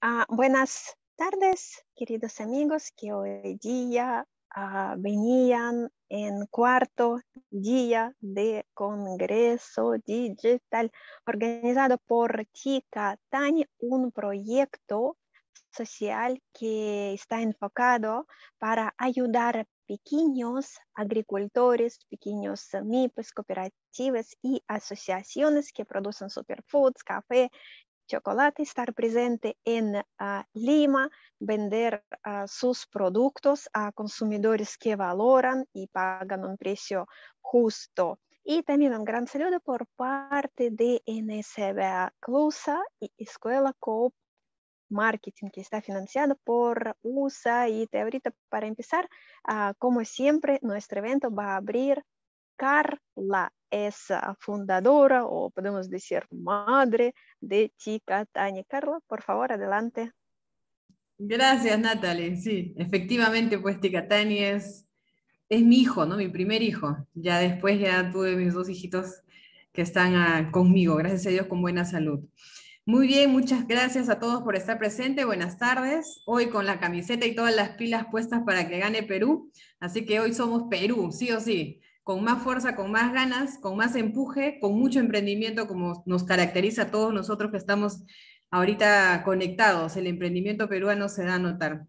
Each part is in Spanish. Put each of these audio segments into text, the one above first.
Ah, buenas tardes, queridos amigos que hoy día ah, venían en cuarto día de Congreso Digital organizado por Tika Tani, un proyecto social que está enfocado para ayudar a pequeños agricultores, pequeños MIPES, cooperativas y asociaciones que producen superfoods, café chocolate, estar presente en uh, Lima, vender uh, sus productos a consumidores que valoran y pagan un precio justo. Y también un gran saludo por parte de NSBA Clusa y Escuela Coop Marketing, que está financiado por USA. Y ahorita, para empezar, uh, como siempre, nuestro evento va a abrir Carla es fundadora o podemos decir madre de Chica Tania. Carla, por favor, adelante. Gracias, Natalie. Sí, efectivamente, pues Chica Tania es, es mi hijo, ¿no? Mi primer hijo. Ya después ya tuve mis dos hijitos que están ah, conmigo, gracias a Dios, con buena salud. Muy bien, muchas gracias a todos por estar presentes. Buenas tardes. Hoy con la camiseta y todas las pilas puestas para que gane Perú. Así que hoy somos Perú, sí o sí con más fuerza, con más ganas, con más empuje, con mucho emprendimiento, como nos caracteriza a todos nosotros que estamos ahorita conectados. El emprendimiento peruano se da a notar.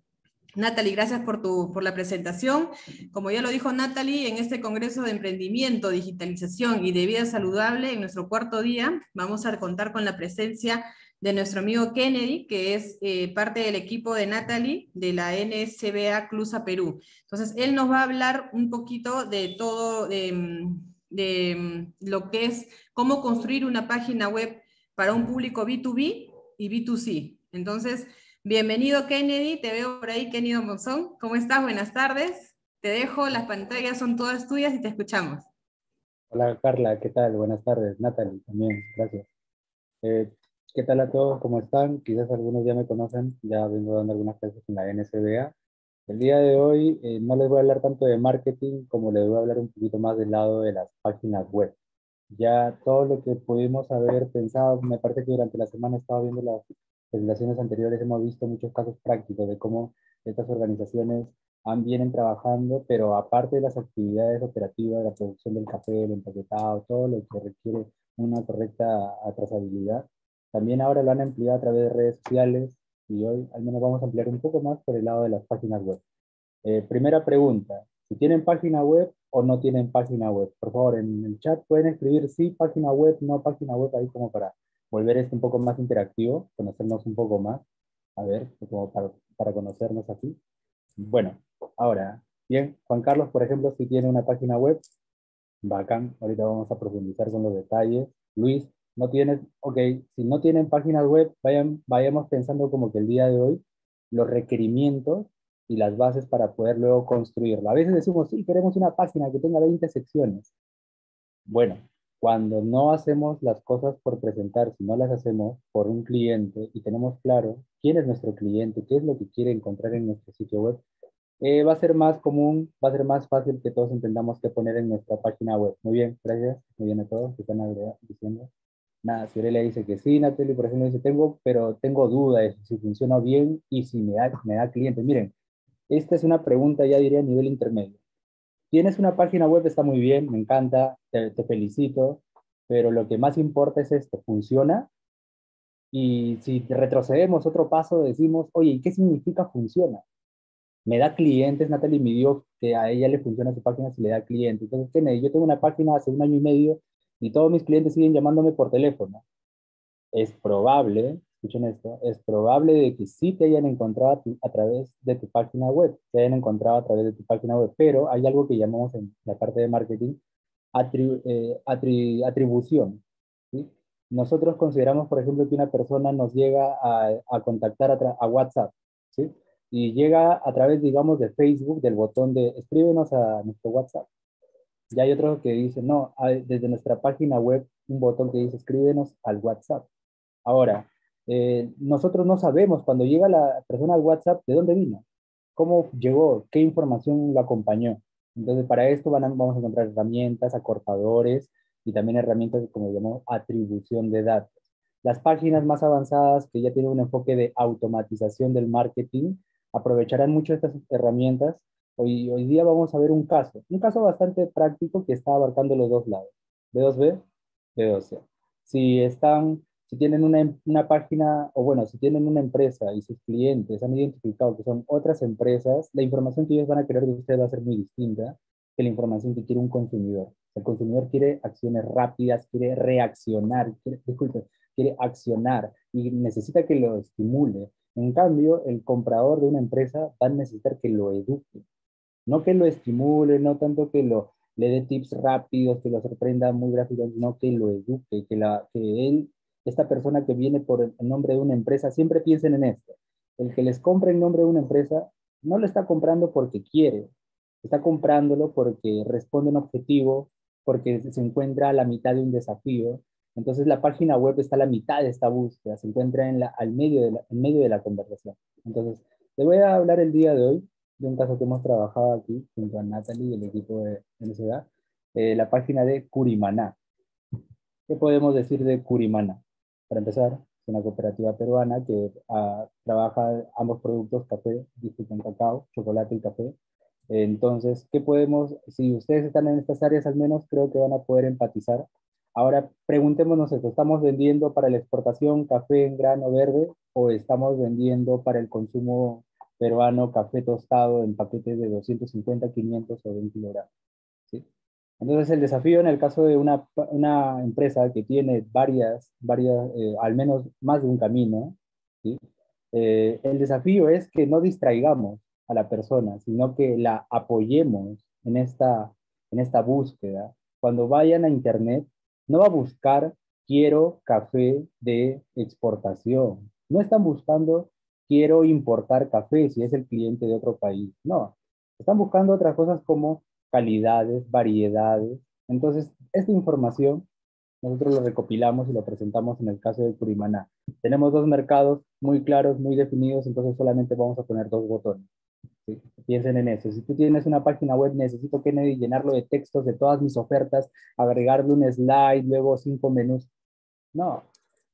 Natalie, gracias por, tu, por la presentación. Como ya lo dijo Natalie, en este Congreso de Emprendimiento, Digitalización y de Vida Saludable, en nuestro cuarto día, vamos a contar con la presencia nuestro amigo Kennedy, que es eh, parte del equipo de Natalie de la NSBA Clusa Perú. Entonces, él nos va a hablar un poquito de todo, de, de, lo que es cómo construir una página web para un público B2B y B2C. Entonces, bienvenido Kennedy, te veo por ahí, Kennedy Monzón. ¿Cómo estás? Buenas tardes. Te dejo, las pantallas son todas tuyas y te escuchamos. Hola Carla, ¿qué tal? Buenas tardes. Natalie, también, gracias. Eh, ¿Qué tal a todos? ¿Cómo están? Quizás algunos ya me conocen, ya vengo dando algunas clases en la NSBA. El día de hoy eh, no les voy a hablar tanto de marketing como les voy a hablar un poquito más del lado de las páginas web. Ya todo lo que pudimos haber pensado, me parece que durante la semana estaba viendo las presentaciones anteriores, hemos visto muchos casos prácticos de cómo estas organizaciones han, vienen trabajando, pero aparte de las actividades operativas, la producción del café, el empaquetado, todo lo que requiere una correcta trazabilidad, también ahora lo han ampliado a través de redes sociales y hoy al menos vamos a ampliar un poco más por el lado de las páginas web. Eh, primera pregunta, si tienen página web o no tienen página web. Por favor, en el chat pueden escribir sí, página web, no página web, ahí como para volver esto un poco más interactivo, conocernos un poco más. A ver, como para, para conocernos aquí. Bueno, ahora, bien, Juan Carlos, por ejemplo, si tiene una página web, bacán, ahorita vamos a profundizar con los detalles. Luis, no tienen, ok, si no tienen páginas web, vayan, vayamos pensando como que el día de hoy los requerimientos y las bases para poder luego construirlo. A veces decimos, sí, queremos una página que tenga 20 secciones. Bueno, cuando no hacemos las cosas por presentar, si no las hacemos por un cliente y tenemos claro quién es nuestro cliente, qué es lo que quiere encontrar en nuestro sitio web, eh, va a ser más común, va a ser más fácil que todos entendamos qué poner en nuestra página web. Muy bien, gracias. Muy bien a todos que están diciendo. Nada, si Aurelia dice que sí, Natalie, por ejemplo, dice, tengo, pero tengo dudas si funciona bien y si me da, me da clientes. Miren, esta es una pregunta, ya diría, a nivel intermedio. Tienes una página web, está muy bien, me encanta, te, felicito, pero lo que más importa es esto, ¿funciona? Y si retrocedemos otro paso, decimos, oye, ¿y qué significa funciona? Me da clientes, Natalie me dio que a ella le funciona su página si le da clientes. Entonces, ¿qué? Yo tengo una página hace un año y medio y todos mis clientes siguen llamándome por teléfono. Es probable, escuchen esto, es probable de que sí te hayan encontrado a, través de tu página web, te hayan encontrado a través de tu página web, pero hay algo que llamamos en la parte de marketing eh, atribución. Nosotros consideramos, por ejemplo, que una persona nos llega a, contactar a, a WhatsApp, ¿sí? y llega a través, digamos, de Facebook, del botón de escríbenos a nuestro WhatsApp. Ya hay otro que dice, no, desde nuestra página web un botón que dice escríbenos al WhatsApp. Ahora, eh, nosotros no sabemos cuando llega la persona al WhatsApp de dónde vino, cómo llegó, qué información lo acompañó. Entonces, para esto van vamos a encontrar herramientas, acortadores y también herramientas como llamamos atribución de datos. Las páginas más avanzadas que ya tienen un enfoque de automatización del marketing aprovecharán mucho estas herramientas. Hoy, hoy día vamos a ver un caso, un caso bastante práctico que está abarcando los dos lados, B2B, B2C. Si están si tienen una, una, página, o bueno, si tienen una empresa y sus clientes han identificado que son otras empresas, la información que ellos van a querer de usted va a ser muy distinta que la información que quiere un consumidor. El consumidor quiere acciones rápidas, quiere reaccionar, quiere, disculpe, quiere accionar y necesita que lo estimule. En cambio, el comprador de una empresa va a necesitar que lo eduque, no que lo estimule, no tanto que lo le dé tips rápidos, que lo sorprenda muy rápido, sino que lo eduque, que, la, que él esta persona que viene por el nombre de una empresa, siempre piensen en esto. El que les compre en nombre de una empresa no lo está comprando porque quiere, está comprándolo porque responde un objetivo, porque se encuentra a la mitad de un desafío. Entonces la página web está a la mitad de esta búsqueda, se encuentra en, la, al medio de la, en medio de la conversación. Entonces, te voy a hablar el día de hoy de un caso que hemos trabajado aquí junto a Natalie y el equipo de NSA, eh, la página de Curimaná. ¿Qué podemos decir de Curimaná? Para empezar, es una cooperativa peruana que ah, trabaja ambos productos, café, disculpen, cacao, chocolate y café. Entonces, ¿qué podemos, si ustedes están en estas áreas al menos, creo que van a poder empatizar. Ahora, preguntémonos esto, ¿estamos vendiendo para la exportación café en grano verde o estamos vendiendo para el consumo peruano café tostado en paquetes de 250, 500 o 20 kilogramos? Entonces el desafío en el caso de una, empresa que tiene varias, varias eh, al menos más de un camino, ¿sí? Eh, el desafío es que no distraigamos a la persona, sino que la apoyemos en esta, en esta búsqueda. Cuando vayan a Internet, no va a buscar quiero café de exportación. No están buscando quiero importar café si es el cliente de otro país. No, están buscando otras cosas como calidades, variedades. Entonces, esta información nosotros lo recopilamos y lo presentamos en el caso de Curimaná. Tenemos dos mercados muy claros, muy definidos, entonces solamente vamos a poner dos botones. Piensen en eso. Si tú tienes una página web, necesito que llenarlo de textos de todas mis ofertas, agregarle un slide, luego cinco menús. No,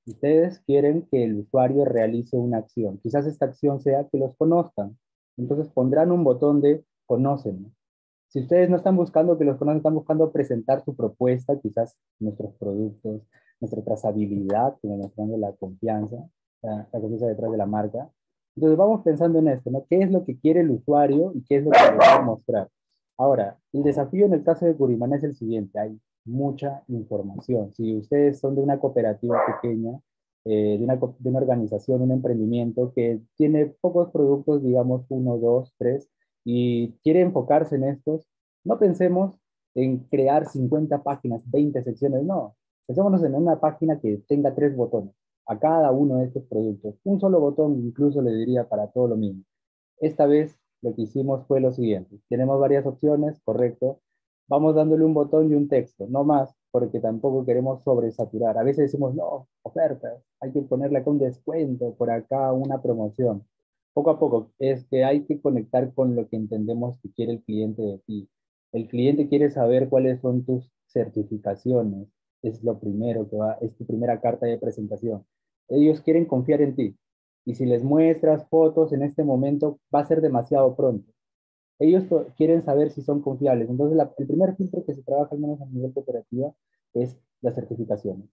ustedes quieren que el usuario realice una acción. Quizás esta acción sea que los conozcan. Entonces pondrán un botón de conóceme. Si ustedes no están buscando que los conozcan, están buscando presentar su propuesta, quizás nuestros productos, nuestra trazabilidad, mostrando la confianza, la, la, confianza detrás de la marca. Entonces vamos pensando en esto, ¿no? ¿Qué es lo que quiere el usuario y qué es lo que le va a mostrar? Ahora, el desafío en el caso de Curimán es el siguiente, hay mucha información. Si ustedes son de una cooperativa pequeña, eh, de, una, de una organización, un emprendimiento que tiene pocos productos, digamos uno, dos, tres, y quiere enfocarse en estos, no pensemos en crear 50 páginas, 20 secciones, no. Pensémonos en una página que tenga tres botones a cada uno de estos productos. Un solo botón incluso le diría para todo lo mismo. Esta vez lo que hicimos fue lo siguiente. Tenemos varias opciones, correcto. Vamos dándole un botón y un texto, no más, porque tampoco queremos sobresaturar. A veces decimos, no, ofertas, hay que ponerle acá un descuento, por acá una promoción poco a poco, es que hay que conectar con lo que entendemos que quiere el cliente de ti. El cliente quiere saber cuáles son tus certificaciones. Es lo primero que va, es tu primera carta de presentación. Ellos quieren confiar en ti. Y si les muestras fotos en este momento, va a ser demasiado pronto. Ellos quieren saber si son confiables. Entonces, el primer filtro que se trabaja, al menos a nivel cooperativa, es las certificaciones.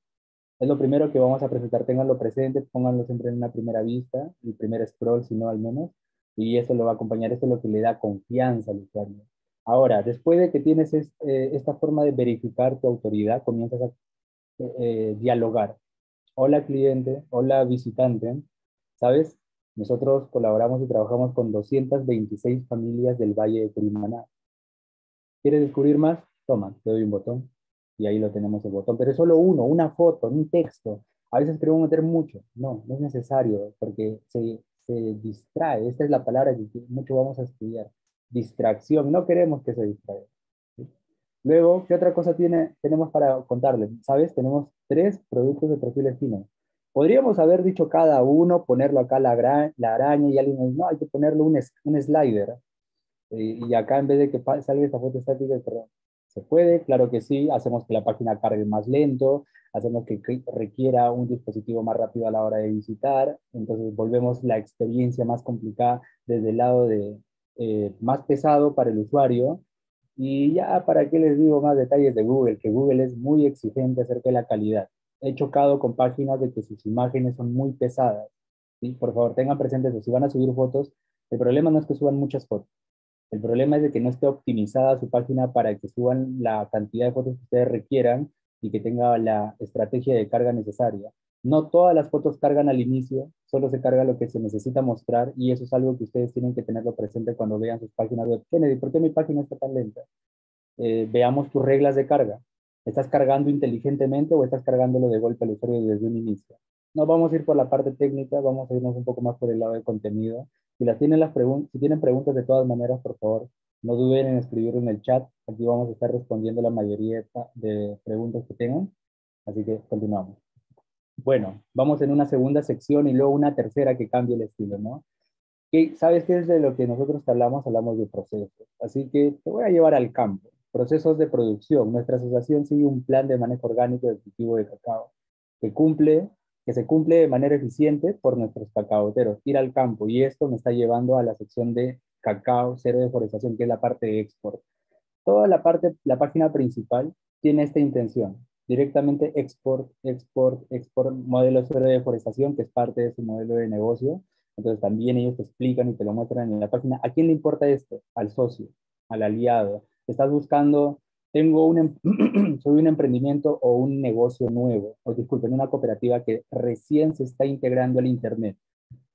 Es lo primero que vamos a presentar, tenganlo presente, pónganlo siempre en una primera vista, el primer scroll, si no al menos, y eso lo va a acompañar, esto es lo que le da confianza al usuario. Ahora, después de que tienes eh, esta forma de verificar tu autoridad, comienzas a eh, eh, dialogar. Hola cliente, hola visitante, ¿sabes? Nosotros colaboramos y trabajamos con 226 familias del Valle de Curimaná. ¿Quieres descubrir más? Toma, te doy un botón y ahí lo tenemos el botón, pero es solo uno, una foto, un texto. A veces queremos meter mucho, no, no es necesario porque se, se distrae, esta es la palabra que mucho vamos a estudiar, distracción, no queremos que se distraiga. Luego, ¿qué otra cosa tiene, tenemos para contarles? ¿Sabes? Tenemos tres productos de perfiles finos. Podríamos haber dicho cada uno, ponerlo acá la, la araña y alguien dice, no, hay que ponerle un, un slider. Eh, y acá en vez de que salga esta foto estática, perdón, ¿Se puede? Claro que sí. Hacemos que la página cargue más lento, hacemos que requiera un dispositivo más rápido a la hora de visitar. Entonces volvemos la experiencia más complicada desde el lado de eh, más pesado para el usuario. Y ya para qué les digo más detalles de Google, que Google es muy exigente acerca de la calidad. He chocado con páginas de que sus imágenes son muy pesadas. ¿sí? Por favor, tengan presente eso. Si van a subir fotos, el problema no es que suban muchas fotos. El problema es de que no esté optimizada su página para que suban la cantidad de fotos que ustedes requieran y que tenga la estrategia de carga necesaria. No todas las fotos cargan al inicio, solo se carga lo que se necesita mostrar y eso es algo que ustedes tienen que tenerlo presente cuando vean sus páginas web. Kennedy, ¿por qué mi página está tan lenta? Eh, veamos tus reglas de carga. ¿Estás cargando inteligentemente o estás cargándolo de golpe al usuario desde un inicio? No vamos a ir por la parte técnica, vamos a irnos un poco más por el lado de contenido. Si, tienen, las si tienen preguntas de todas maneras, por favor, no duden en escribir en el chat. Aquí vamos a estar respondiendo la mayoría de preguntas que tengan. Así que continuamos. Bueno, vamos en una segunda sección y luego una tercera que cambie el estilo, ¿no? ¿Sabes qué es de lo que nosotros hablamos? Hablamos de procesos. Así que te voy a llevar al campo. Procesos de producción. Nuestra asociación sigue un plan de manejo orgánico de cultivo de cacao que cumple que se cumple de manera eficiente por nuestros cacaoteros, ir al campo. Y esto me está llevando a la sección de cacao, cero deforestación, que es la parte de export. Toda la parte, la página principal tiene esta intención. Directamente export, export, export, modelo cero de deforestación, que es parte de su modelo de negocio. Entonces también ellos te explican y te lo muestran en la página. ¿A quién le importa esto? Al socio, al aliado. Estás buscando tengo un, em, soy un emprendimiento o un negocio nuevo, o disculpen, una cooperativa que recién se está integrando al Internet.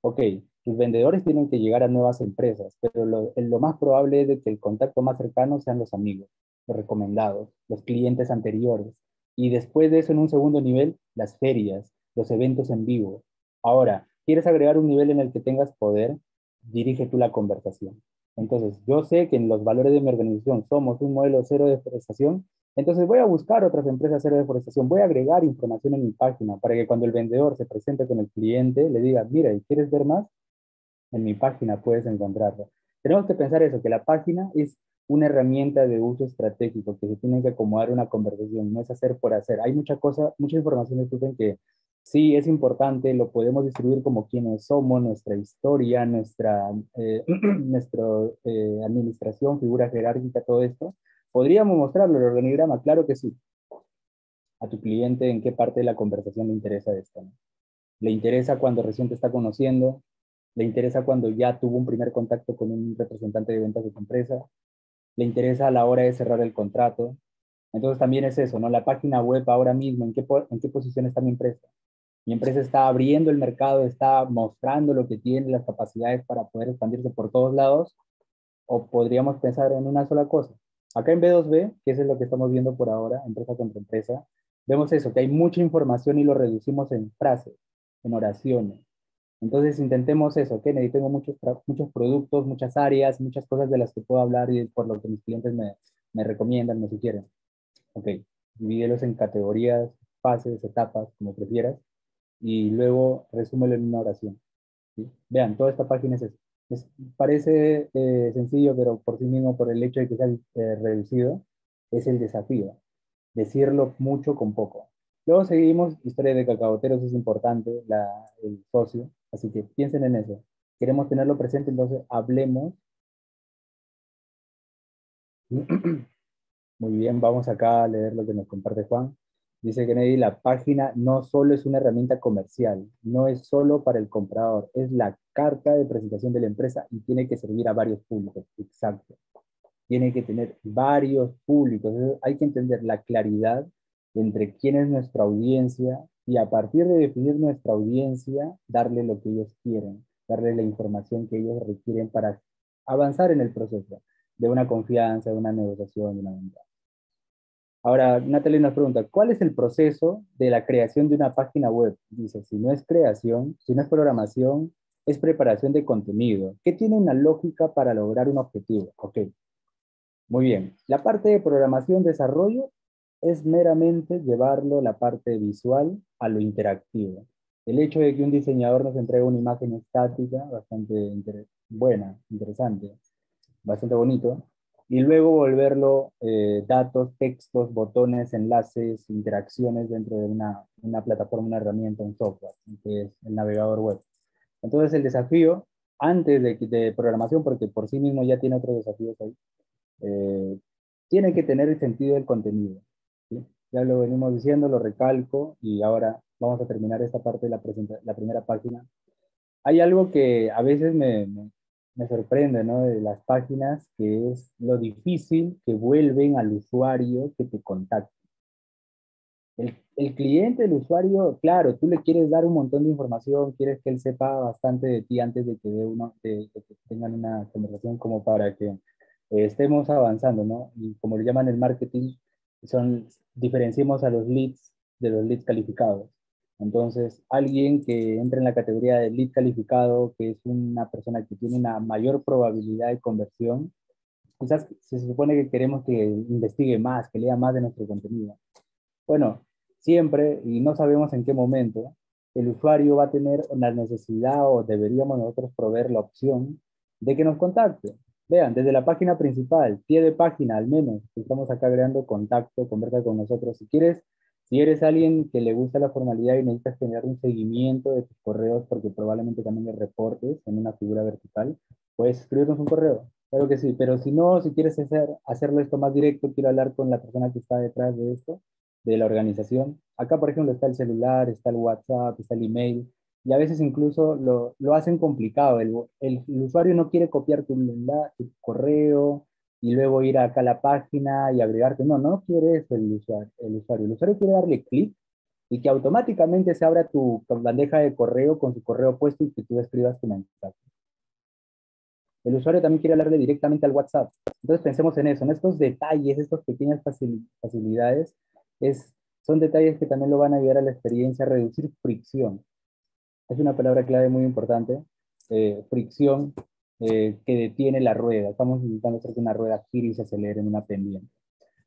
Ok, tus vendedores tienen que llegar a nuevas empresas, pero lo, más probable es que el contacto más cercano sean los amigos, los recomendados, los clientes anteriores. Y después de eso, en un segundo nivel, las ferias, los eventos en vivo. Ahora, ¿quieres agregar un nivel en el que tengas poder? Dirige tú la conversación. Entonces, yo sé que en los valores de mi organización somos un modelo cero de deforestación, entonces voy a buscar otras empresas cero de deforestación, voy a agregar información en mi página para que cuando el vendedor se presente con el cliente, le diga, mira, ¿quieres ver más? En mi página puedes encontrarlo. Tenemos que pensar eso, que la página es una herramienta de uso estratégico, que se tiene que acomodar una conversación, no es hacer por hacer. Hay mucha cosa, mucha información, que sí es importante, lo podemos distribuir como quienes somos, nuestra historia, nuestra, eh, eh, administración, figura jerárquica, todo esto. ¿Podríamos mostrarlo el organigrama? Claro que sí. A tu cliente en qué parte de la conversación le interesa esto. ¿Le interesa cuando recién te está conociendo? ¿Le interesa cuando ya tuvo un primer contacto con un representante de ventas de tu empresa? ¿Le interesa a la hora de cerrar el contrato? Entonces también es eso, ¿no? La página web ahora mismo, ¿en qué, en qué posición está mi empresa? Mi empresa está abriendo el mercado, está mostrando lo que tiene, las capacidades para poder expandirse por todos lados, o podríamos pensar en una sola cosa. Acá en B2B, que es lo que estamos viendo por ahora, empresa contra empresa, vemos eso, que hay mucha información y lo reducimos en frases, en oraciones. Entonces intentemos eso, Kennedy, tengo muchos, muchos productos, muchas áreas, muchas cosas de las que puedo hablar y por lo que mis clientes me, me recomiendan, me sugieren. Ok, divídelos en categorías, fases, etapas, como prefieras y luego resúmelo en una oración. Vean, toda esta página es, es parece eh, sencillo, pero por sí mismo, por el hecho de que sea eh, reducido, es el desafío. Decirlo mucho con poco. Luego seguimos, historia de cacaoteros es importante, la, el socio, así que piensen en eso. Queremos tenerlo presente, entonces hablemos. Muy bien, vamos acá a leer lo que nos comparte Juan. Dice Kennedy, la página no solo es una herramienta comercial, no es solo para el comprador, es la carta de presentación de la empresa y tiene que servir a varios públicos. Exacto. Tiene que tener varios públicos. Hay que entender la claridad entre quién es nuestra audiencia y a partir de definir nuestra audiencia, darle lo que ellos quieren, darle la información que ellos requieren para avanzar en el proceso de una confianza, de una negociación, de una venta. Ahora, Natalie nos pregunta, ¿cuál es el proceso de la creación de una página web? Dice, si no es creación, si no es programación, es preparación de contenido. ¿Qué tiene una lógica para lograr un objetivo? Ok, muy bien. La parte de programación, desarrollo, es meramente llevarlo la parte visual a lo interactivo. El hecho de que un diseñador nos entregue una imagen estática, bastante buena, interesante, bastante bonito, y luego volverlo eh, datos, textos, botones, enlaces, interacciones dentro de una, una, plataforma, una herramienta, un software, que es el navegador web. Entonces el desafío, antes de, de programación, porque por sí mismo ya tiene otros desafíos ahí, eh, tiene que tener el sentido del contenido. Ya lo venimos diciendo, lo recalco y ahora vamos a terminar esta parte de la, la primera página. Hay algo que a veces me, me sorprende, ¿no? De las páginas, que es lo difícil que vuelven al usuario que te contacte. El, el, cliente, el usuario, claro, tú le quieres dar un montón de información, quieres que él sepa bastante de ti antes de que, de uno, de, que tengan una conversación como para que eh, estemos avanzando, ¿no? Y como le llaman el marketing, son, diferenciemos a los leads de los leads calificados. Entonces, alguien que entra en la categoría de lead calificado, que es una persona que tiene una mayor probabilidad de conversión, quizás se supone que queremos que investigue más, que lea más de nuestro contenido. Bueno, siempre, y no sabemos en qué momento, el usuario va a tener la necesidad o deberíamos nosotros proveer la opción de que nos contacte. Vean, desde la página principal, pie de página al menos, estamos acá creando contacto, conversa con nosotros. Si quieres si eres alguien que le gusta la formalidad y necesitas generar un seguimiento de tus correos porque probablemente también le reportes en una figura vertical, puedes escribirnos un correo. Claro que sí, pero si no, si quieres hacer, hacerlo esto más directo, quiero hablar con la persona que está detrás de esto, de la organización. Acá, por ejemplo, está el celular, está el WhatsApp, está el email, y a veces incluso lo, lo hacen complicado. El, el, usuario no quiere copiar tu, tu correo, y luego ir acá a la página y agregarte. No, no quiere eso el usuario. El usuario, el usuario quiere darle clic y que automáticamente se abra tu, bandeja de correo con su correo puesto y que tú escribas tu mensaje. El usuario también quiere hablarle directamente al WhatsApp. Entonces pensemos en eso, en estos detalles, estas pequeñas facilidades, es, son detalles que también lo van a ayudar a la experiencia a reducir fricción. Es una palabra clave muy importante. Eh, fricción eh, que detiene la rueda. Estamos intentando hacer que una rueda gire y se acelere en una pendiente.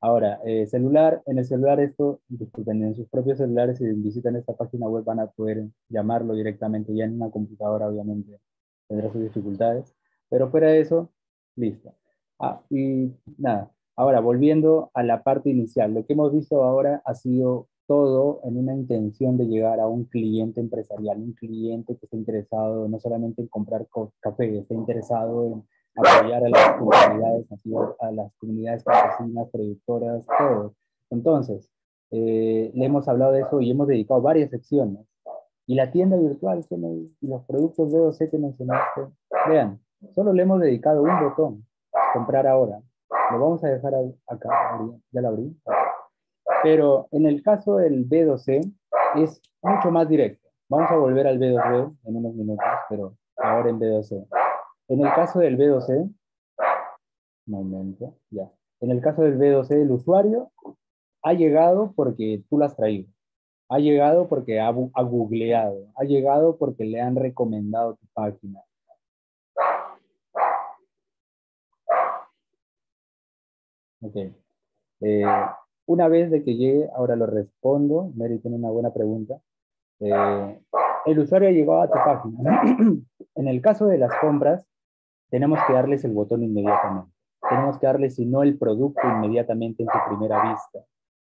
Ahora, eh, celular, en el celular esto, disculpen, en sus propios celulares, si visitan esta página web van a poder llamarlo directamente, ya en una computadora obviamente tendrá sus dificultades, pero fuera de eso, listo. Ah, y nada, ahora volviendo a la parte inicial, lo que hemos visto ahora ha sido todo en una intención de llegar a un cliente empresarial, un cliente que esté interesado no solamente en comprar café, está interesado en apoyar a las comunidades, a las comunidades campesinas, productoras, todo. Entonces, eh, le hemos hablado de eso y hemos dedicado varias secciones. Y la tienda virtual, y los productos de OC que mencionaste, vean, solo le hemos dedicado un botón, comprar ahora. Lo vamos a dejar acá, ya lo abrí. Pero en el caso del B2C es mucho más directo. Vamos a volver al B2B en unos minutos, pero ahora en B2C. En el caso del B2C, momento, ya. En el caso del B2C, el usuario ha llegado porque tú lo has traído. Ha llegado porque ha, ha googleado. Ha llegado porque le han recomendado tu página. Ok. Eh, una vez de que llegue, ahora lo respondo, Mary tiene una buena pregunta. Eh, el usuario ha llegado a tu página. en el caso de las compras, tenemos que darles el botón inmediatamente. Tenemos que darles, si no, el producto inmediatamente en su primera vista.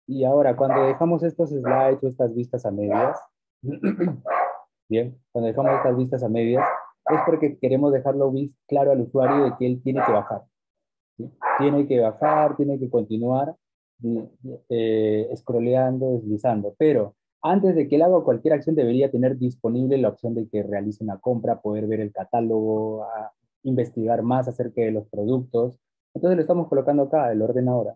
Y ahora, cuando dejamos estos slides o estas vistas a medias, bien, cuando dejamos estas vistas a medias, es porque queremos dejarlo claro al usuario de que él tiene que bajar. Tiene que bajar, tiene que continuar eh, scrolleando, deslizando, pero antes de que él haga cualquier acción debería tener disponible la opción de que realice una compra, poder ver el catálogo, investigar más acerca de los productos. Entonces lo estamos colocando acá, el orden ahora.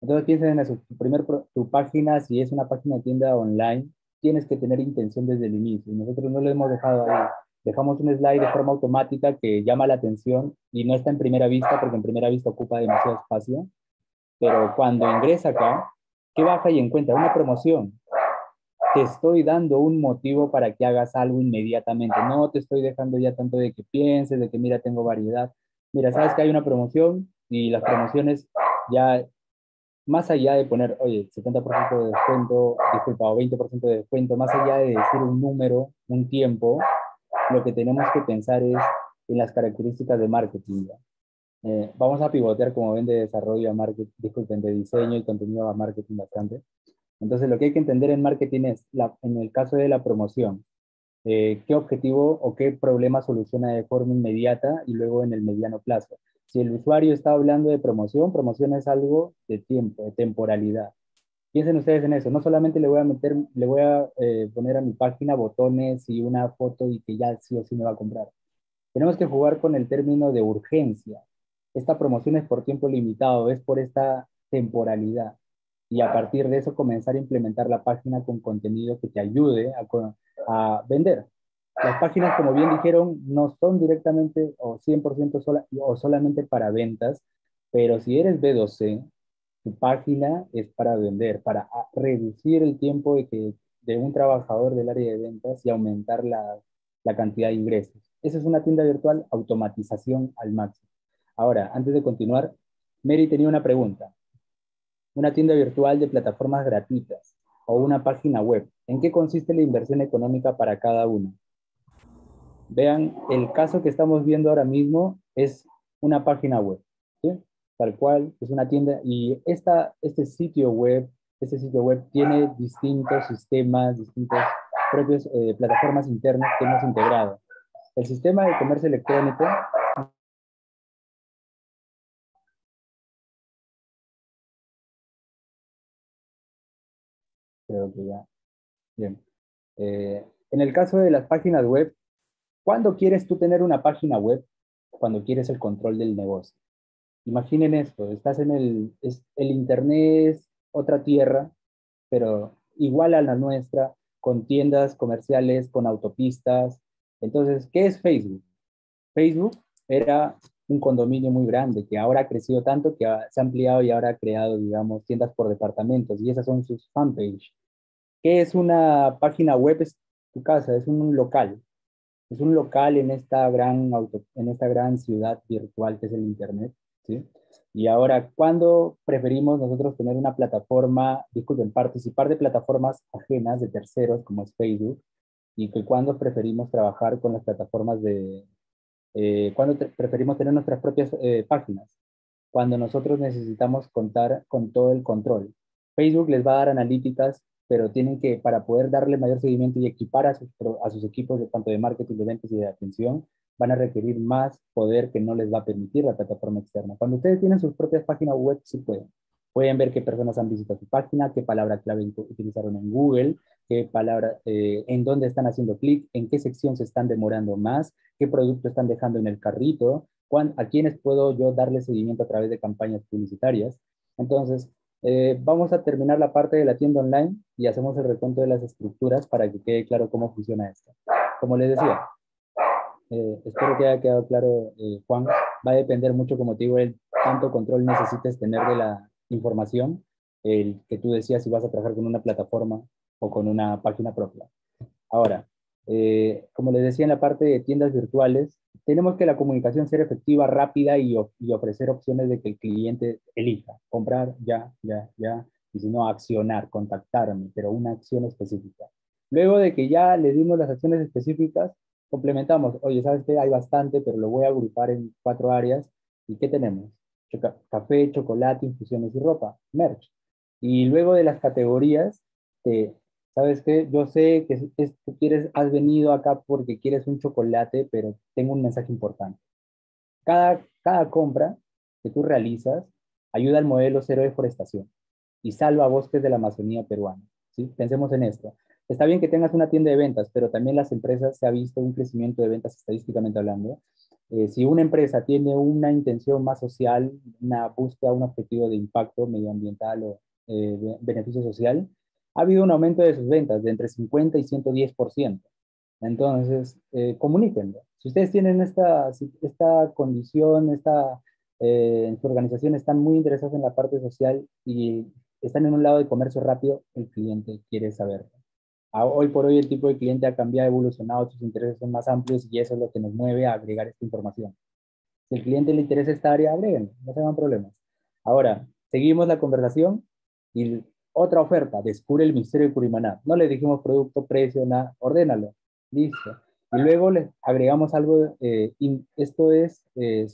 Entonces piensen en eso, tu, primer, tu página, si es una página de tienda online, tienes que tener intención desde el inicio. Nosotros no lo hemos dejado ahí. Dejamos un slide de forma automática que llama la atención y no está en primera vista porque en primera vista ocupa demasiado espacio. Pero cuando ingresa acá, ¿qué baja y encuentra? Una promoción. Te estoy dando un motivo para que hagas algo inmediatamente. No te estoy dejando ya tanto de que pienses, de que mira, tengo variedad. Mira, sabes que hay una promoción y las promociones ya, más allá de poner, oye, 70% de descuento, disculpa, o 20% de descuento, más allá de decir un número, un tiempo, lo que tenemos que pensar es en las características de marketing. Eh, vamos a pivotear, como ven, de desarrollo a marketing, disculpen, de diseño y contenido a marketing bastante. Entonces, lo que hay que entender en marketing es, la, en el caso de la promoción, eh, qué objetivo o qué problema soluciona de forma inmediata y luego en el mediano plazo. Si el usuario está hablando de promoción, promoción es algo de tiempo, de temporalidad. Piensen ustedes en eso, no solamente le voy a meter, le voy a eh, poner a mi página botones y una foto y que ya sí o sí me va a comprar. Tenemos que jugar con el término de urgencia. Esta promoción es por tiempo limitado, es por esta temporalidad. Y a partir de eso comenzar a implementar la página con contenido que te ayude a, a vender. Las páginas, como bien dijeron, no son directamente o 100% sola, o solamente para ventas, pero si eres B2C, tu página es para vender, para reducir el tiempo de, que, de un trabajador del área de ventas y aumentar la, la cantidad de ingresos. Esa es una tienda virtual, automatización al máximo. Ahora, antes de continuar, Mary tenía una pregunta. Una tienda virtual de plataformas gratuitas o una página web. ¿En qué consiste la inversión económica para cada una? Vean, el caso que estamos viendo ahora mismo es una página web, tal cual, es una tienda y esta, este sitio web, este sitio web tiene distintos sistemas, distintas propias eh, plataformas internas que hemos integrado. El sistema de comercio electrónico creo que ya. Bien. Eh, en el caso de las páginas web, ¿cuándo quieres tú tener una página web? Cuando quieres el control del negocio. Imaginen esto, estás en el, el Internet es otra tierra, pero igual a la nuestra, con tiendas comerciales, con autopistas. Entonces, ¿qué es Facebook? Facebook era un condominio muy grande que ahora ha crecido tanto que se ha ampliado y ahora ha creado, digamos, tiendas por departamentos y esas son sus fanpage. ¿Qué es una página web? Es tu casa, es un local. Es un local en esta gran, auto, en esta gran ciudad virtual que es el Internet. ¿sí? Y ahora, ¿cuándo preferimos nosotros tener una plataforma, disculpen, participar de plataformas ajenas de terceros como es Facebook? Y que cuándo preferimos trabajar con las plataformas de, eh, cuando preferimos tener nuestras propias eh, páginas, cuando nosotros necesitamos contar con todo el control. Facebook les va a dar analíticas, pero tienen que, para poder darle mayor seguimiento y equipar a sus, a sus equipos tanto de marketing, de ventas y de atención, van a requerir más poder que no les va a permitir la plataforma externa. Cuando ustedes tienen sus propias páginas web, sí pueden. Pueden ver qué personas han visitado su página, qué palabra clave utilizaron en Google, qué palabra, eh, en dónde están haciendo clic, en qué sección se están demorando más, qué producto están dejando en el carrito, a quiénes puedo yo darle seguimiento a través de campañas publicitarias. Entonces, eh, vamos a terminar la parte de la tienda online y hacemos el recuento de las estructuras para que quede claro cómo funciona esto. Como les decía, eh, espero que haya quedado claro, Juan, va a depender mucho, como te digo, el tanto control necesites tener de la información, el que tú decías si vas a trabajar con una plataforma o con una página propia. Ahora, eh, como les decía en la parte de tiendas virtuales, tenemos que la comunicación ser efectiva, rápida y, y, ofrecer opciones de que el cliente elija, comprar ya, ya, ya, y si no, accionar, contactarme, pero una acción específica. Luego de que ya le dimos las acciones específicas, complementamos, oye, ¿sabes qué? Hay bastante, pero lo voy a agrupar en cuatro áreas. ¿Y qué tenemos? café, chocolate, infusiones y ropa, merch. Y luego de las categorías, ¿sabes qué? Yo sé que tú quieres, has venido acá porque quieres un chocolate, pero tengo un mensaje importante. Cada, cada compra que tú realizas ayuda al modelo cero de deforestación y salva bosques de la Amazonía peruana. ¿sí? Pensemos en esto. Está bien que tengas una tienda de ventas, pero también las empresas se ha visto un crecimiento de ventas estadísticamente hablando eh, si una empresa tiene una intención más social, una búsqueda, un objetivo de impacto medioambiental o eh, beneficio social, ha habido un aumento de sus ventas de entre 50 y 110%. Entonces, eh, comuníquenlo. Si ustedes tienen esta, esta condición, esta, eh, en su organización están muy interesados en la parte social y están en un lado de comercio rápido, el cliente quiere saberlo hoy por hoy el tipo de cliente ha cambiado, evolucionado, sus intereses son más amplios y eso es lo que nos mueve a agregar esta información. Si el cliente le interesa esta área, agreguen, no se hagan problemas. Ahora, seguimos la conversación y otra oferta, descubre el misterio de Curimaná. No le dijimos producto, precio, nada, ordénalo, listo. Y luego le agregamos algo, eh, esto es, eh,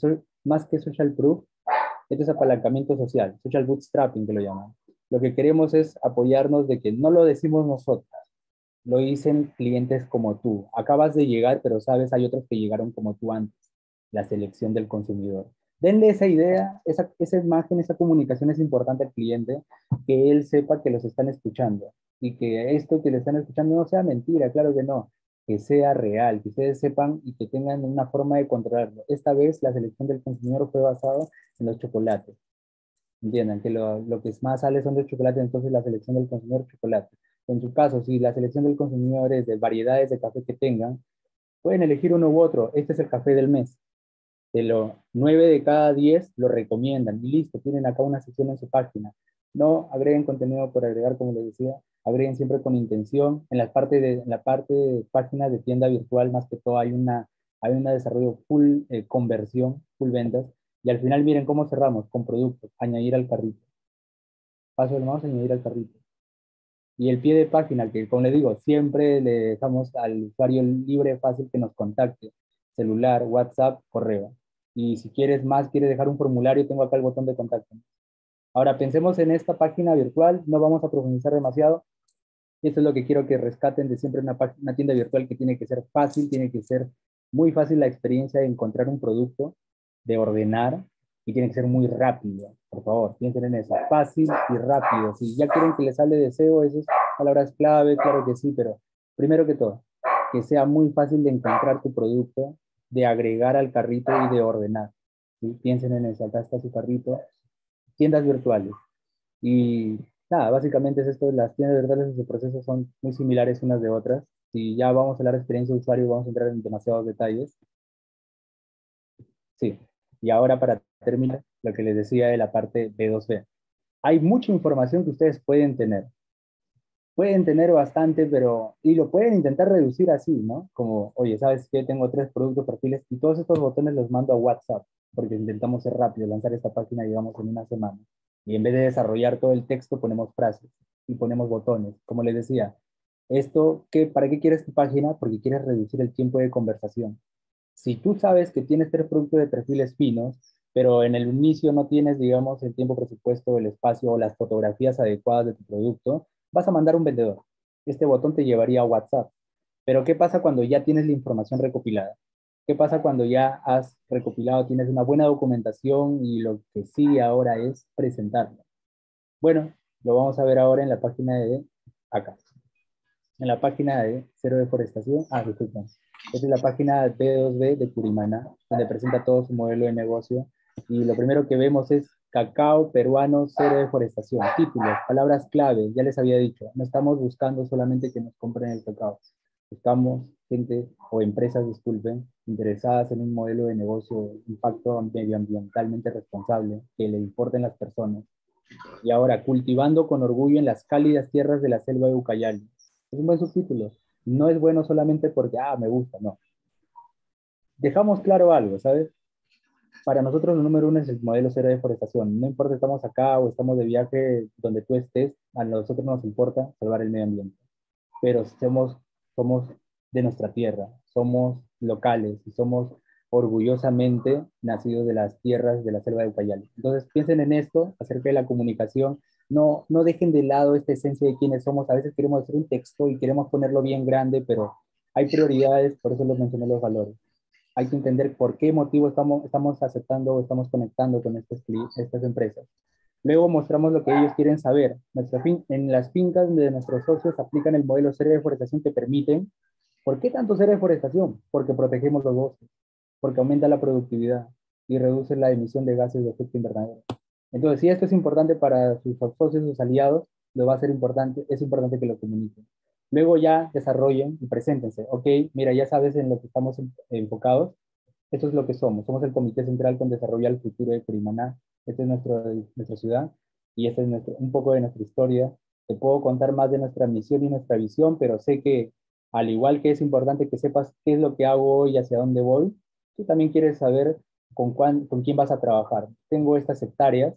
más que social proof, esto es apalancamiento social, social bootstrapping que lo llaman. Lo que queremos es apoyarnos de que no lo decimos nosotros, lo dicen clientes como tú. Acabas de llegar, pero sabes, hay otros que llegaron como tú antes. La selección del consumidor. Denle esa idea, esa, esa imagen, esa comunicación es importante al cliente, que él sepa que los están escuchando y que esto que le están escuchando no sea mentira, claro que no, que sea real, que ustedes sepan y que tengan una forma de controlarlo. Esta vez la selección del consumidor fue basada en los chocolates. Entiendan que lo, lo que más sale son los chocolates, entonces la selección del consumidor chocolate. En su caso, si la selección del consumidor es de variedades de café que tengan, pueden elegir uno u otro. Este es el café del mes. De los 9 de cada 10 lo recomiendan y listo, tienen acá una sección en su página. No agreguen contenido por agregar, como les decía, agreguen siempre con intención. En la parte de, la parte de páginas de tienda virtual, más que todo, hay una hay un desarrollo full eh, conversión, full ventas. Y al final, miren cómo cerramos con productos, añadir al carrito. Paso del mouse, añadir al carrito. Y el pie de página, que como les digo, siempre le dejamos al usuario libre, fácil que nos contacte. Celular, WhatsApp, correo. Y si quieres más, quieres dejar un formulario, tengo acá el botón de contacto. Ahora pensemos en esta página virtual, no vamos a profundizar demasiado. Esto es lo que quiero que rescaten de siempre una, una tienda virtual que tiene que ser fácil, tiene que ser muy fácil la experiencia de encontrar un producto, de ordenar y tiene que ser muy rápido. Por favor, piensen en eso, fácil y rápido. Si ya quieren que les hable de SEO, esas palabras clave, claro que sí, pero primero que todo, que sea muy fácil de encontrar tu producto, de agregar al carrito y de ordenar. Piensen en eso, acá está su carrito, tiendas virtuales. Y nada, básicamente es esto, las tiendas virtuales en su proceso son muy similares unas de otras. Si ya vamos a hablar de experiencia de usuario, vamos a entrar en demasiados detalles. Sí, y ahora para terminar, lo que les decía de la parte B2B. Hay mucha información que ustedes pueden tener. Pueden tener bastante, pero, y lo pueden intentar reducir así, ¿no? Como, oye, ¿sabes qué? Tengo tres productos perfiles y todos estos botones los mando a WhatsApp porque intentamos ser rápido, lanzar esta página, digamos, en una semana. Y en vez de desarrollar todo el texto, ponemos frases y ponemos botones. Como les decía, esto, ¿qué, ¿para qué quieres tu página? Porque quieres reducir el tiempo de conversación. Si tú sabes que tienes tres productos de perfiles finos, pero en el inicio no tienes, digamos, el tiempo presupuesto, el espacio o las fotografías adecuadas de tu producto, vas a mandar un vendedor. Este botón te llevaría a WhatsApp. Pero ¿qué pasa cuando ya tienes la información recopilada? ¿Qué pasa cuando ya has recopilado, tienes una buena documentación y lo que sí ahora es presentarlo? Bueno, lo vamos a ver ahora en la página de acá. En la página de Cero Deforestación. Ah, disculpen. Esta es la página B2B de Curimana, donde presenta todo su modelo de negocio. Y lo primero que vemos es cacao peruano, cero deforestación. Títulos, palabras clave, ya les había dicho. No estamos buscando solamente que nos compren el cacao. Buscamos gente o empresas, disculpen, interesadas en un modelo de negocio, impacto medioambientalmente responsable, que le importen las personas. Y ahora, cultivando con orgullo en las cálidas tierras de la selva de Ucayali. Es un buen subtítulo. No es bueno solamente porque, ah, me gusta, no. Dejamos claro algo, ¿sabes? Para nosotros el número uno es el modelo cero de deforestación. No importa si estamos acá o estamos de viaje donde tú estés, a nosotros nos importa salvar el medio ambiente. Pero somos, somos de nuestra tierra, somos locales y somos orgullosamente nacidos de las tierras de la selva de Ucayali. Entonces piensen en esto acerca de la comunicación. No, no dejen de lado esta esencia de quiénes somos. A veces queremos hacer un texto y queremos ponerlo bien grande, pero hay prioridades, por eso les mencioné los valores. Hay que entender por qué motivo estamos, aceptando o estamos conectando con estas, empresas. Luego mostramos lo que ellos quieren saber. Nuestra fin, en las fincas de nuestros socios aplican el modelo cero de deforestación que permiten ¿Por qué tanto hacer deforestación? Porque protegemos los bosques, porque aumenta la productividad y reduce la emisión de gases de efecto invernadero. Entonces, si esto es importante para sus socios, sus aliados, lo va a ser importante, es importante que lo comuniquen. Luego ya desarrollen y preséntense. Ok, mira, ya sabes en lo que estamos enfocados. Esto es lo que somos. Somos el Comité Central con Desarrollo al Futuro de Curimaná. Esta es nuestra ciudad y esta es un poco de nuestra historia. Te puedo contar más de nuestra misión y nuestra visión, pero sé que al igual que es importante que sepas qué es lo que hago hoy y hacia dónde voy, tú también quieres saber con, con quién vas a trabajar. Tengo estas hectáreas,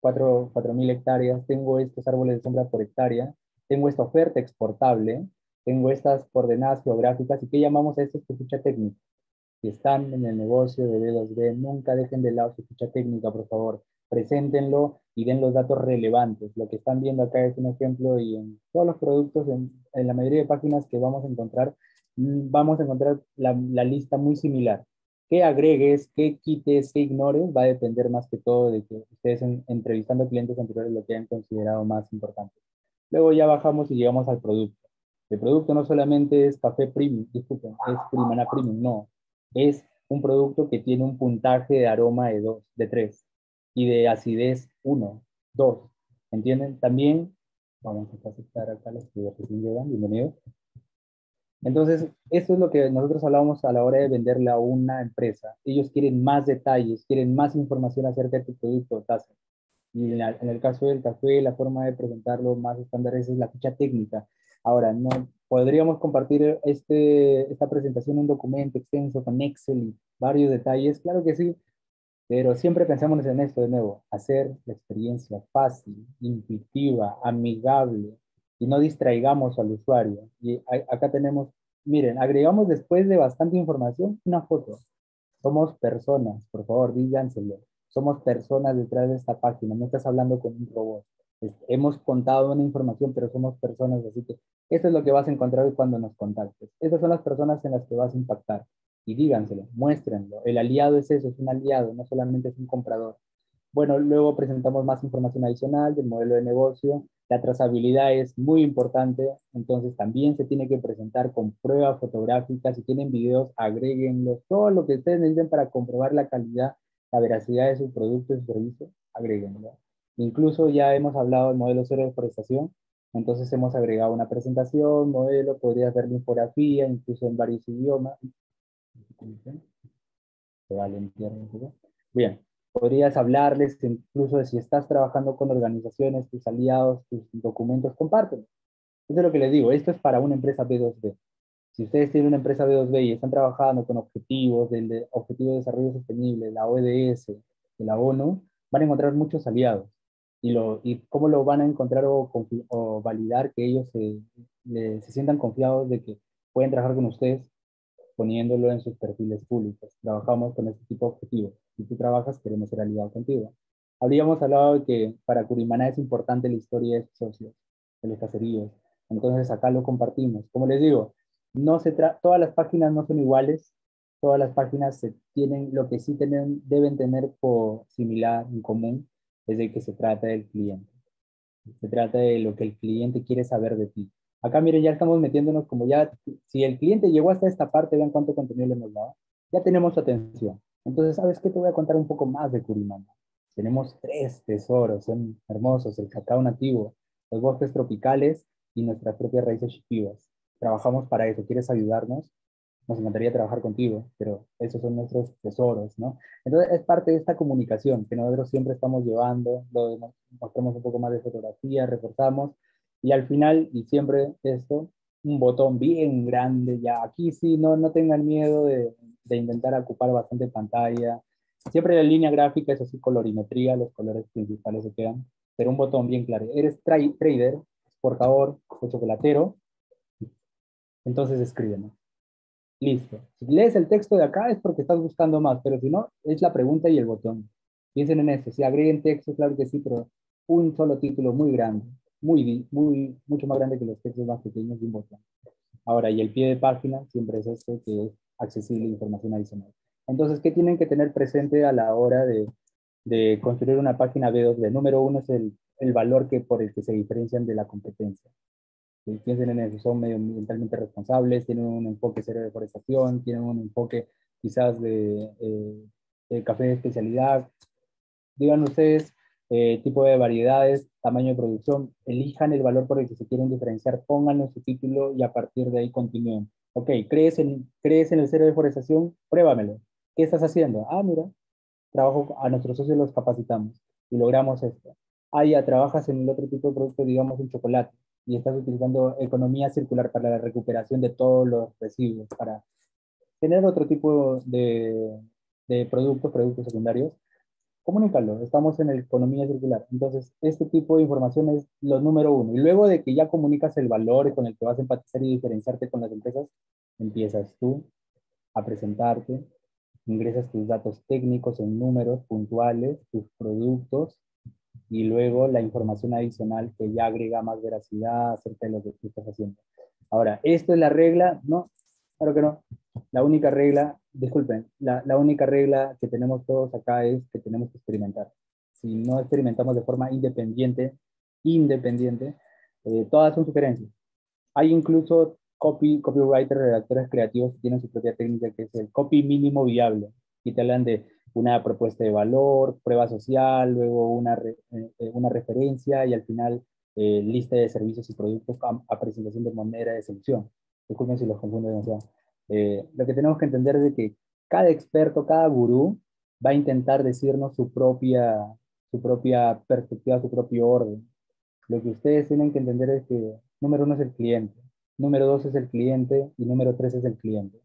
4.000 hectáreas, tengo estos árboles de sombra por hectárea, tengo esta oferta exportable, tengo estas coordenadas geográficas y qué llamamos a esto es ficha técnica. Si están en el negocio de B2B, nunca dejen de lado su ficha técnica, por favor. Preséntenlo y den los datos relevantes. Lo que están viendo acá es un ejemplo y en todos los productos, en, la mayoría de páginas que vamos a encontrar, mm, vamos a encontrar la, lista muy similar qué agregues, qué quites, qué ignores, va a depender más que todo de que ustedes entrevistando clientes anteriores lo que hayan considerado más importante. Luego ya bajamos y llegamos al producto. El producto no solamente es café premium, disculpen, es primana premium, no. Es un producto que tiene un puntaje de aroma de 2, de 3 y de acidez 1, 2. ¿Entienden? También, vamos a aceptar acá los que recién llegan, bienvenidos. Entonces, esto es lo que nosotros hablábamos a la hora de venderle a una empresa. Ellos quieren más detalles, quieren más información acerca de tu producto o taza. Y en, el caso del café, la forma de presentarlo más estándar es la ficha técnica. Ahora, no podríamos compartir este, esta presentación en un documento extenso con Excel y varios detalles. Claro que sí, pero siempre pensamos en esto de nuevo, hacer la experiencia fácil, intuitiva, amigable, y no distraigamos al usuario. Y acá tenemos, miren, agregamos después de bastante información una foto. Somos personas, por favor, díganselo. Somos personas detrás de esta página, no estás hablando con un robot. Hemos contado una información, pero somos personas, así que eso es lo que vas a encontrar cuando nos contactes. Esas son las personas en las que vas a impactar. Y díganselo, muéstrenlo. El aliado es eso, es un aliado, no solamente es un comprador. Bueno, luego presentamos más información adicional del modelo de negocio, la trazabilidad es muy importante, entonces también se tiene que presentar con pruebas fotográficas. Si tienen videos, agréguenlos. Todo lo que ustedes necesiten para comprobar la calidad, la veracidad de su producto y su servicio, agréguenlo. Incluso ya hemos hablado del modelo cero de deforestación, entonces hemos agregado una presentación, modelo, podría hacer la infografía, incluso en varios idiomas. Se va a. Bien, podrías hablarles incluso de si estás trabajando con organizaciones, tus aliados, tus documentos, compártelos. Eso es lo que les digo, esto es para una empresa B2B. Si ustedes tienen una empresa B2B y están trabajando con objetivos del Objetivo de Desarrollo Sostenible, la ODS, de la ONU, van a encontrar muchos aliados. Y, lo, y cómo lo van a encontrar o, o validar que ellos se, se sientan confiados de que pueden trabajar con ustedes poniéndolo en sus perfiles públicos. Trabajamos con este tipo de objetivos. Si tú trabajas, queremos ser aliados contigo. Habríamos hablado de que para Curimana es importante la historia de sus socios, de los caseríos. Entonces acá lo compartimos. Como les digo, no se todas las páginas no son iguales, todas las páginas se tienen, lo que sí tienen, deben tener por similar, en común, es de que se trata del cliente. Se trata de lo que el cliente quiere saber de ti. Acá miren, ya estamos metiéndonos como ya, si el cliente llegó hasta esta parte, vean cuánto contenido le hemos dado, ya tenemos atención. Entonces, ¿sabes qué? Te voy a contar un poco más de Curimana. Tenemos tres tesoros, son hermosos, el cacao nativo, los bosques tropicales y nuestras propias raíces chipivas. Trabajamos para eso. ¿Quieres ayudarnos? Nos encantaría trabajar contigo, pero esos son nuestros tesoros, ¿no? Entonces, es parte de esta comunicación que nosotros siempre estamos llevando, lo mostramos un poco más de fotografía, reforzamos, y al final, y siempre esto, un botón bien grande, ya aquí sí, no, no tengan miedo de, de intentar ocupar bastante pantalla. Siempre la línea gráfica es así, colorimetría, los colores principales se quedan, pero un botón bien claro. Eres trader, portador o chocolatero, entonces escríbeme. Listo. Si lees el texto de acá es porque estás buscando más, pero si no, es la pregunta y el botón. Piensen en eso. Si agreguen texto, claro que sí, pero un solo título muy grande muy, muy, mucho más grande que los textos más pequeños de un botón. Ahora, y el pie de página siempre es este, que es accesible información adicional. Entonces, ¿qué tienen que tener presente a la hora de, de construir una página B2B? Número uno es el, el, valor que, por el que se diferencian de la competencia. Piensen en eso, son medioambientalmente responsables, tienen un enfoque cero de deforestación, tienen un enfoque quizás de, eh, de café de especialidad. Digan ustedes eh, tipo de variedades, tamaño de producción, elijan el valor por el que se quieren diferenciar, pónganlo en su título y a partir de ahí continúen. Ok, ¿crees en, ¿crees en el cero de deforestación? Pruébamelo. ¿Qué estás haciendo? Ah, mira, trabajo, a nuestros socios los capacitamos y logramos esto. Ah, ya trabajas en el otro tipo de producto, digamos en chocolate, y estás utilizando economía circular para la recuperación de todos los residuos, para tener otro tipo de, de productos, productos secundarios comunícalo, estamos en economía circular. Entonces, este tipo de información es lo número uno. Y luego de que ya comunicas el valor con el que vas a empatizar y diferenciarte con las empresas, empiezas tú a presentarte, ingresas tus datos técnicos en números puntuales, tus productos y luego la información adicional que ya agrega más veracidad acerca de lo que tú estás haciendo. Ahora, ¿esto es la regla? No, claro que no. La única regla, disculpen, la, la única regla que tenemos todos acá es que tenemos que experimentar. Si no experimentamos de forma independiente, independiente, eh, todas son sugerencias. Hay incluso copy, copywriter, redactores creativos que tienen su propia técnica que es el copy mínimo viable. Y te hablan de una propuesta de valor, prueba social, luego una, eh, una referencia y al final eh, lista de servicios y productos a, presentación de manera de selección. Disculpen si los confundo demasiado. Eh, lo que tenemos que entender es que cada experto, cada gurú va a intentar decirnos su propia, su propia perspectiva, su propio orden. Lo que ustedes tienen que entender es que número uno es el cliente, número dos es el cliente y número tres es el cliente.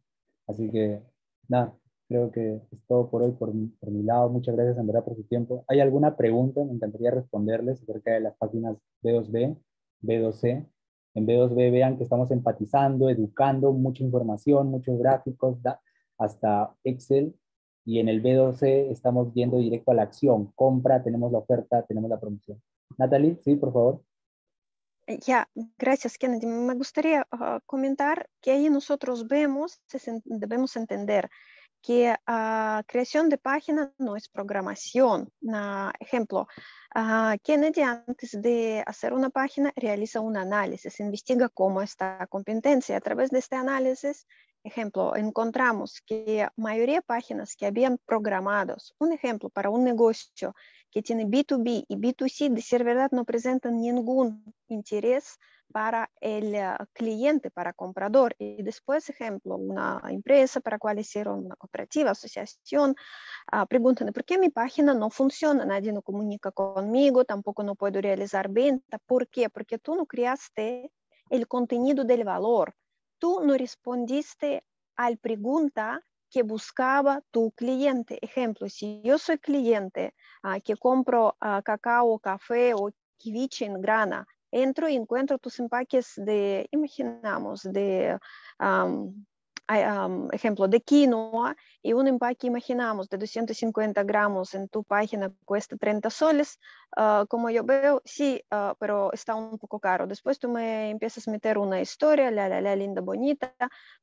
Así que, nada, creo que es todo por hoy por mi, por mi lado. Muchas gracias, Andrea, por su tiempo. ¿Hay alguna pregunta? Me encantaría responderles acerca de las páginas B2B, B2C. En B2B vean que estamos empatizando, educando, mucha información, muchos gráficos, hasta Excel. Y en el B2C estamos yendo directo a la acción. Compra, tenemos la oferta, tenemos la promoción. Natalie, sí, por favor. Ya, gracias Kennedy. Me gustaría uh, comentar que ahí nosotros vemos, debemos entender que uh, creación de página no es programación. Uh, ejemplo, Kennedy antes de hacer una página realiza un análisis, investiga cómo está la competencia. A través de este análisis, ejemplo, encontramos que mayoría de páginas que habían programados, un ejemplo para un negocio que tiene B2B y B2C, de ser verdad no presentan ningún interés para el eh, cliente, para comprador. Y después, ejemplo, una empresa para cual hicieron una cooperativa, asociación, uh, preguntan, ¿por qué mi página no funciona? Nadie no comunica conmigo, tampoco no puedo realizar venta. ¿Por qué? Porque tú no creaste el contenido del valor. Tú no respondiste a la pregunta que buscaba tu cliente. Ejemplo, si yo soy cliente uh, que compro uh, cacao, café o kiwiche en grana, entro y encuentro tus empaques de, imaginamos, de, um, ejemplo, de quinoa y un empaque, imaginamos, de 250 gramos en tu página cuesta 30 soles, uh, como yo veo, sí, uh, pero está un poco caro. Después tú me empiezas a meter una historia, la, la, la, linda, bonita,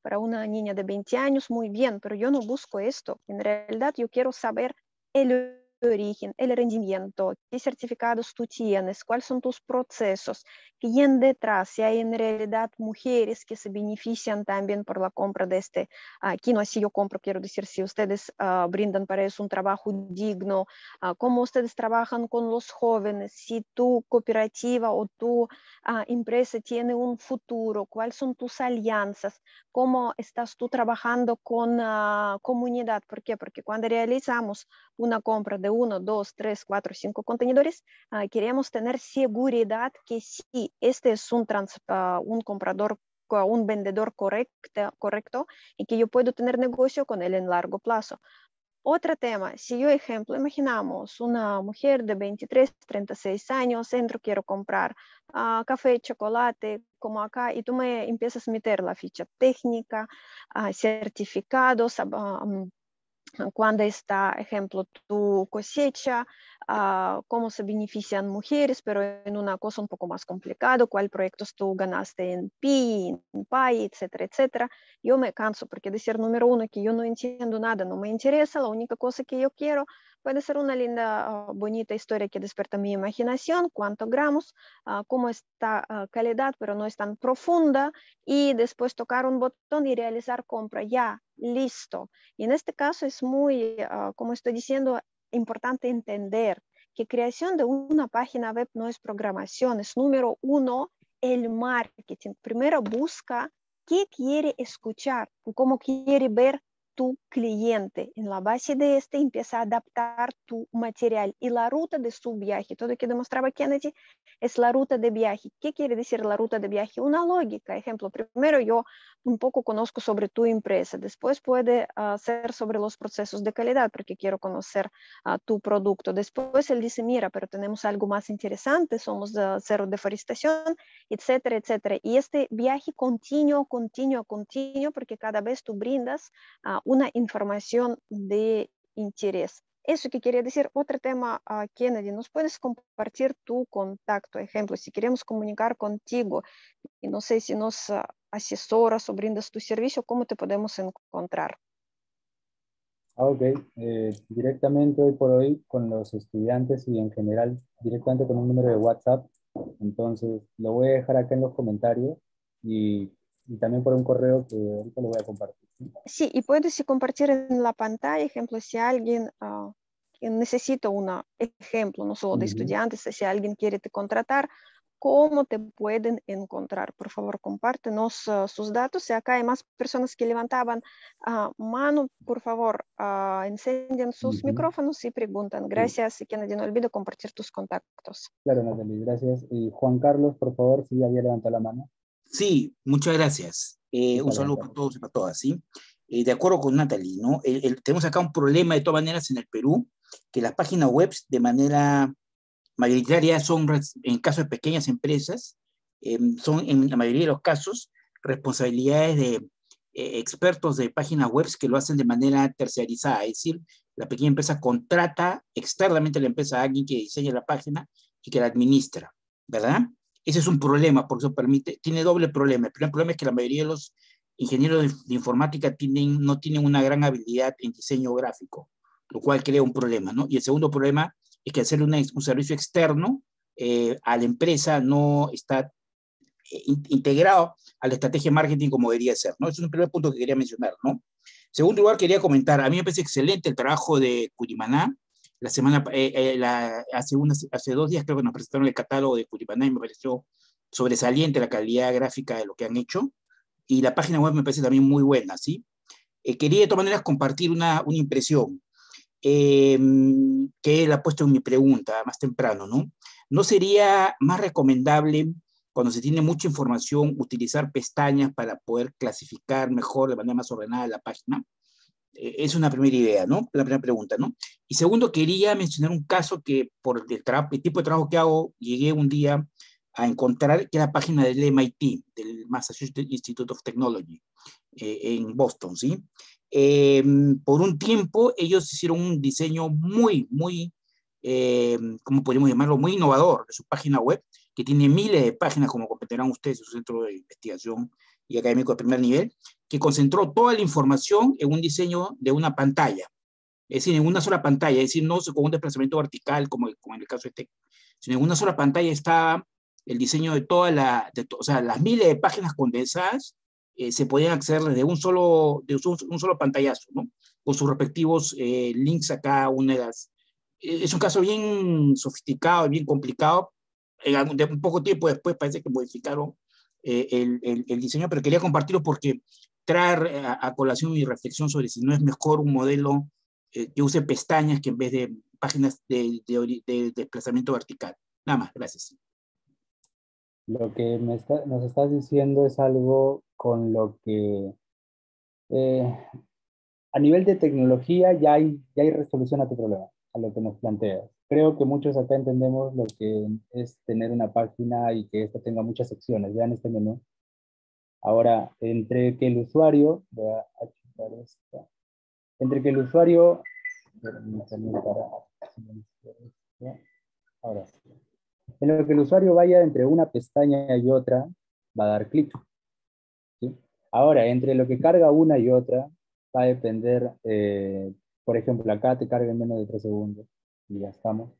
para una niña de 20 años, muy bien, pero yo no busco esto. En realidad yo quiero saber el origen, el rendimiento, qué certificados tú tienes, cuáles son tus procesos, quién detrás, si hay en realidad mujeres que se benefician también por la compra de este, aquí no si yo compro, quiero decir, si ustedes uh, brindan para eso un trabajo digno, uh, cómo ustedes trabajan con los jóvenes, si tu cooperativa o tu empresa tiene un futuro, cuáles son tus alianzas, cómo estás tú trabajando con comunidad, ¿por qué? Porque cuando realizamos una compra de uno, dos, tres, cuatro, cinco contenedores, queremos tener seguridad que sí este es un, uh, un comprador un vendedor correcto, correcto y que yo puedo tener negocio con él en largo plazo. Otro tema, si yo ejemplo, imaginamos una mujer de 23, 36 años, entro, quiero comprar uh, café, chocolate, como acá, y tú me empiezas a meter la ficha técnica, uh, certificados, um, cuando está, ejemplo, tu cosecha, uh, cómo se benefician mujeres, pero en una cosa un poco más complicada, cuál proyectos tú ganaste en PI, en PAI, etcétera, etcétera. Yo me canso porque decir número uno que yo no entiendo nada, no me interesa, la única cosa que yo quiero puede ser una linda, uh, bonita historia que despierta mi imaginación, cuántos gramos, uh, cómo está calidad, pero no es tan profunda, y después tocar un botón y realizar compra. Ya, listo. Y en este caso es muy, uh, como estoy diciendo, importante entender que creación de una página web no es programación, es número uno el marketing. Primero busca qué quiere escuchar, cómo quiere ver tu cliente. En la base de este empieza a adaptar tu material y la ruta de su viaje. Todo lo que demostraba Kennedy es la ruta de viaje. ¿Qué quiere decir la ruta de viaje? Una lógica. Ejemplo, primero yo un poco conozco sobre tu empresa. Después puede uh, ser sobre los procesos de calidad, porque quiero conocer uh, tu producto. Después él dice, mira, pero tenemos algo más interesante, somos de cero deforestación, etcétera, etcétera. Y este viaje continuo, continuo, continuo, porque cada vez tú brindas uh, una información de interés. Eso que quería decir, otro tema, uh, Kennedy, ¿nos puedes compartir tu contacto? Ejemplo, si queremos comunicar contigo, y no sé si nos uh, asesoras o brindas tu servicio, ¿cómo te podemos encontrar? Ah, ok, eh, directamente hoy por hoy con los estudiantes y en general directamente con un número de WhatsApp. Entonces lo voy a dejar acá en los comentarios y, y también por un correo que ahorita lo voy a compartir. Sí, y puedes compartir en la pantalla, ejemplo, si alguien uh, necesita un ejemplo, no solo de uh -huh. estudiantes, si alguien quiere te contratar, ¿cómo te pueden encontrar? Por favor, compártenos uh, sus datos. Y acá hay más personas que levantaban uh, mano. Por favor, encienden sus uh -huh. micrófonos y preguntan. Gracias. Sí. Y que nadie no olvide compartir tus contactos. Claro, Natalie, gracias. Y Juan Carlos, por favor, si había levantado la mano. Sí, muchas gracias. Eh, un saludo para todos y para todas, ¿sí? Eh, de acuerdo con Natalie, ¿no? El, el, tenemos acá un problema de todas maneras en el Perú, que las páginas web de manera mayoritaria son, en caso de pequeñas empresas, eh, son en la mayoría de los casos responsabilidades de eh, expertos de páginas web que lo hacen de manera terciarizada, es decir, la pequeña empresa contrata externamente a la empresa a alguien que diseña la página y que la administra, ¿verdad? Ese es un problema, porque eso permite, tiene doble problema. El primer problema es que la mayoría de los ingenieros de, de informática tienen, no tienen una gran habilidad en diseño gráfico, lo cual crea un problema, ¿no? Y el segundo problema es que hacer una, un servicio externo eh, a la empresa no está eh, integrado a la estrategia de marketing como debería ser, ¿no? Ese es un primer punto que quería mencionar, ¿no? Segundo lugar, quería comentar, a mí me parece excelente el trabajo de Curimaná, la semana, eh, eh, la, hace, unas, hace dos días creo que nos presentaron el catálogo de Curimaná y me pareció sobresaliente la calidad gráfica de lo que han hecho, y la página web me parece también muy buena, ¿sí? Eh, quería de todas maneras compartir una, una impresión eh, que él ha puesto en mi pregunta más temprano, ¿no? ¿No sería más recomendable, cuando se tiene mucha información, utilizar pestañas para poder clasificar mejor, de manera más ordenada la página? Eh, es una primera idea, ¿no? La primera pregunta, ¿no? Y segundo, quería mencionar un caso que por el, el tipo de trabajo que hago, llegué un día a encontrar que la página del MIT, del Massachusetts Institute of Technology, eh, en Boston, ¿sí? Eh, por un tiempo ellos hicieron un diseño muy, muy, eh, ¿cómo podríamos llamarlo? Muy innovador de su página web, que tiene miles de páginas, como comprenderán ustedes, su centro de investigación y académico de primer nivel, que concentró toda la información en un diseño de una pantalla. Es decir, en una sola pantalla, es decir, no con un desplazamiento vertical como, como en el caso de TEC, sino en una sola pantalla está el diseño de toda la, to, o sea, las miles de páginas condensadas eh, se podían acceder desde un solo, de un, un solo pantallazo, ¿no? Con sus respectivos eh, links a cada una de las... Eh, es un caso bien sofisticado bien complicado. En de un poco tiempo después parece que modificaron el, el, el, diseño, pero quería compartirlo porque traer a, a, colación mi reflexión sobre si no es mejor un modelo que use pestañas que en vez de páginas de, de, de desplazamiento vertical. Nada más, gracias. Lo que me está, nos estás diciendo es algo con lo que eh, a nivel de tecnología ya hay, ya hay resolución a tu problema, a lo que nos planteas. Creo que muchos acá entendemos lo que es tener una página y que esta tenga muchas secciones. Vean este menú. Ahora, entre que el usuario, voy a esta, entre que el usuario, ahora, en lo que el usuario vaya entre una pestaña y otra, va a dar clic. Ahora, entre lo que carga una y otra, va a depender, eh, por ejemplo, acá te carga en menos de 3 segundos y ya estamos.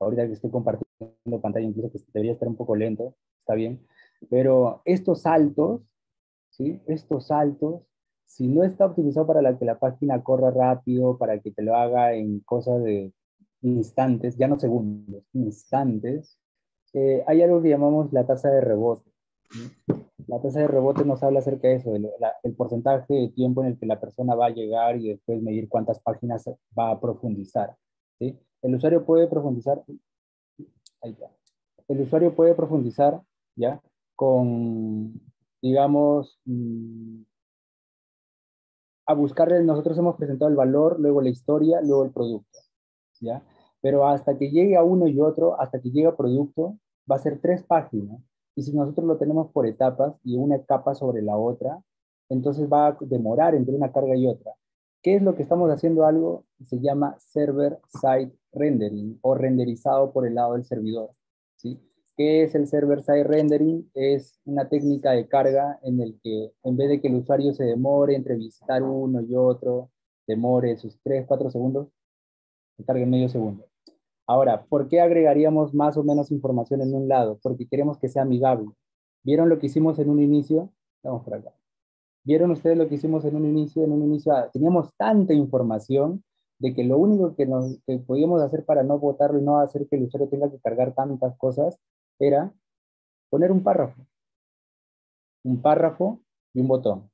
Ahorita que estoy compartiendo pantalla, incluso que debería estar un poco lento, está bien. Pero estos saltos, ¿sí? Estos saltos, si no está optimizado para que la página corra rápido, para que te lo haga en cosas de instantes, ya no segundos, instantes, eh, hay algo que llamamos la tasa de rebote. La tasa de rebote nos habla acerca de eso, del de porcentaje de tiempo en el que la persona va a llegar y después medir cuántas páginas va a profundizar. ¿sí? El usuario puede profundizar, ahí está. El usuario puede profundizar, ¿ya? Con, digamos, mm, a buscarle, nosotros hemos presentado el valor, luego la historia, luego el producto, ¿ya? Pero hasta que llegue a uno y otro, hasta que llegue a producto, va a ser tres páginas. Y si nosotros lo tenemos por etapas y una capa sobre la otra, entonces va a demorar entre una carga y otra. ¿Qué es lo que estamos haciendo? Algo se llama server-side rendering o renderizado por el lado del servidor. ¿sí? ¿Qué es el server-side rendering? Es una técnica de carga en el que en vez de que el usuario se demore entre visitar uno y otro, demore sus 3, 4 segundos, se carga en medio segundo. Ahora, ¿por qué agregaríamos más o menos información en un lado? Porque queremos que sea amigable. ¿Vieron lo que hicimos en un inicio? Vamos por acá. ¿Vieron ustedes lo que hicimos en un inicio? En un inicio ah, teníamos tanta información de que lo único que, nos, que podíamos hacer para no votarlo y no hacer que el usuario tenga que cargar tantas cosas era poner un párrafo. Un párrafo y un botón.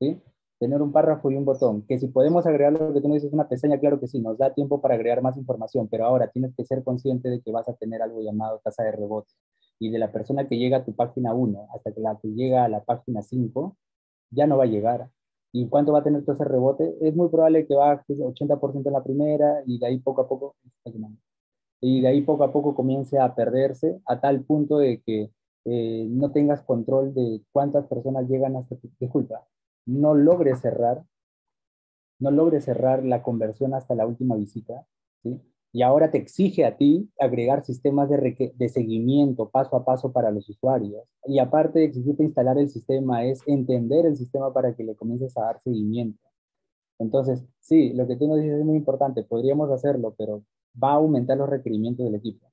¿sí? Tener un párrafo y un botón. Que si podemos agregar lo que tú me dices, una pestaña, claro que sí, nos da tiempo para agregar más información, pero ahora tienes que ser consciente de que vas a tener algo llamado tasa de rebote. Y de la persona que llega a tu página 1 hasta que la que llega a la página 5, ya no va a llegar. ¿Y cuánto va a tener todo ese rebote? Es muy probable que baje 80% en la primera y de ahí poco a poco, y de ahí poco a poco comience a perderse a tal punto de que eh, no tengas control de cuántas personas llegan hasta tu, disculpa, no logres cerrar, no logres cerrar la conversión hasta la última visita, ¿sí? y ahora te exige a ti agregar sistemas de, de, seguimiento paso a paso para los usuarios. Y aparte de exigirte instalar el sistema, es entender el sistema para que le comiences a dar seguimiento. Entonces, sí, lo que tú nos dices es muy importante, podríamos hacerlo, pero va a aumentar los requerimientos del equipo.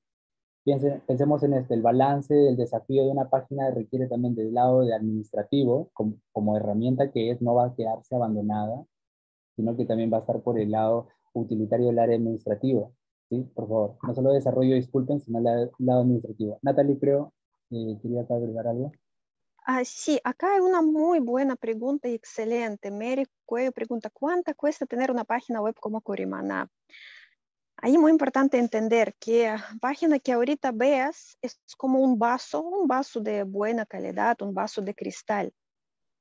pensemos en este, el balance del desafío de una página requiere también del lado de administrativo, como, como herramienta que es, no va a quedarse abandonada, sino que también va a estar por el lado utilitario del área administrativa Sí, por favor. No solo desarrollo, disculpen, sino el lado administrativo. Natalie, creo, eh, quería agregar algo. Ah, sí, acá hay una muy buena pregunta y excelente. Mary Cuello pregunta, ¿cuánto cuesta tener una página web como Corimana? Ahí muy importante entender que la página que ahorita veas es como un vaso, un vaso de buena calidad, un vaso de cristal,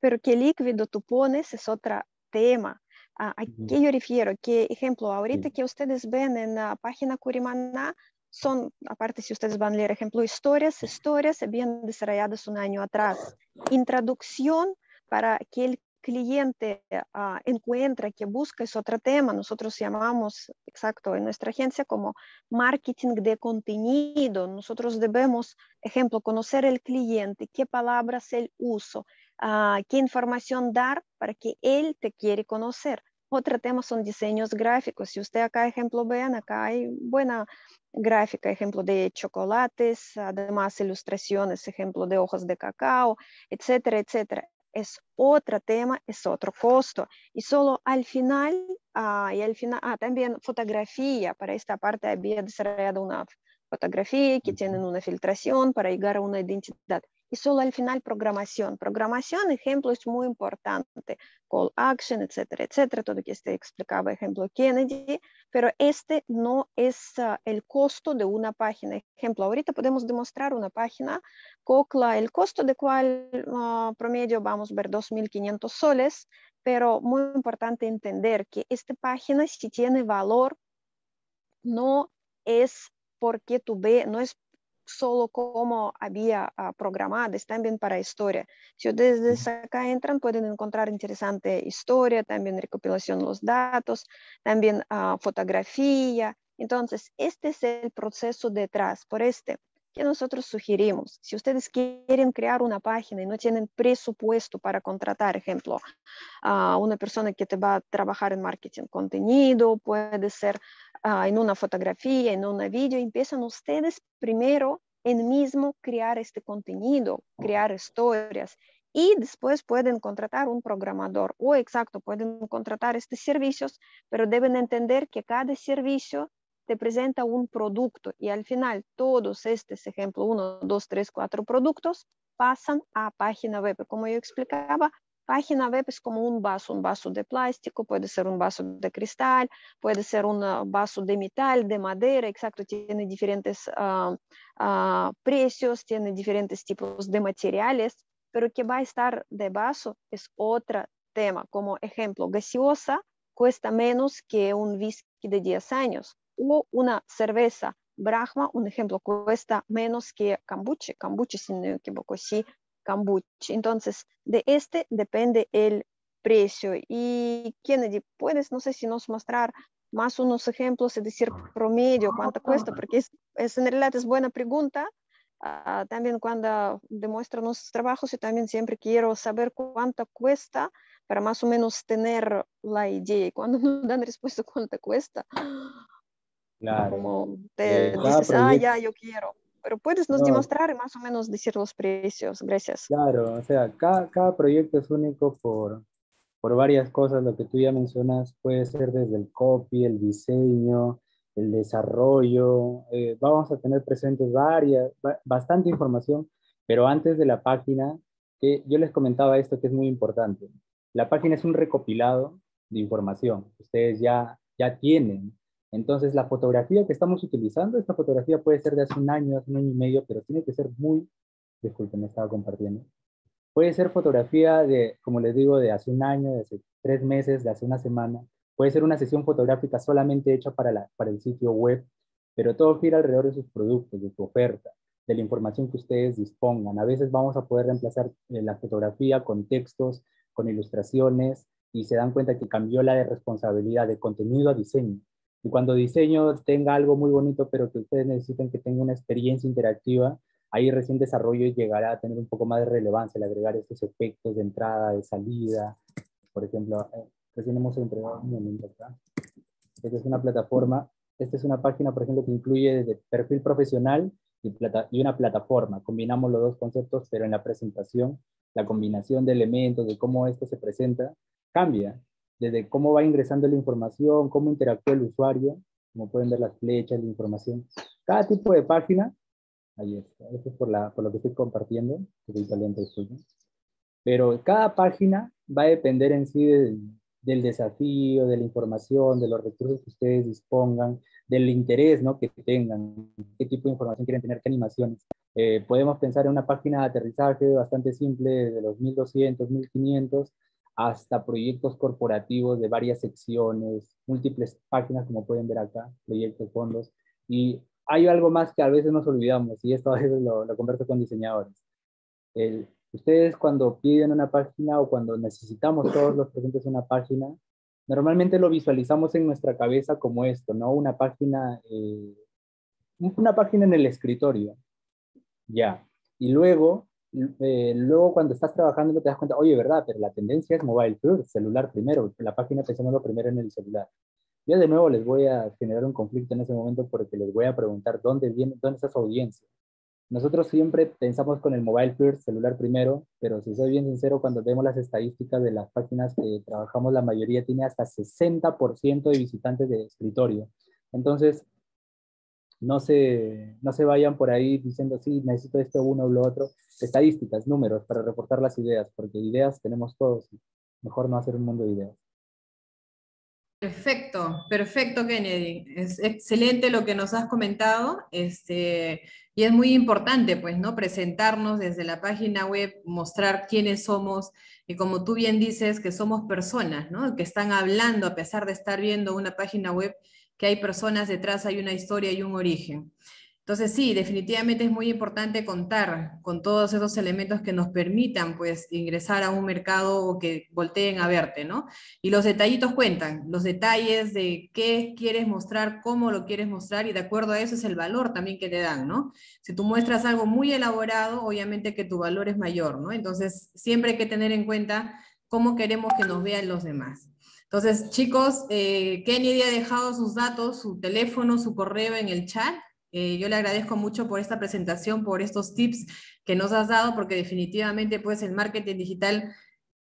pero que líquido tú pones es otro tema. ¿A, qué yo refiero? Que, ejemplo, ahorita que ustedes ven en la página Curimana, son, aparte si ustedes van a leer, ejemplo, historias, historias bien desarrolladas un año atrás. Introducción para que el cliente uh, encuentra, que busca es otro tema. Nosotros llamamos, exacto, en nuestra agencia como marketing de contenido. Nosotros debemos, ejemplo, conocer el cliente, qué palabras él usa, uh, qué información dar para que él te quiere conocer. Otro tema son diseños gráficos. Si usted acá, ejemplo, vean, acá hay buena gráfica, ejemplo de chocolates, además ilustraciones, ejemplo de hojas de cacao, etcétera, etcétera. Es otro tema, es otro costo. Y solo al final, ah, y al final, ah, también fotografía, para esta parte había desarrollado una fotografía que tienen una filtración para llegar a una identidad y solo al final programación. Programación, ejemplo, es muy importante, call action, etcétera, etcétera, todo que este explicaba, ejemplo, Kennedy, pero este no es uh, el costo de una página. Ejemplo, ahorita podemos demostrar una página, COCLA, el costo de cual uh, promedio vamos a ver 2.500 soles, pero muy importante entender que esta página si tiene valor, no es porque tú ve, no es solo como había uh, programadas, también para historia. Si ustedes acá entran, pueden encontrar interesante historia, también recopilación de los datos, también uh, fotografía. Entonces, este es el proceso detrás. Por este, que nosotros sugerimos, si ustedes quieren crear una página y no tienen presupuesto para contratar, ejemplo, a una persona que te va a trabajar en marketing contenido, puede ser uh, en una fotografía, en un vídeo, empiezan ustedes primero en mismo crear este contenido, crear historias y después pueden contratar un programador o exacto, pueden contratar estos servicios, pero deben entender que cada servicio te presenta un producto y al final todos estos, ejemplo, uno, dos, tres, cuatro productos pasan a página web. Como yo explicaba, página web es como un vaso, un vaso de plástico, puede ser un vaso de cristal, puede ser un uh, vaso de metal, de madera, exacto, tiene diferentes uh, uh, precios, tiene diferentes tipos de materiales, pero que va a estar de vaso es otro tema, como ejemplo, gaseosa cuesta menos que un whisky de 10 años o una cerveza Brahma, un ejemplo, cuesta menos que kombucha, kombucha si no me equivoco, sí, kombucha. Entonces, de este depende el precio. Y Kennedy, puedes, no sé si nos mostrar más unos ejemplos, es decir, promedio, cuánto cuesta, porque es, es en realidad es buena pregunta. Uh, también cuando demuestro nuestros trabajos, yo también siempre quiero saber cuánto cuesta para más o menos tener la idea. Y cuando nos dan respuesta cuánto cuesta, claro. como te eh, dices, ah, ya, yo quiero. Pero puedes nos no. demostrar más o menos decir los precios. Gracias. Claro, o sea, cada, cada proyecto es único por, por varias cosas. Lo que tú ya mencionas puede ser desde el copy, el diseño, el desarrollo. Eh, vamos a tener presentes varias, bastante información, pero antes de la página, que yo les comentaba esto que es muy importante. La página es un recopilado de información. Ustedes ya, ya tienen. Entonces, la fotografía que estamos utilizando, esta fotografía puede ser de hace un año, hace un año y medio, pero tiene que ser muy, disculpen, me estaba compartiendo. Puede ser fotografía de, como les digo, de hace un año, de hace tres meses, de hace una semana. Puede ser una sesión fotográfica solamente hecha para, la, para el sitio web, pero todo gira alrededor de sus productos, de su oferta, de la información que ustedes dispongan. A veces vamos a poder reemplazar eh, la fotografía con textos, con ilustraciones, y se dan cuenta que cambió la de responsabilidad de contenido a diseño. Y cuando diseño tenga algo muy bonito, pero que ustedes necesiten que tenga una experiencia interactiva, ahí recién desarrollo llegará a tener un poco más de relevancia, el agregar estos efectos de entrada, de salida. Por ejemplo, eh, recién hemos entregado un momento acá. Esta es una plataforma, esta es una página, por ejemplo, que incluye de perfil profesional y, plata, y una plataforma. Combinamos los dos conceptos, pero en la presentación, la combinación de elementos, de cómo esto se presenta, cambia. Desde cómo va ingresando la información, cómo interactúa el usuario, como pueden ver las flechas, la información. Cada tipo de página Ahí está. Eso es por, lo que estoy compartiendo, suyo. Pero cada página va a depender en sí del desafío, de la información, de los recursos que ustedes dispongan, del interés ¿no? que tengan, qué tipo de información quieren tener, qué animaciones. Eh, podemos pensar en una página de aterrizaje bastante simple, de los 1200, 1500, hasta proyectos corporativos de varias secciones, múltiples páginas, como pueden ver acá, proyectos, fondos, y hay algo más que a veces nos olvidamos y esto a veces lo, lo converso con diseñadores. ustedes cuando piden una página o cuando necesitamos todos los presentes una página, normalmente lo visualizamos en nuestra cabeza como esto, ¿no? Una página, eh, una página en el escritorio, ya. Y luego, eh, luego cuando estás trabajando te das cuenta, oye, ¿verdad? Pero la tendencia es mobile first, celular primero, la página lo primero en el celular. Yo de nuevo les voy a generar un conflicto en ese momento porque les voy a preguntar dónde viene, dónde está su audiencia. Nosotros siempre pensamos con el mobile first, celular primero, pero si soy bien sincero, cuando vemos las estadísticas de las páginas que trabajamos, la mayoría tiene hasta 60% de visitantes de escritorio. Entonces, no se, no se vayan por ahí diciendo, sí, necesito esto, uno o lo otro. Estadísticas, números, para reportar las ideas, porque ideas tenemos todos. Mejor no hacer un mundo de ideas. Perfecto, perfecto, Kennedy. Es excelente lo que nos has comentado. Este, y es muy importante, pues, ¿no? Presentarnos desde la página web, mostrar quiénes somos y como tú bien dices, que somos personas, ¿no? Que están hablando, a pesar de estar viendo una página web, que hay personas detrás, hay una historia y un origen. Entonces sí, definitivamente es muy importante contar con todos esos elementos que nos permitan pues ingresar a un mercado o que volteen a verte, ¿no? Y los detallitos cuentan, los detalles de qué quieres mostrar, cómo lo quieres mostrar y de acuerdo a eso es el valor también que te dan, ¿no? Si tú muestras algo muy elaborado, obviamente que tu valor es mayor, ¿no? Entonces siempre hay que tener en cuenta cómo queremos que nos vean los demás. Entonces, chicos, eh, Kennedy ha dejado sus datos, su teléfono, su correo en el chat. Eh, yo le agradezco mucho por esta presentación, por estos tips que nos has dado, porque definitivamente pues el marketing digital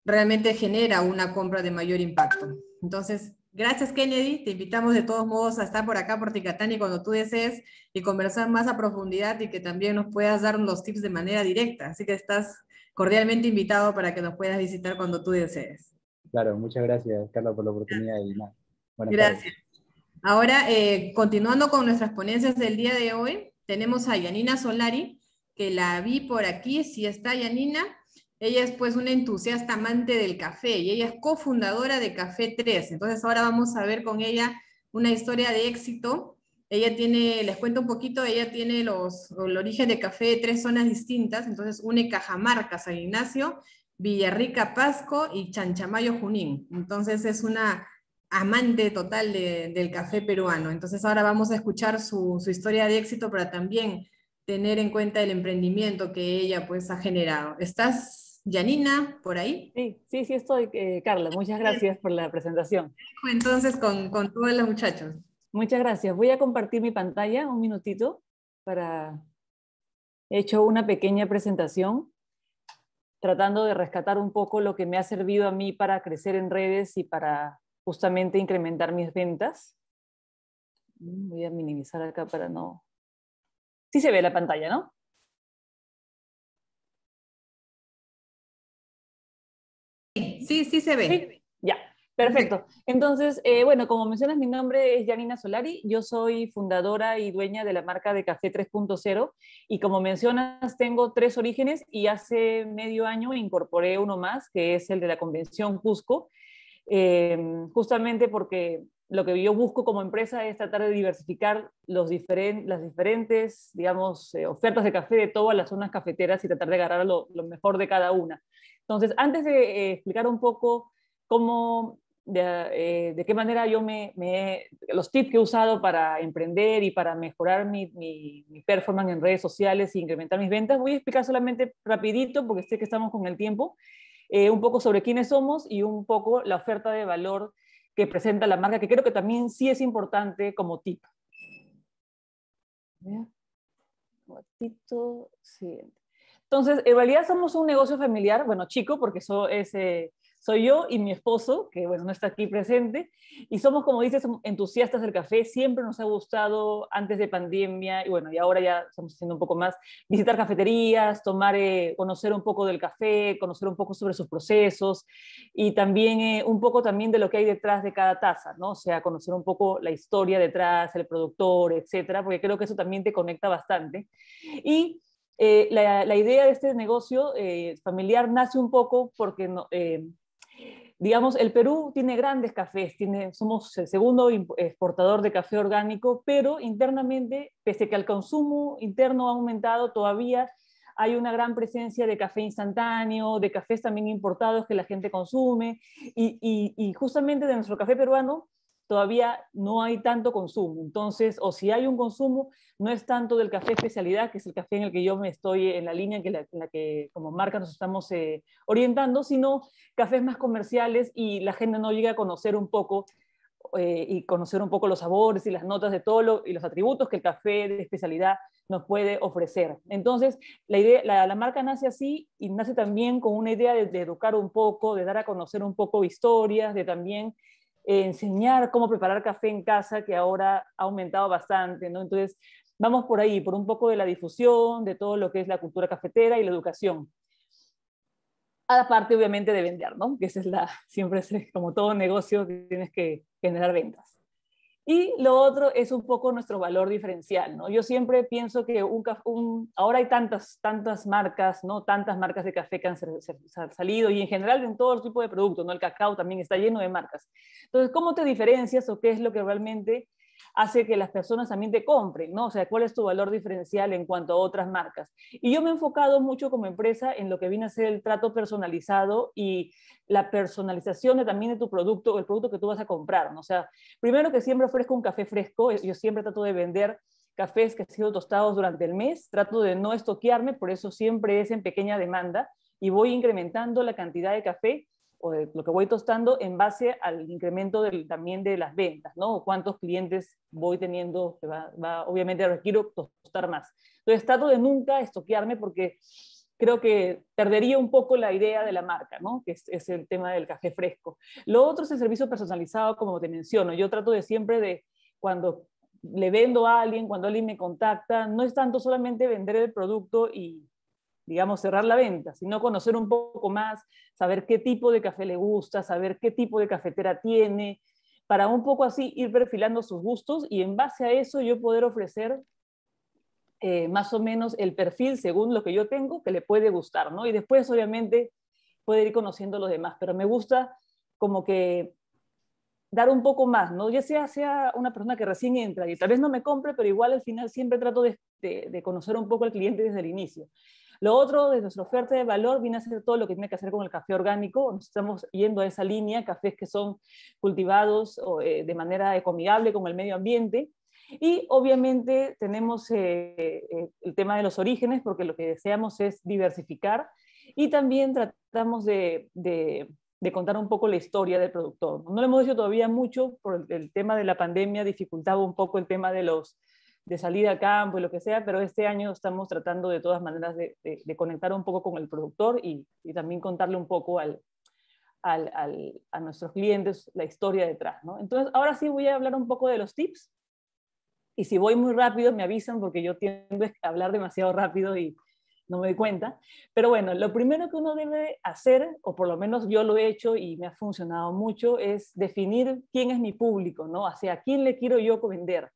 realmente genera una compra de mayor impacto. Entonces, gracias Kennedy, te invitamos de todos modos a estar por acá por Ticatani cuando tú desees y conversar más a profundidad y que también nos puedas dar los tips de manera directa. Así que estás cordialmente invitado para que nos puedas visitar cuando tú desees. Claro, muchas gracias Carla por la oportunidad y nada. Gracias. Ahora, eh, continuando con nuestras ponencias del día de hoy, tenemos a Yanina Solari, que la vi por aquí, si está Yanina, Ella es pues una entusiasta amante del café y ella es cofundadora de Café 3. Entonces ahora vamos a ver con ella una historia de éxito. Ella tiene, les cuento un poquito, ella tiene los, el origen de café de tres zonas distintas, entonces une Cajamarca, San Ignacio, Villarrica, Pasco y Chanchamayo, Junín. Entonces es una amante total del café peruano. Entonces ahora vamos a escuchar su, su historia de éxito para también tener en cuenta el emprendimiento que ella pues ha generado. ¿Estás Janina, por ahí. Sí, sí, sí estoy, eh, Carla. Muchas gracias por la presentación. Entonces, con, con todos los muchachos. Muchas gracias. Voy a compartir mi pantalla un minutito para... He hecho una pequeña presentación tratando de rescatar un poco lo que me ha servido a mí para crecer en redes y para justamente incrementar mis ventas. Voy a minimizar acá para no... Sí se ve la pantalla, ¿no? Sí, sí se ve. Perfecto. Entonces, eh, bueno, como mencionas, mi nombre es Janina Solari, yo soy fundadora y dueña de la marca de Café 3.0 y como mencionas, tengo tres orígenes y hace medio año incorporé uno más, que es el de la Convención Cusco, em, justamente porque lo que yo busco como empresa es tratar de diversificar los las diferentes, digamos, eh, ofertas de café de todas las zonas cafeteras y tratar de agarrar lo mejor de cada una. Entonces, antes de eh, explicar un poco cómo, de, eh, qué manera yo me, los tips que he usado para emprender y para mejorar mi, performance en redes sociales e incrementar mis ventas, voy a explicar solamente rapidito, porque sé que estamos con el tiempo, eh, un poco sobre quiénes somos y un poco la oferta de valor que presenta la marca, que creo que también sí es importante como tip. Entonces, en realidad somos un negocio familiar, bueno, chico, porque eso es, eh, soy yo y mi esposo, que bueno, no está aquí presente, y somos, como dices, entusiastas del café, siempre nos ha gustado antes de pandemia, y bueno, y ahora ya estamos haciendo un poco más, visitar cafeterías, tomar, eh, conocer un poco del café, conocer un poco sobre sus procesos, y también eh, un poco también de lo que hay detrás de cada taza, ¿no? O sea, conocer un poco la historia detrás, el productor, etcétera, porque creo que eso también te conecta bastante. Y eh, la, idea de este negocio eh, familiar nace un poco porque, eh, digamos, el Perú tiene grandes cafés, tiene, somos el segundo exportador de café orgánico, pero internamente, pese que el consumo interno ha aumentado, todavía hay una gran presencia de café instantáneo, de cafés también importados que la gente consume, y justamente de nuestro café peruano todavía no hay tanto consumo. Entonces, o si hay un consumo, no es tanto del café especialidad, que es el café en el que yo me estoy en la línea en, la, que como marca nos estamos eh, orientando, sino cafés más comerciales y la gente no llega a conocer un poco eh, y conocer un poco los sabores y las notas de todo y los atributos que el café de especialidad nos puede ofrecer. Entonces, la, idea, la, marca nace así y nace también con una idea de, de, educar un poco, de dar a conocer un poco historias, de también enseñar cómo preparar café en casa, que ahora ha aumentado bastante, ¿no? Entonces, vamos por ahí, por un poco de la difusión, de todo lo que es la cultura cafetera y la educación. Aparte, obviamente, de vender, ¿no? Que es la, siempre es como todo negocio, tienes que generar ventas. Y lo otro es un poco nuestro valor diferencial, ¿no? Yo siempre pienso que un, ahora hay tantas, tantas marcas, ¿no? Tantas marcas de café que han salido y en general en todo tipo de productos, ¿no? El cacao también está lleno de marcas. Entonces, ¿cómo te diferencias o qué es lo que realmente hace que las personas también te compren, ¿no? O sea, ¿cuál es tu valor diferencial en cuanto a otras marcas? Y yo me he enfocado mucho como empresa en lo que viene a ser el trato personalizado y la personalización de, también de tu producto o el producto que tú vas a comprar, ¿no? O sea, primero que siempre ofrezco un café fresco, yo siempre trato de vender cafés que han sido tostados durante el mes, trato de no estoquearme, por eso siempre es en pequeña demanda y voy incrementando la cantidad de café o lo que voy tostando en base al incremento del, también de las ventas, ¿no? cuántos clientes voy teniendo, que va, obviamente requiero tostar más. Entonces trato de nunca estoquearme porque creo que perdería un poco la idea de la marca, ¿no? que es, es, el tema del café fresco. Lo otro es el servicio personalizado, como te menciono. Yo trato de siempre de, cuando le vendo a alguien, cuando alguien me contacta, no es tanto solamente vender el producto y, digamos, cerrar la venta, sino conocer un poco más, saber qué tipo de café le gusta, saber qué tipo de cafetera tiene, para un poco así ir perfilando sus gustos y en base a eso yo poder ofrecer eh, más o menos el perfil según lo que yo tengo que le puede gustar, ¿no? Y después, obviamente, puede ir conociendo a los demás, pero me gusta como que dar un poco más, ¿no? Ya sea, sea una persona que recién entra y tal vez no me compre, pero igual al final siempre trato de, de, conocer un poco al cliente desde el inicio. Lo otro de nuestra oferta de valor viene a ser todo lo que tiene que hacer con el café orgánico. Nos estamos yendo a esa línea, cafés que son cultivados eh, de manera ecomigable con el medio ambiente. Y obviamente tenemos eh, eh, el tema de los orígenes, porque lo que deseamos es diversificar. Y también tratamos de, de, contar un poco la historia del productor. No lo hemos dicho todavía mucho, por el, tema de la pandemia dificultaba un poco el tema de los de salida a campo y lo que sea, pero este año estamos tratando de todas maneras de, conectar un poco con el productor y, también contarle un poco al, a nuestros clientes la historia detrás. ¿no? Entonces, ahora sí voy a hablar un poco de los tips y si voy muy rápido me avisan porque yo tiendo a hablar demasiado rápido y no me doy cuenta. Pero bueno, lo primero que uno debe hacer, o por lo menos yo lo he hecho y me ha funcionado mucho, es definir quién es mi público, ¿no? Hacia quién le quiero yo vender.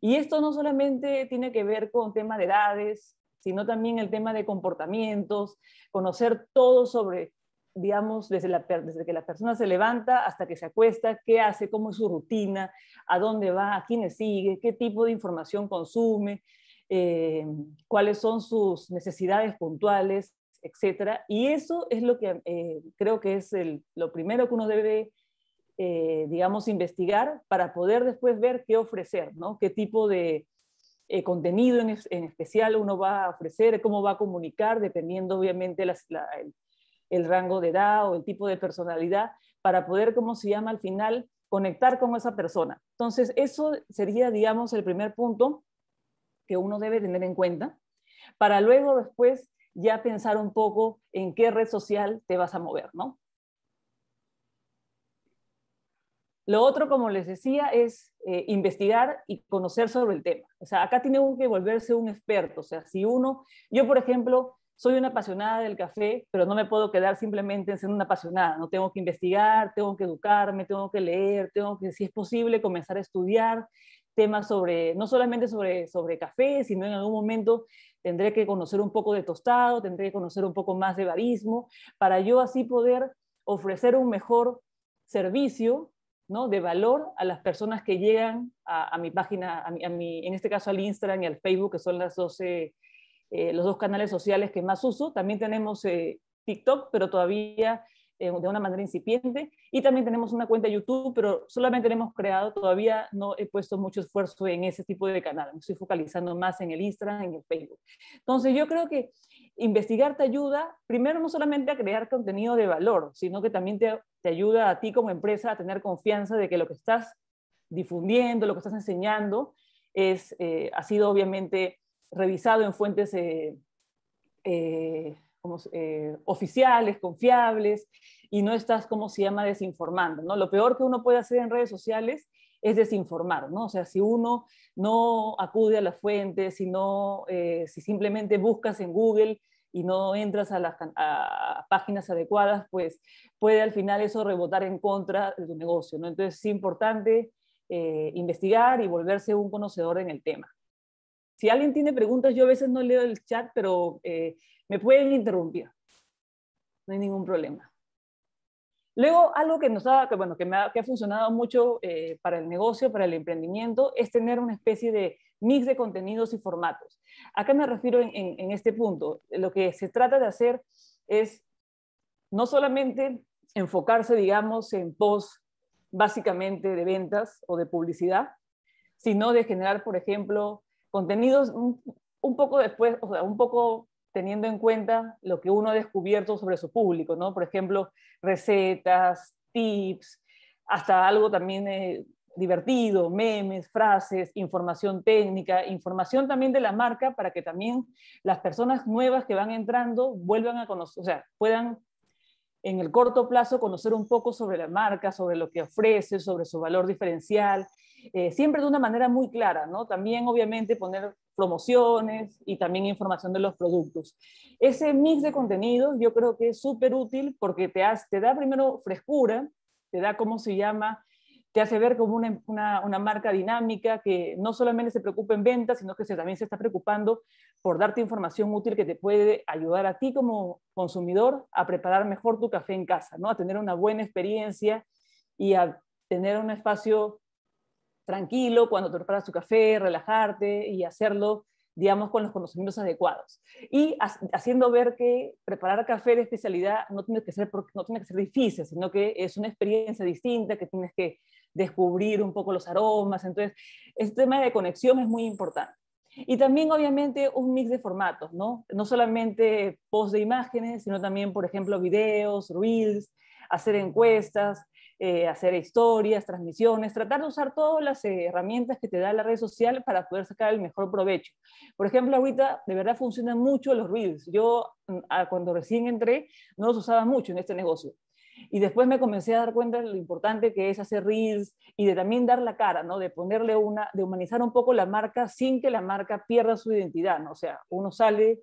Y esto no solamente tiene que ver con tema de edades, sino también el tema de comportamientos, conocer todo sobre digamos, desde, la, desde que la persona se levanta hasta que se acuesta, qué hace, cómo es su rutina, a dónde va, a quiénes sigue, qué tipo de información consume, eh, cuáles son sus necesidades puntuales, etc. Y eso es lo que eh, creo que es el, lo primero que uno debe, eh, digamos, investigar para poder después ver qué ofrecer, ¿no? qué tipo de contenido en, en, especial uno va a ofrecer, cómo va a comunicar, dependiendo obviamente las, la, el rango de edad o el tipo de personalidad para poder, ¿cómo se llama al final? Conectar con esa persona. Entonces, eso sería, digamos, el primer punto que uno debe tener en cuenta para luego después ya pensar un poco en qué red social te vas a mover, ¿no? Lo otro, como les decía, es eh, investigar y conocer sobre el tema. O sea, acá tiene que volverse un experto. O sea, si uno, yo por ejemplo, soy una apasionada del café, pero no me puedo quedar simplemente en ser una apasionada, no tengo que investigar, tengo que educarme, tengo que leer, tengo que, si es posible, comenzar a estudiar temas sobre, no solamente sobre, sobre café, sino en algún momento tendré que conocer un poco de tostado, tendré que conocer un poco más de barismo, para yo así poder ofrecer un mejor servicio ¿no? de valor a las personas que llegan a, mi página, a mi, en este caso al Instagram y al Facebook, que son las 12 eh, los dos canales sociales que más uso. También tenemos eh, TikTok, pero todavía eh, de una manera incipiente. Y también tenemos una cuenta de YouTube, pero solamente la hemos creado. Todavía no he puesto mucho esfuerzo en ese tipo de canal. Me estoy focalizando más en el Instagram, en el Facebook. Entonces yo creo que investigar te ayuda, primero no solamente a crear contenido de valor, sino que también te, te ayuda a ti como empresa a tener confianza de que lo que estás difundiendo, lo que estás enseñando, es, ha sido obviamente revisado en fuentes eh, eh, eh, oficiales, confiables, y no estás, como se llama?, desinformando, ¿no? Lo peor que uno puede hacer en redes sociales es desinformar, ¿no? O sea, si uno no acude a las fuentes, si, si simplemente buscas en Google y no entras a las páginas adecuadas, pues puede al final eso rebotar en contra de tu negocio, ¿no? Entonces es importante investigar y volverse un conocedor en el tema. Si alguien tiene preguntas, yo a veces no leo el chat, pero eh, me pueden interrumpir. No hay ningún problema. Luego, algo que, nos ha, que, bueno, que, me ha, funcionado mucho eh, para el negocio, para el emprendimiento, es tener una especie de mix de contenidos y formatos. ¿A qué me refiero en, este punto? Lo que se trata de hacer es no solamente enfocarse, digamos, en post básicamente de ventas o de publicidad, sino de generar, por ejemplo, contenidos un, poco después, o sea, un poco teniendo en cuenta lo que uno ha descubierto sobre su público, ¿no? Por ejemplo, recetas, tips, hasta algo también eh, divertido, memes, frases, información técnica, información también de la marca para que también las personas nuevas que van entrando vuelvan a conocer, o sea, puedan en el corto plazo conocer un poco sobre la marca, sobre lo que ofrece, sobre su valor diferencial eh, siempre de una manera muy clara, ¿no? También obviamente poner promociones y también información de los productos. Ese mix de contenidos yo creo que es súper útil porque te, te da primero frescura, te da, ¿cómo se llama? te hace ver como una, una, marca dinámica que no solamente se preocupa en ventas, sino que también se está preocupando por darte información útil que te puede ayudar a ti como consumidor a preparar mejor tu café en casa, ¿no? a tener una buena experiencia y a tener un espacio tranquilo cuando te preparas tu café, relajarte y hacerlo digamos, con los conocimientos adecuados. Y haciendo ver que preparar café de especialidad no tiene, que ser, no tiene que ser difícil, sino que es una experiencia distinta, que tienes que descubrir un poco los aromas. Entonces, este tema de conexión es muy importante. Y también, obviamente, un mix de formatos, ¿no? No solamente post de imágenes, sino también, por ejemplo, videos, reels, hacer encuestas, eh, hacer historias, transmisiones, tratar de usar todas las herramientas que te da la red social para poder sacar el mejor provecho. Por ejemplo, ahorita de verdad funcionan mucho los reels. Yo mm, cuando recién entré no los usaba mucho en este negocio. Y después me comencé a dar cuenta de lo importante que es hacer reels y de también dar la cara, ¿no? De ponerle una, de humanizar un poco la marca sin que la marca pierda su identidad, ¿no? O sea, uno sale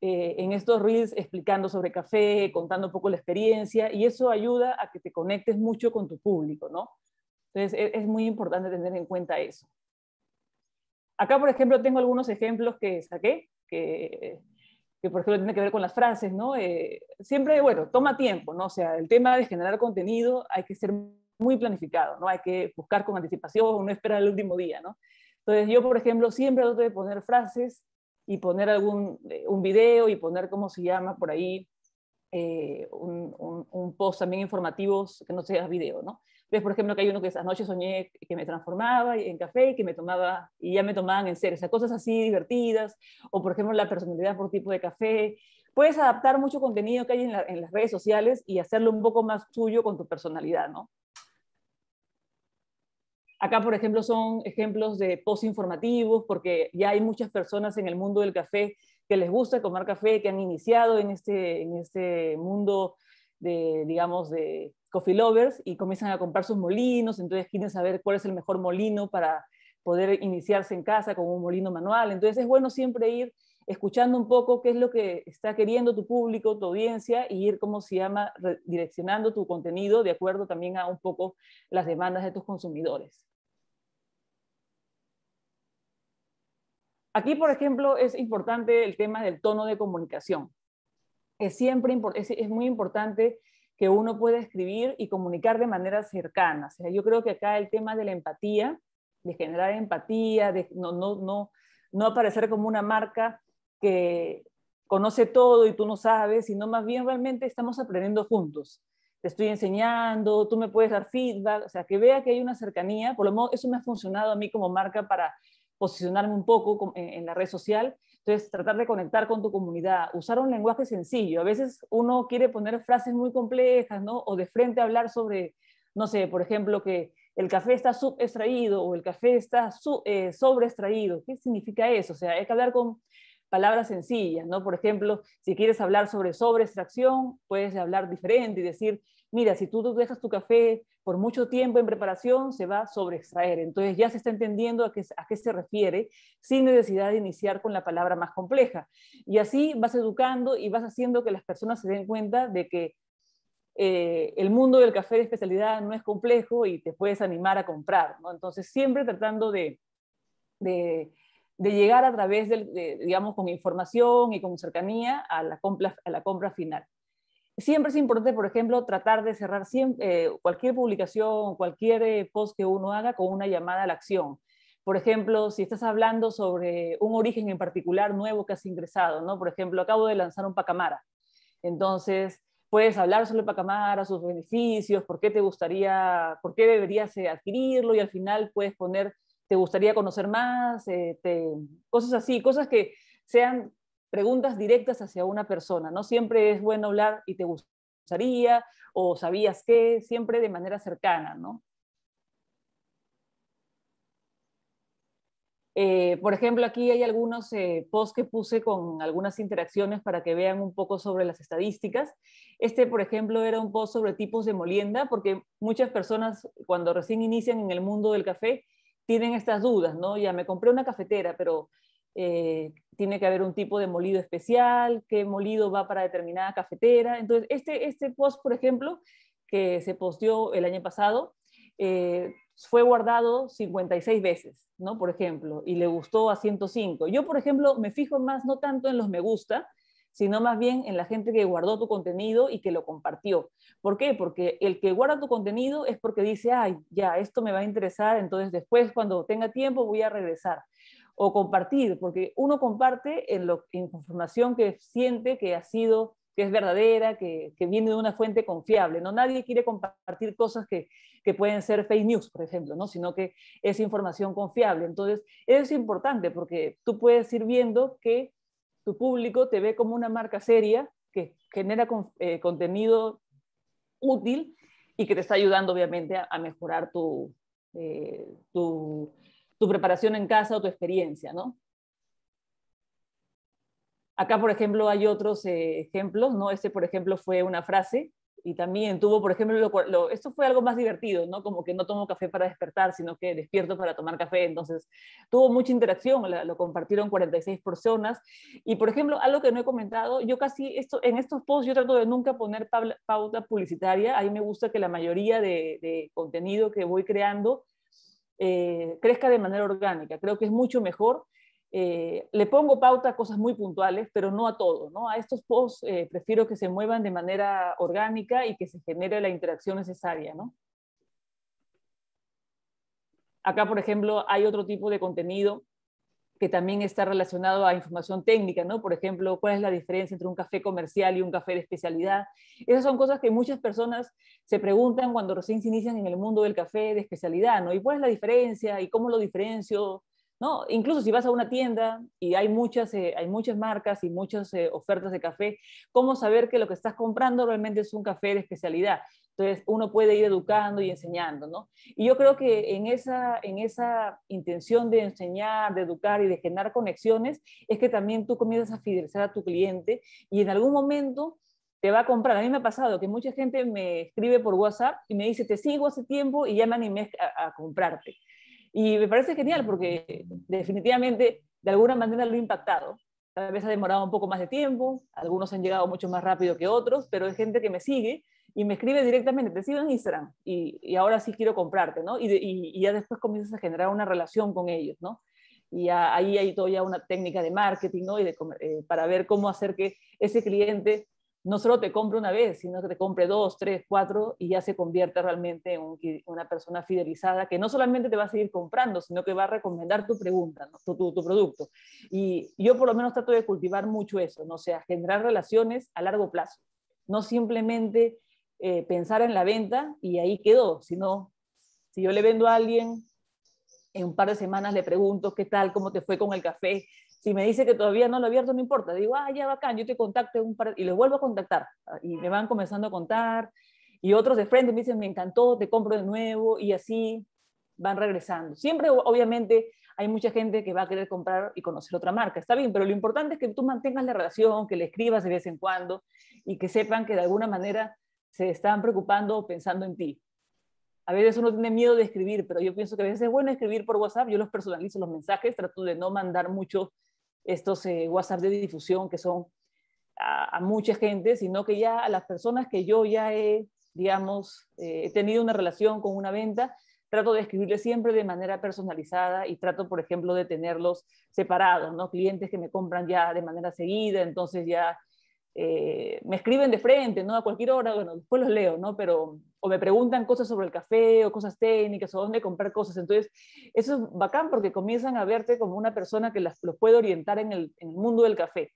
eh, en estos reels explicando sobre café, contando un poco la experiencia, y eso ayuda a que te conectes mucho con tu público, ¿no? Entonces, e, es, muy importante tener en cuenta eso. Acá, por ejemplo, tengo algunos ejemplos que saqué, que, que por ejemplo tienen que ver con las frases, ¿no? Eh, siempre, bueno, toma tiempo, ¿no? O sea, el tema de generar contenido hay que ser muy planificado, ¿no? Hay que buscar con anticipación, no esperar el último día, ¿no? Entonces, yo, por ejemplo, siempre trato de poner frases y poner algún eh, un video y poner, ¿cómo se llama? Por ahí eh, un, un, post también informativo que no sea video, ¿no? Entonces, por ejemplo, que hay uno que esa noche soñé que me transformaba en café y que me tomaba, y ya me tomaban en serio, o sea, cosas así divertidas, o por ejemplo, la personalidad por tipo de café. Puedes adaptar mucho contenido que hay en, en las redes sociales y hacerlo un poco más tuyo con tu personalidad, ¿no? Acá, por ejemplo, son ejemplos de post informativos, porque ya hay muchas personas en el mundo del café que les gusta tomar café, que han iniciado en este, en este mundo de, digamos, de coffee lovers y comienzan a comprar sus molinos, entonces quieren saber cuál es el mejor molino para poder iniciarse en casa con un molino manual. Entonces es bueno siempre ir escuchando un poco qué es lo que está queriendo tu público, tu audiencia, y ir, como se llama, direccionando tu contenido de acuerdo también a un poco las demandas de tus consumidores. Aquí, por ejemplo, es importante el tema del tono de comunicación. Es, siempre, es, muy importante que uno pueda escribir y comunicar de manera cercana. O sea, yo creo que acá el tema de la empatía, de generar empatía, de no, no, no, no aparecer como una marca que conoce todo y tú no sabes, sino más bien realmente estamos aprendiendo juntos. Te estoy enseñando, tú me puedes dar feedback, o sea, que vea que hay una cercanía, por lo menos eso me ha funcionado a mí como marca para posicionarme un poco en la red social. Entonces, tratar de conectar con tu comunidad, usar un lenguaje sencillo. A veces uno quiere poner frases muy complejas, ¿no? O de frente hablar sobre, no sé, por ejemplo, que el café está subextraído o el café está eh, sobreextraído. ¿Qué significa eso? O sea, hay que hablar con palabras sencillas, ¿no? Por ejemplo, si quieres hablar sobre sobreextracción, puedes hablar diferente y decir, mira, si tú dejas tu café por mucho tiempo en preparación, se va a sobreextraer. Entonces ya se está entendiendo a qué, se refiere sin necesidad de iniciar con la palabra más compleja. Y así vas educando y vas haciendo que las personas se den cuenta de que eh, el mundo del café de especialidad no es complejo y te puedes animar a comprar. Entonces siempre tratando de, llegar a través, de, digamos, con información y con cercanía a la compra final. Siempre es importante, por ejemplo, tratar de cerrar eh, cualquier publicación, cualquier eh, post que uno haga con una llamada a la acción. Por ejemplo, si estás hablando sobre un origen en particular nuevo que has ingresado, ¿no? Por ejemplo, acabo de lanzar un Pacamara. Entonces, puedes hablar sobre Pacamara, sus beneficios, por qué te gustaría, por qué deberías eh, adquirirlo y al final puedes poner, te gustaría conocer más, cosas así, cosas que sean preguntas directas hacia una persona. No siempre es bueno hablar y te gustaría o sabías que, siempre de manera cercana, ¿no? Eh, por ejemplo, aquí hay algunos eh, posts que puse con algunas interacciones para que vean un poco sobre las estadísticas. Este, por ejemplo, era un post sobre tipos de molienda, porque muchas personas cuando recién inician en el mundo del café tienen estas dudas, ¿no? Ya me compré una cafetera, pero eh, tiene que haber un tipo de molido especial, qué molido va para determinada cafetera. Entonces, este, este post, por ejemplo, que se posteó el año pasado, eh, fue guardado 56 veces, ¿no? Por ejemplo, y le gustó a 105. Yo, por ejemplo, me fijo más no tanto en los me gusta, sino más bien en la gente que guardó tu contenido y que lo compartió. ¿Por qué? Porque el que guarda tu contenido es porque dice, ay, ya, esto me va a interesar, entonces después cuando tenga tiempo voy a regresar. O compartir, porque uno comparte en, lo, información que siente que ha sido que es verdadera, que, viene de una fuente confiable. ¿no? Nadie quiere compartir cosas que, que, pueden ser fake news, por ejemplo, ¿no? sino que es información confiable. Entonces, es importante porque tú puedes ir viendo que tu público te ve como una marca seria que genera eh, contenido útil y que te está ayudando obviamente a, mejorar eh, tu, tu, preparación en casa o tu experiencia, ¿no? Acá, por ejemplo, hay otros eh, ejemplos, ¿no? Este, por ejemplo, fue una frase y también tuvo, por ejemplo, lo, esto fue algo más divertido, ¿no? Como que no tomo café para despertar, sino que despierto para tomar café. Entonces, tuvo mucha interacción, lo compartieron 46 personas. Y, por ejemplo, algo que no he comentado, yo casi, esto, en estos posts yo trato de nunca poner pauta publicitaria. A mí me gusta que la mayoría de, contenido que voy creando eh, crezca de manera orgánica. Creo que es mucho mejor eh, le pongo pauta a cosas muy puntuales, pero no a todo. ¿no? A estos posts eh, prefiero que se muevan de manera orgánica y que se genere la interacción necesaria. ¿no? Acá, por ejemplo, hay otro tipo de contenido que también está relacionado a información técnica, ¿no? Por ejemplo, cuál es la diferencia entre un café comercial y un café de especialidad. Esas son cosas que muchas personas se preguntan cuando recién se inician en el mundo del café de especialidad, ¿no? ¿Y cuál es la diferencia? ¿Y cómo lo diferencio? ¿no? Incluso si vas a una tienda y hay muchas, eh, hay muchas marcas y muchas eh, ofertas de café, ¿cómo saber que lo que estás comprando realmente es un café de especialidad? Entonces, uno puede ir educando y enseñando, ¿no? Y yo creo que en esa, en esa intención de enseñar, de educar y de generar conexiones, es que también tú comienzas a fidelizar a tu cliente y en algún momento te va a comprar. A mí me ha pasado que mucha gente me escribe por WhatsApp y me dice, te sigo hace tiempo y ya me animé a comprarte. Y me parece genial porque definitivamente de alguna manera lo he impactado. Tal vez ha demorado un poco más de tiempo, algunos han llegado mucho más rápido que otros, pero hay gente que me sigue y me escribe directamente, te sigo en Instagram y, y ahora sí quiero comprarte, ¿no? Y, y, ya después comienzas a generar una relación con ellos, ¿no? Y ahí hay toda una técnica de marketing, ¿no? Y de, eh, para ver cómo hacer que ese cliente no solo te compre una vez, sino que te compre dos, tres, cuatro y ya se convierte realmente en una persona fidelizada que no solamente te va a seguir comprando, sino que va a recomendar tu pregunta, tu, tu, producto. Y yo por lo menos trato de cultivar mucho eso, ¿no? o sea, generar relaciones a largo plazo, no simplemente eh, pensar en la venta y ahí quedó, sino si yo le vendo a alguien, en un par de semanas le pregunto qué tal, cómo te fue con el café, si me dice que todavía no lo he abierto, no importa. Digo, ah, ya bacán, yo te contacto un par y les vuelvo a contactar. Y me van comenzando a contar. Y otros de frente me dicen, me encantó, te compro de nuevo. Y así van regresando. Siempre, obviamente, hay mucha gente que va a querer comprar y conocer otra marca. Está bien, pero lo importante es que tú mantengas la relación, que le escribas de vez en cuando y que sepan que de alguna manera se están preocupando pensando en ti. A veces uno tiene miedo de escribir, pero yo pienso que a veces es bueno escribir por WhatsApp. Yo los personalizo los mensajes, trato de no mandar mucho estos eh, WhatsApp de difusión que son a, mucha gente, sino que ya a las personas que yo ya he, digamos, eh, he tenido una relación con una venta, trato de escribirles siempre de manera personalizada y trato, por ejemplo, de tenerlos separados, ¿no? Clientes que me compran ya de manera seguida, entonces ya eh, me escriben de frente, ¿no? A cualquier hora, bueno, después los leo, ¿no? Pero, o me preguntan cosas sobre el café o cosas técnicas o dónde comprar cosas. Entonces, eso es bacán porque comienzan a verte como una persona que las, los puede orientar en el, en el mundo del café.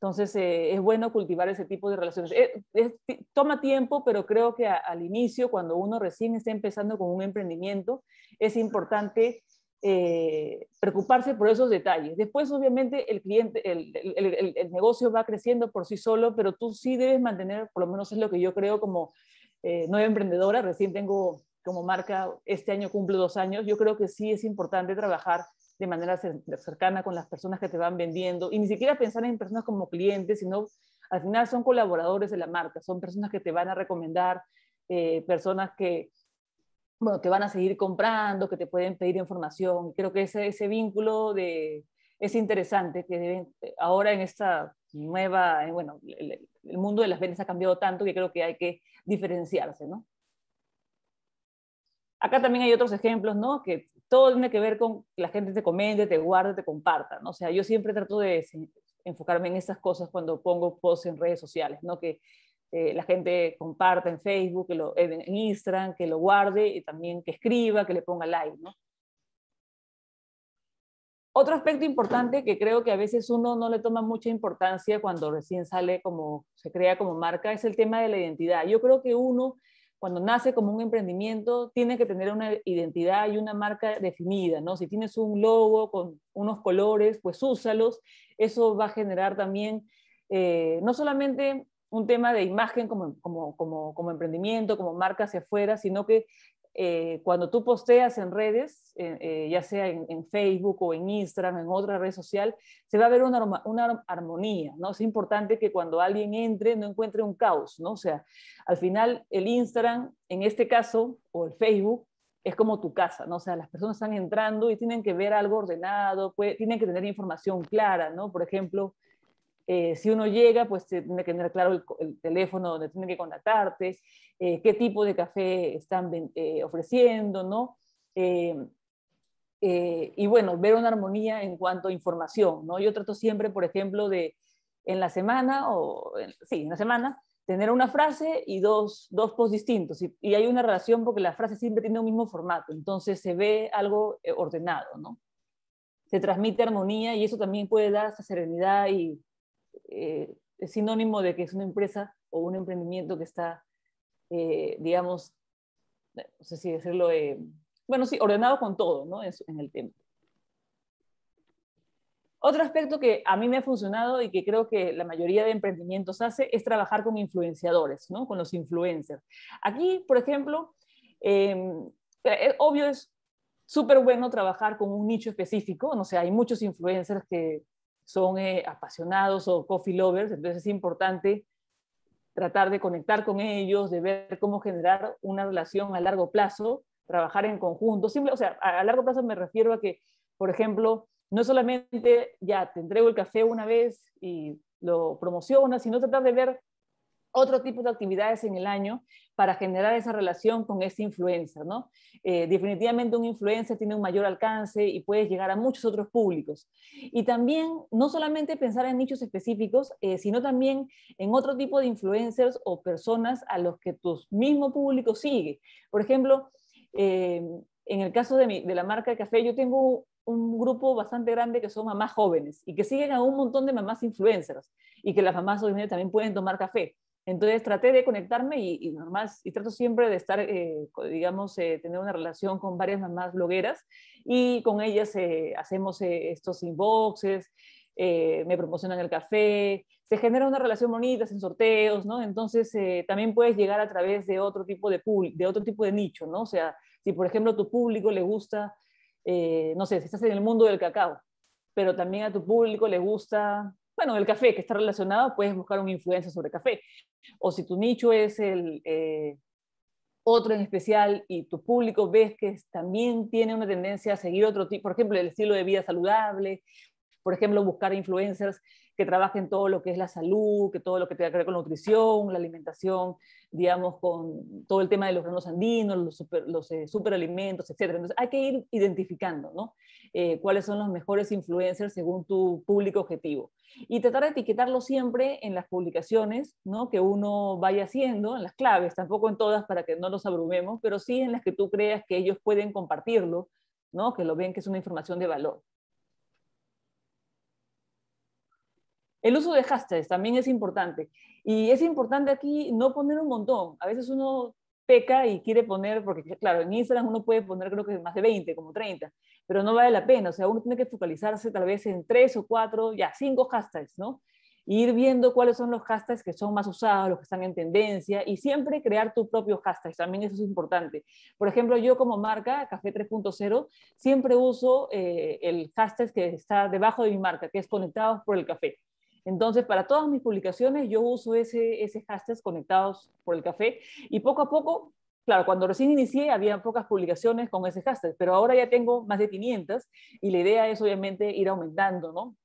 Entonces, eh, es bueno cultivar ese tipo de relaciones. Eh, toma tiempo, pero creo que al inicio, cuando uno recién está empezando con un emprendimiento, es importante eh, preocuparse por esos detalles. Después, obviamente, el cliente, el, el, negocio va creciendo por sí solo, pero tú sí debes mantener, por lo menos es lo que yo creo como eh, nueva emprendedora, recién tengo como marca, este año cumplo dos años, yo creo que sí es importante trabajar de manera cercana con las personas que te van vendiendo. Y ni siquiera pensar en personas como clientes, sino al final son colaboradores de la marca, son personas que te van a recomendar, eh, personas que, bueno, que van a seguir comprando, que te pueden pedir información. Creo que ese, ese vínculo de, es interesante, que deben, ahora en esta nueva, eh, bueno, el, el, mundo de las ventas ha cambiado tanto que creo que hay que diferenciarse, ¿no? Acá también hay otros ejemplos, ¿no? Que todo tiene que ver con que la gente te comente, te guarde, te comparta, ¿no? O sea, yo siempre trato de enfocarme en esas cosas cuando pongo posts en redes sociales, ¿no? Que eh, la gente comparta en Facebook, que lo, en Instagram, que lo guarde y también que escriba, que le ponga like, ¿no? Otro aspecto importante que creo que a veces uno no le toma mucha importancia cuando recién sale como, se crea como marca es el tema de la identidad. Yo creo que uno cuando nace como un emprendimiento, tiene que tener una identidad y una marca definida, ¿no? Si tienes un logo con unos colores, pues úsalos. Eso va a generar también eh, no solamente un tema de imagen como, como, como, emprendimiento, como marca hacia afuera, sino que eh, cuando tú posteas en redes, eh, eh, ya sea en, Facebook o en Instagram, en otra red social, se va a ver una, una, armonía, ¿no? Es importante que cuando alguien entre no encuentre un caos, ¿no? O sea, al final el Instagram, en este caso, o el Facebook, es como tu casa, ¿no? O sea, las personas están entrando y tienen que ver algo ordenado, tienen que tener información clara, ¿no? Por ejemplo, eh, si uno llega, pues tiene que tener claro el, teléfono donde tiene que contactarte, eh, qué tipo de café están eh, ofreciendo, ¿no? y bueno, ver una armonía en cuanto a información, ¿no? Yo trato siempre, por ejemplo, de en la semana, o sí, en la semana, tener una frase y dos, dos posts distintos. Y, y, hay una relación porque la frase siempre tiene un mismo formato, entonces se ve algo ordenado, ¿no? Se transmite armonía y eso también puede dar esa serenidad y, eh, es sinónimo de que es una empresa o un emprendimiento que está, eh, digamos, no sé si decirlo, eh, bueno, sí, ordenado con todo, ¿no? En, en, el tema. Otro aspecto que a mí me ha funcionado y que creo que la mayoría de emprendimientos hace es trabajar con influenciadores, ¿no? Con los influencers. Aquí, por ejemplo, em, obvio es súper bueno trabajar con un nicho específico, no sé, hay muchos influencers que son eh, apasionados o coffee lovers, entonces es importante tratar de conectar con ellos, de ver cómo generar una relación a largo plazo, trabajar en conjunto. Simple, o sea, a, largo plazo me refiero a que, por ejemplo, no solamente ya te entrego el café una vez y lo promocionas, sino tratar de ver otro tipo de actividades en el año para generar esa relación con ese influencer, ¿no? Eh, definitivamente un influencer tiene un mayor alcance y puedes llegar a muchos otros públicos. Y también, no solamente pensar en nichos específicos, eh, sino también en otro tipo de influencers o personas a los que tu mismo público sigue. Por ejemplo, eh, en el caso de, de la marca de café, yo tengo un grupo bastante grande que son mamás jóvenes y que siguen a un montón de mamás influencers y que las mamás obviamente también pueden tomar café. Entonces traté de conectarme y, normal, y trato siempre de estar, eh, digamos, eh, tener una relación con varias mamás blogueras y con ellas eh, hacemos estos inboxes, me promocionan el café, se genera una relación bonita en sorteos, ¿no? Entonces también puedes llegar a través de otro tipo de, de otro tipo de nicho, ¿no? O sea, si por ejemplo a tu público le gusta, no sé, si estás en el mundo del cacao, pero también a tu público le gusta bueno, el café que está relacionado, puedes buscar un influencia sobre café. O si tu nicho es el eh, otro en especial y tu público ves que también tiene una tendencia a seguir otro tipo, por ejemplo, el estilo de vida saludable, por ejemplo, buscar influencers que trabajen todo lo que es la salud, que todo lo que tenga que ver con nutrición, la alimentación, digamos, con todo el tema de los granos andinos, los, super, los eh, superalimentos, etc. Entonces hay que ir identificando, ¿no? Eh, cuáles son los mejores influencers según tu público objetivo. Y tratar de etiquetarlo siempre en las publicaciones, ¿no? Que uno vaya haciendo, en las claves, tampoco en todas para que no los abrumemos, pero sí en las que tú creas que ellos pueden compartirlo, ¿no? Que lo ven que es una información de valor. El uso de hashtags también es importante. Y es importante aquí no poner un montón. A veces uno peca y quiere poner, porque claro, en Instagram uno puede poner creo que más de 20, como 30, pero no vale la pena. O sea, uno tiene que focalizarse tal vez en tres o cuatro, ya cinco hashtags, ¿no? Ir viendo cuáles son los hashtags que son más usados, los que están en tendencia, y siempre crear tu propio hashtag, también eso es importante. Por ejemplo, yo como marca, Café 3.0, siempre uso eh, el hashtag que está debajo de mi marca, que es Conectados por el Café. Entonces, para todas mis publicaciones yo uso ese, ese hashtag conectados por el café y poco a poco, claro, cuando recién inicié había pocas publicaciones con ese hashtag, pero ahora ya tengo más de 500 y la idea es obviamente ir aumentando, ¿no?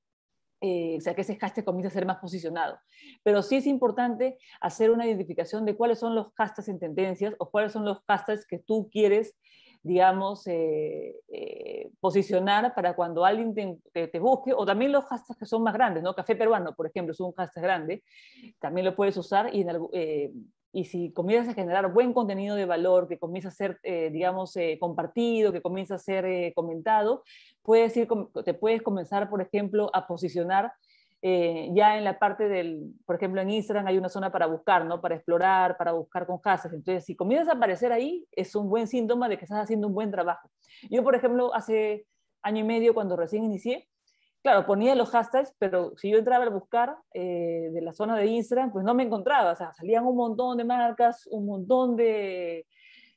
Eh, o sea, que ese hashtag comience a ser más posicionado. Pero sí es importante hacer una identificación de cuáles son los hashtags en tendencias o cuáles son los hashtags que tú quieres digamos, eh, eh, posicionar para cuando alguien te, te, busque, o también los hashtags que son más grandes, ¿no? Café peruano, por ejemplo, es un hashtag grande, también lo puedes usar y, en eh, y si comienzas a generar buen contenido de valor, que comienza a ser, digamos, compartido, que comienza a ser comentado, puedes ir, te puedes comenzar, por ejemplo, a posicionar eh, ya en la parte del, por ejemplo, en Instagram hay una zona para buscar, ¿no? Para explorar, para buscar con hashtags. Entonces, si comienzas a aparecer ahí, es un buen síntoma de que estás haciendo un buen trabajo. Yo, por ejemplo, hace año y medio, cuando recién inicié, claro, ponía los hashtags, pero si yo entraba a buscar eh, de la zona de Instagram, pues no me encontraba. O sea, salían un montón de marcas, un montón de,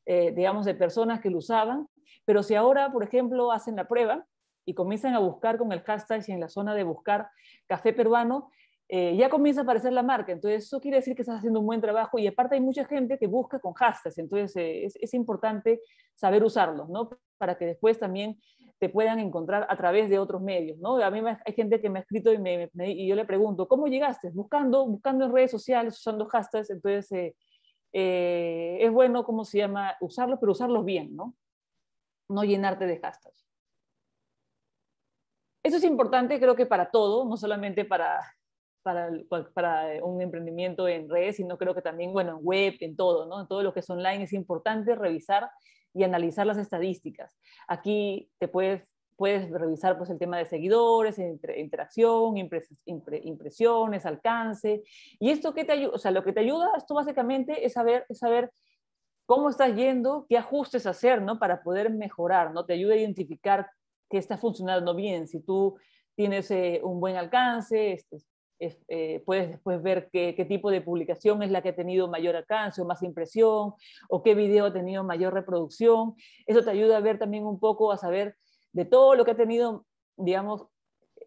eh, digamos, de personas que lo usaban. Pero si ahora, por ejemplo, hacen la prueba, y comienzan a buscar con el hashtag y en la zona de buscar café peruano, eh, ya comienza a aparecer la marca. Entonces, eso quiere decir que estás haciendo un buen trabajo y aparte hay mucha gente que busca con hashtags. Entonces, eh, es, importante saber usarlos, ¿no? Para que después también te puedan encontrar a través de otros medios, ¿no? A mí hay gente que me ha escrito y, me, y yo le pregunto, ¿cómo llegaste? Buscando, buscando en redes sociales, usando hashtags. Entonces, eh, es bueno, ¿cómo se llama? Usarlos, pero usarlos bien, ¿no? No llenarte de hashtags. Eso es importante, creo que para todo, no solamente para, para, para, un emprendimiento en redes, sino creo que también, bueno, en web, en todo, ¿no? En todo lo que es online es importante revisar y analizar las estadísticas. Aquí te puedes, puedes revisar pues, el tema de seguidores, interacción, impresiones, alcance. Y esto que te ayuda, o sea, lo que te ayuda, esto básicamente es saber, es saber cómo estás yendo, qué ajustes hacer, ¿no? Para poder mejorar, ¿no? Te ayuda a identificar que está funcionando bien. Si tú tienes eh, un buen alcance, este, eh, puedes después ver qué, tipo de publicación es la que ha tenido mayor alcance o más impresión, o qué video ha tenido mayor reproducción. Eso te ayuda a ver también un poco, a saber de todo lo que ha tenido, digamos,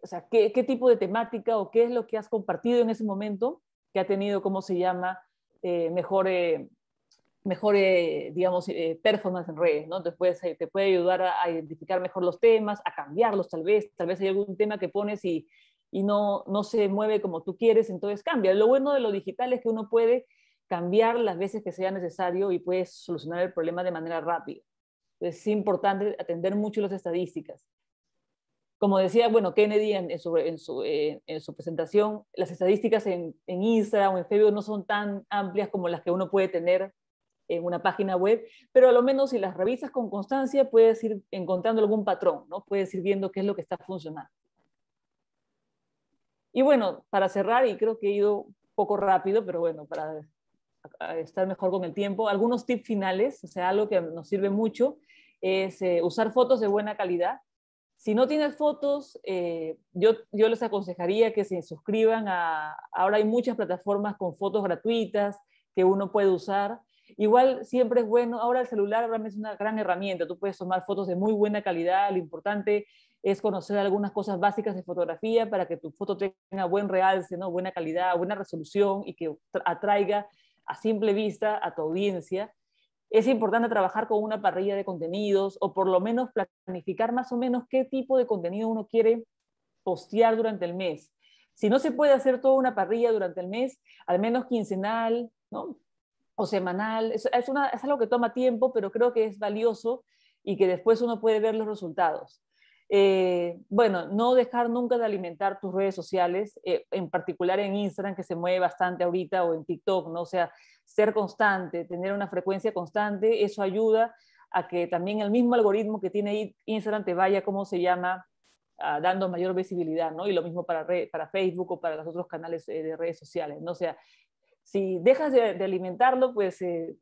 o sea, qué, qué tipo de temática o qué es lo que has compartido en ese momento que ha tenido, ¿cómo se llama? Eh, mejor mejor, eh, digamos, eh, performance en redes, ¿no? Te, te puede ayudar a, identificar mejor los temas, a cambiarlos tal vez, tal vez hay algún tema que pones y, y no, no se mueve como tú quieres, entonces cambia. Lo bueno de lo digital es que uno puede cambiar las veces que sea necesario y puedes solucionar el problema de manera rápida. Es importante atender mucho las estadísticas. Como decía, bueno, Kennedy en, su, en, su, eh, en su, presentación, las estadísticas en, en Instagram o en Facebook no son tan amplias como las que uno puede tener en una página web, pero a lo menos si las revisas con constancia puedes ir encontrando algún patrón, ¿no? Puedes ir viendo qué es lo que está funcionando. Y bueno, para cerrar, y creo que he ido poco rápido, pero bueno, para estar mejor con el tiempo, algunos tips finales, o sea, algo que nos sirve mucho es eh, usar fotos de buena calidad. Si no tienes fotos, eh, yo, yo les aconsejaría que se suscriban a, ahora hay muchas plataformas con fotos gratuitas que uno puede usar. Igual siempre es bueno, ahora el celular realmente es una gran herramienta, tú puedes tomar fotos de muy buena calidad, lo importante es conocer algunas cosas básicas de fotografía para que tu foto tenga buen realce, ¿no? buena calidad, buena resolución y que atraiga a simple vista a tu audiencia. Es importante trabajar con una parrilla de contenidos o por lo menos planificar más o menos qué tipo de contenido uno quiere postear durante el mes. Si no se puede hacer toda una parrilla durante el mes, al menos quincenal, ¿no? O semanal. Es, es, algo que toma tiempo, pero creo que es valioso y que después uno puede ver los resultados. Eh, bueno, no dejar nunca de alimentar tus redes sociales, eh, en particular en Instagram, que se mueve bastante ahorita, o en TikTok, ¿no? O sea, ser constante, tener una frecuencia constante, eso ayuda a que también el mismo algoritmo que tiene Instagram te vaya, ¿cómo se llama?, ah, dando mayor visibilidad, ¿no? Y lo mismo para, para Facebook o para los otros canales eh, de redes sociales, ¿no? O sea, si dejas de, alimentarlo, pues eh,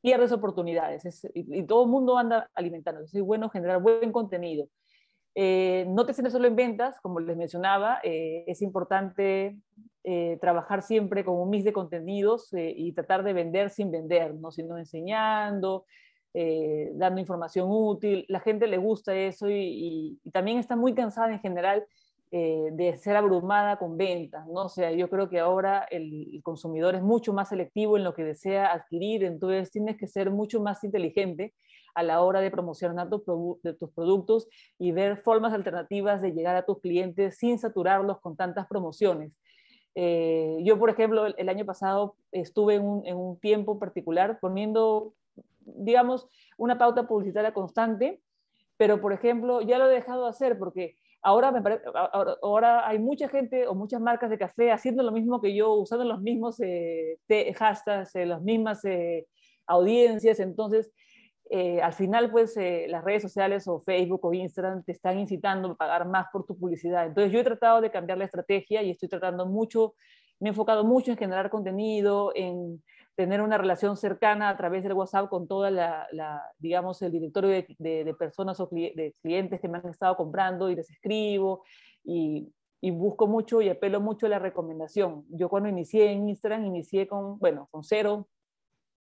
pierdes oportunidades. y, todo el mundo anda alimentando. Es bueno generar buen contenido. Eh, no te centres solo en ventas, como les mencionaba, eh, es importante trabajar siempre con un mix de contenidos y tratar de vender sin vender, ¿no? sino enseñando, dando información útil. La gente le gusta eso y, y también está muy cansada en general eh, de ser abrumada con ventas, ¿no? O sea, yo creo que ahora el, consumidor es mucho más selectivo en lo que desea adquirir, entonces tienes que ser mucho más inteligente a la hora de promocionar tus productos y ver formas alternativas de llegar a tus clientes sin saturarlos con tantas promociones. Eh, yo, por ejemplo, el, año pasado estuve en un, en un tiempo particular poniendo digamos, una pauta publicitaria constante, pero por ejemplo, ya lo he dejado de hacer porque ahora, me ahora, hay mucha gente o muchas marcas de café haciendo lo mismo que yo, usando los mismos eh, hashtags, eh, las mismas eh, audiencias, entonces eh, al final, pues eh, las redes sociales o Facebook o Instagram te están incitando a pagar más por tu publicidad. Entonces yo he tratado de cambiar la estrategia y estoy tratando mucho, me he enfocado mucho en generar contenido, en tener una relación cercana a través del WhatsApp con toda la, digamos, el directorio de, personas o de clientes que me han estado comprando y les escribo y, y busco mucho y apelo mucho a la recomendación. Yo cuando inicié en Instagram, inicié con, bueno, con cero,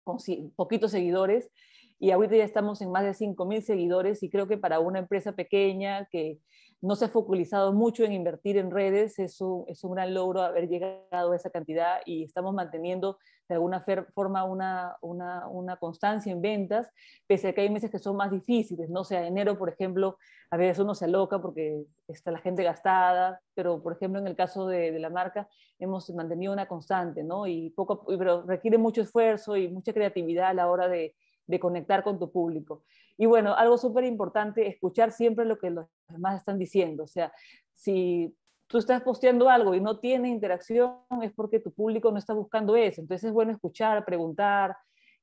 con poquitos seguidores y ahorita ya estamos en más de 5.000 seguidores y creo que para una empresa pequeña que no se ha focalizado mucho en invertir en redes, es un, es un gran logro haber llegado a esa cantidad y estamos manteniendo de alguna forma una, una, una, constancia en ventas, pese a que hay meses que son más difíciles, no sé, enero, por ejemplo, a veces uno se aloca porque está la gente gastada, pero por ejemplo en el caso de, de la marca hemos mantenido una constante, ¿no? Y poco, pero requiere mucho esfuerzo y mucha creatividad a la hora de, de conectar con tu público. Y bueno, algo súper importante, escuchar siempre lo que los demás están diciendo. O sea, si tú estás posteando algo y no tiene interacción, es porque tu público no está buscando eso. Entonces es bueno escuchar, preguntar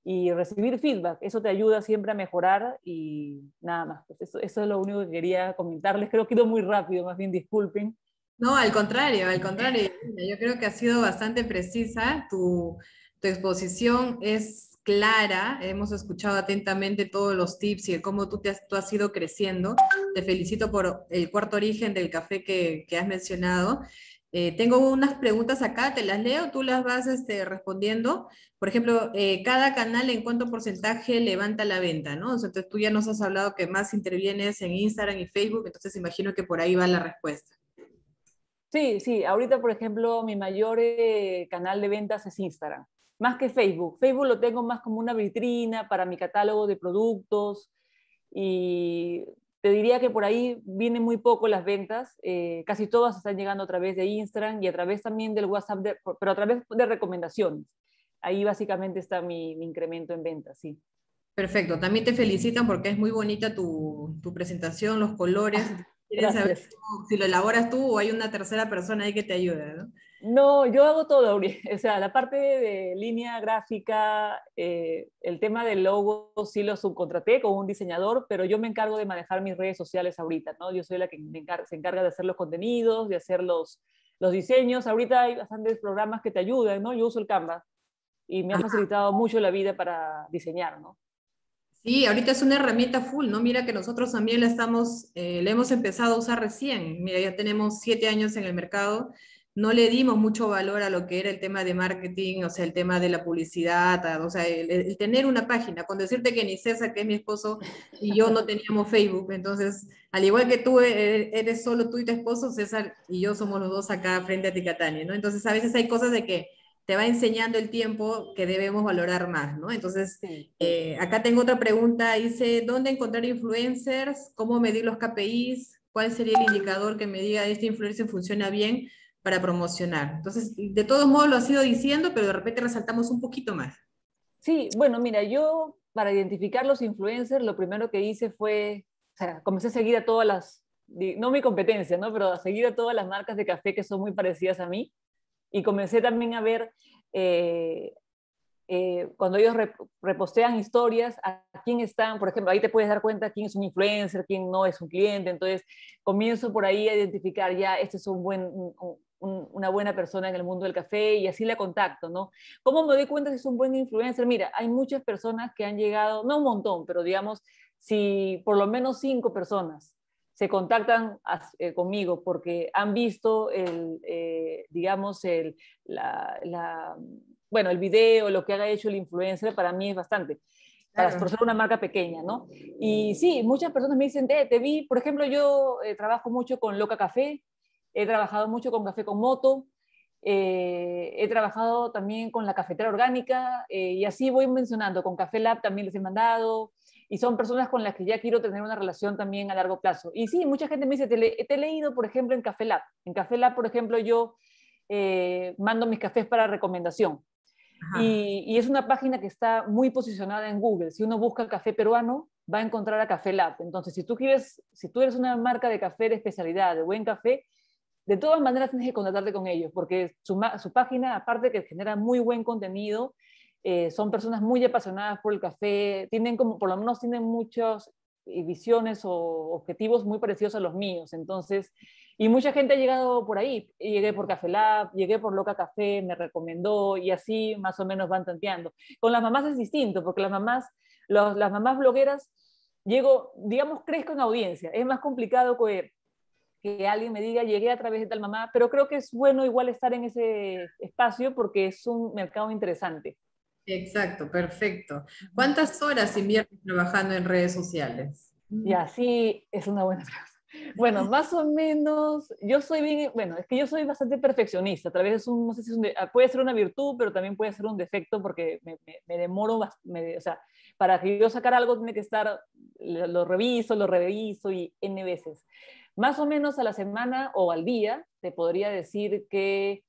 y recibir feedback. Eso te ayuda siempre a mejorar y nada más. Pues eso, es lo único que quería comentarles. Creo que ido muy rápido, más bien disculpen. No, al contrario, al contrario. Yo creo que ha sido bastante precisa. Tu, tu exposición es clara, hemos escuchado atentamente todos los tips y cómo tú, te has, tú has ido creciendo. Te felicito por el cuarto origen del café que, has mencionado. Eh, tengo unas preguntas acá, te las leo, tú las vas este, respondiendo. Por ejemplo, eh, cada canal en cuánto porcentaje levanta la venta, ¿no? entonces tú ya nos has hablado que más intervienes en Instagram y Facebook, entonces imagino que por ahí va la respuesta. Sí, sí, ahorita por ejemplo mi mayor eh, canal de ventas es Instagram más que Facebook. Facebook lo tengo más como una vitrina para mi catálogo de productos y te diría que por ahí vienen muy poco las ventas, eh, casi todas están llegando a través de Instagram y a través también del WhatsApp, pero a través de recomendaciones. Ahí básicamente está mi, incremento en ventas, sí. Perfecto, también te felicitan porque es muy bonita tu, tu presentación, los colores. Quieren saber si lo elaboras tú o hay una tercera persona ahí que te ayuda, ¿no? No, yo hago todo, o sea, la parte de línea gráfica, eh, el tema del logo sí lo subcontraté con un diseñador, pero yo me encargo de manejar mis redes sociales ahorita, ¿no? Yo soy la que se encarga de hacer los contenidos, de hacer los, los diseños. Ahorita hay bastantes programas que te ayudan, ¿no? Yo uso el Canva y me ha facilitado mucho la vida para diseñar, ¿no? Sí, ahorita es una herramienta full, ¿no? Mira que nosotros también la estamos, eh, la hemos empezado a usar recién. Mira, ya tenemos siete años en el mercado no le dimos mucho valor a lo que era el tema de marketing, o sea, el tema de la publicidad, o sea, el, tener una página, con decirte que ni César, que es mi esposo, y yo no teníamos Facebook, entonces, al igual que tú eh, eres solo tú y tu esposo, César y yo somos los dos acá frente a Ticatania, ¿no? Entonces, a veces hay cosas de que te va enseñando el tiempo que debemos valorar más, ¿no? Entonces, eh, acá tengo otra pregunta, dice, ¿dónde encontrar influencers? ¿Cómo medir los KPIs? ¿Cuál sería el indicador que me diga este influencer funciona bien? Para promocionar. Entonces, de todos modos lo has ido diciendo, pero de repente resaltamos un poquito más. Sí, bueno, mira, yo para identificar los influencers, lo primero que hice fue, o sea, comencé a seguir a todas las, no mi competencia, ¿no? Pero a seguir a todas las marcas de café que son muy parecidas a mí. Y comencé también a ver, eh, eh, cuando ellos repostean historias, a quién están, por ejemplo, ahí te puedes dar cuenta quién es un influencer, quién no es un cliente. Entonces, comienzo por ahí a identificar ya, este es un buen, una buena persona en el mundo del café y así la contacto, ¿no? ¿Cómo me doy cuenta si es un buen influencer? Mira, hay muchas personas que han llegado, no un montón, pero digamos, si por lo menos cinco personas se contactan eh, conmigo porque han visto el, eh, digamos, el, la, bueno, el video, lo que haya hecho el influencer, para mí es bastante. Para ser una marca pequeña, ¿no? Y sí, muchas personas me dicen, te vi, por ejemplo, yo eh, trabajo mucho con Loca Café, he trabajado mucho con Café con Moto, eh, he trabajado también con la cafetera orgánica eh, y así voy mencionando, con Café Lab también les he mandado y son personas con las que ya quiero tener una relación también a largo plazo. Y sí, mucha gente me dice, te, he leído, por ejemplo, en Café Lab. En Café Lab, por ejemplo, yo eh, mando mis cafés para recomendación. Y, y, es una página que está muy posicionada en Google. Si uno busca café peruano, va a encontrar a Café Lab. Entonces, si tú, quieres, si tú eres una marca de café de especialidad, de buen café, de todas maneras tienes que contratarte con ellos, porque su, página, aparte que genera muy buen contenido, eh, son personas muy apasionadas por el café, tienen como, por lo menos tienen muchas visiones o objetivos muy parecidos a los míos. Entonces, y mucha gente ha llegado por ahí. Llegué por Café Lab, llegué por Loca Café, me recomendó y así más o menos van tanteando. Con las mamás es distinto, porque las mamás las mamás blogueras, llego, digamos, crezco en audiencia. Es más complicado que, que alguien me diga, llegué a través de tal mamá, pero creo que es bueno igual estar en ese espacio porque es un mercado interesante. Exacto, perfecto. ¿Cuántas horas inviertes trabajando en redes sociales? Ya, sí, es una buena pregunta. Bueno, más o menos, yo soy bien, bueno, es que yo soy bastante perfeccionista, a través es un, no sé si es un, puede ser una virtud, pero también puede ser un defecto porque me, me, demoro, me, o sea, para que yo sacar algo tiene que estar, lo reviso, lo reviso y N veces. Más o menos a la semana o al día, te podría decir que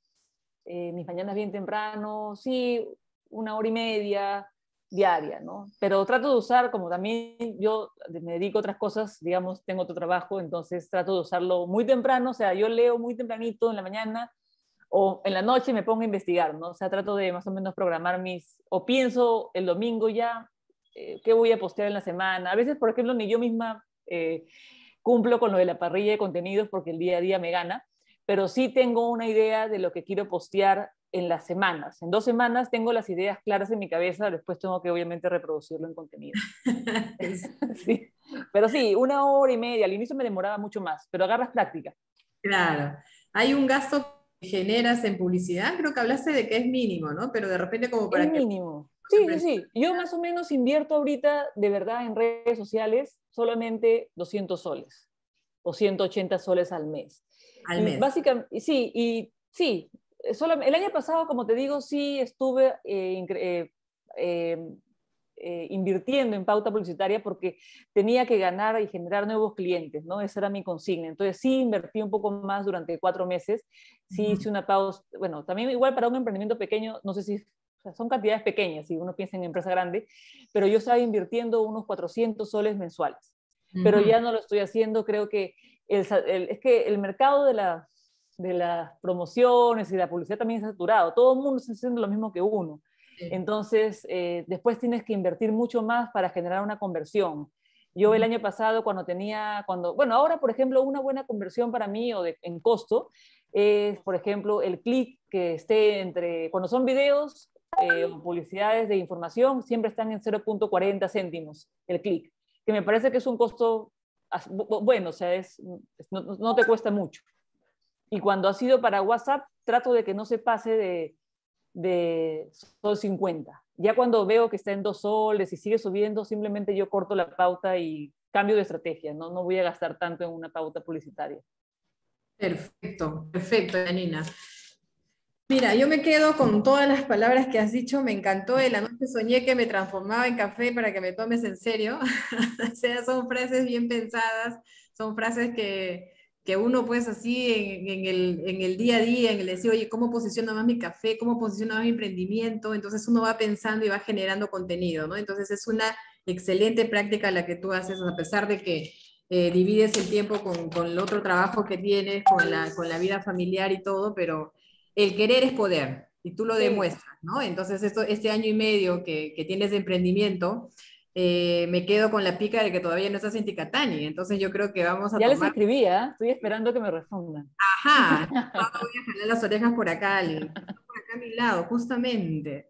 eh, mis mañanas bien temprano, sí, una hora y media, diaria, ¿no? Pero trato de usar, como también yo me dedico a otras cosas, digamos, tengo otro trabajo, entonces trato de usarlo muy temprano, o sea, yo leo muy tempranito en la mañana o en la noche me pongo a investigar, ¿no? O sea, trato de más o menos programar mis, o pienso el domingo ya, eh, qué voy a postear en la semana. A veces, por ejemplo, ni yo misma eh, cumplo con lo de la parrilla de contenidos porque el día a día me gana, pero sí tengo una idea de lo que quiero postear en las semanas. En dos semanas tengo las ideas claras en mi cabeza, después tengo que obviamente reproducirlo en contenido. sí. Pero sí, una hora y media, al inicio me demoraba mucho más, pero agarras práctica. Claro, hay un gasto que generas en publicidad, creo que hablaste de que es mínimo, ¿no? Pero de repente como para... Es mínimo. Sí, sí, sí. Yo más o menos invierto ahorita de verdad en redes sociales solamente 200 soles o 180 soles al mes. Al mes. Básicamente, sí, y sí, el año pasado, como te digo, sí estuve eh, eh, eh, invirtiendo en pauta publicitaria porque tenía que ganar y generar nuevos clientes, ¿no? Esa era mi consigna. Entonces sí invertí un poco más durante cuatro meses, sí hice una pausa, bueno, también igual para un emprendimiento pequeño, no sé si son cantidades pequeñas, si uno piensa en empresa grande, pero yo estaba invirtiendo unos 400 soles mensuales. Pero ya no lo estoy haciendo, creo que es que el mercado de la de las promociones y la publicidad también es saturado. Todo el mundo está haciendo lo mismo que uno. Entonces, eh, después tienes que invertir mucho más para generar una conversión. Yo el año pasado, cuando tenía, cuando, bueno, ahora, por ejemplo, una buena conversión para mí o de, en costo es, por ejemplo, el clic que esté entre, cuando son videos eh, publicidades de información, siempre están en 0.40 céntimos el clic, que me parece que es un costo bueno, o sea, es, no te cuesta mucho. Y cuando ha sido para WhatsApp, trato de que no se pase de, de sol 50. Ya cuando veo que está en dos soles y sigue subiendo, simplemente yo corto la pauta y cambio de estrategia. No, no voy a gastar tanto en una pauta publicitaria. Perfecto, perfecto, Janina. Mira, yo me quedo con todas las palabras que has dicho. Me encantó. De la noche soñé que me transformaba en café para que me tomes en serio. o sea, son frases bien pensadas, son frases que, que uno pues así en, el, en, el, día a día, en el decir, oye, ¿cómo posiciono más mi café? ¿Cómo posiciono más mi emprendimiento? Entonces uno va pensando y va generando contenido, ¿no? Entonces es una excelente práctica la que tú haces, a pesar de que eh, divides el tiempo con, con, el otro trabajo que tienes, con la, con la vida familiar y todo, pero el querer es poder y tú lo demuestras, ¿no? Entonces esto, este año y medio que, que tienes de emprendimiento, eh, me quedo con la pica de que todavía no estás en Ticatani. Entonces yo creo que vamos a Ya les escribí, ¿eh? estoy esperando que me respondan. Ajá, voy a jalar las orejas por acá, por acá a mi lado, justamente.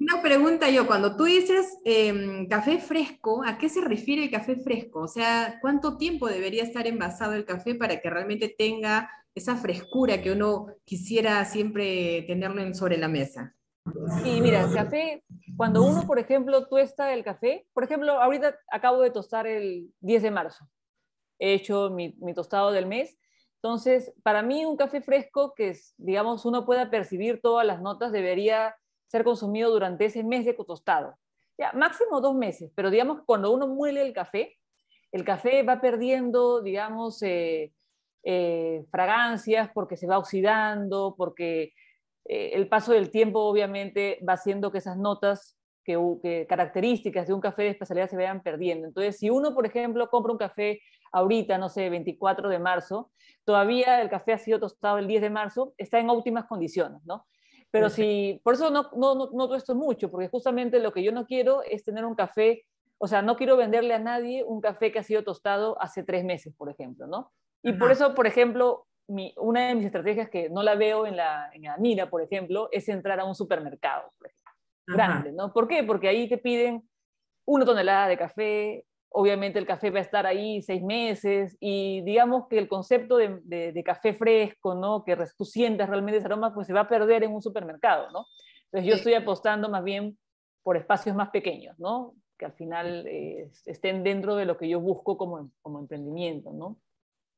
Una pregunta yo, cuando tú dices em, café fresco, ¿a qué se refiere el café fresco? O sea, ¿cuánto tiempo debería estar envasado el café para que realmente tenga esa frescura que uno quisiera siempre tenerlo sobre la mesa? Y mira, el café, cuando uno, por ejemplo, tuesta el café, por ejemplo, ahorita acabo de tostar el 10 de marzo, he hecho mi, tostado del mes, entonces, para mí un café fresco que, digamos, uno pueda percibir todas las notas debería ser consumido durante ese mes de tostado. Ya, máximo dos meses, pero digamos, cuando uno muele el café, el café va perdiendo, digamos, eh, eh, fragancias porque se va oxidando, porque eh, el paso del tiempo obviamente va haciendo que esas notas, que, características de un café de especialidad se vayan perdiendo. Entonces, si uno, por ejemplo, compra un café ahorita, no sé, 24 de marzo, todavía el café ha sido tostado el 10 de marzo, está en óptimas condiciones, ¿no? Pero si, por eso no, no, no, no mucho, porque justamente lo que yo no quiero es tener un café, o sea, no quiero venderle a nadie un café que ha sido tostado hace tres meses, por ejemplo, ¿no? Y por eso, por ejemplo, una de mis estrategias que no la veo en la, en la mira, por ejemplo, es entrar a un supermercado grande, ¿no? ¿Por qué? Porque ahí te piden una tonelada de café, obviamente el café va a estar ahí seis meses y digamos que el concepto de, de, café fresco, ¿no? Que tú sientas realmente ese aroma, pues se va a perder en un supermercado, ¿no? Entonces yo estoy apostando más bien por espacios más pequeños, ¿no? Que al final eh, estén dentro de lo que yo busco como, como emprendimiento, ¿no?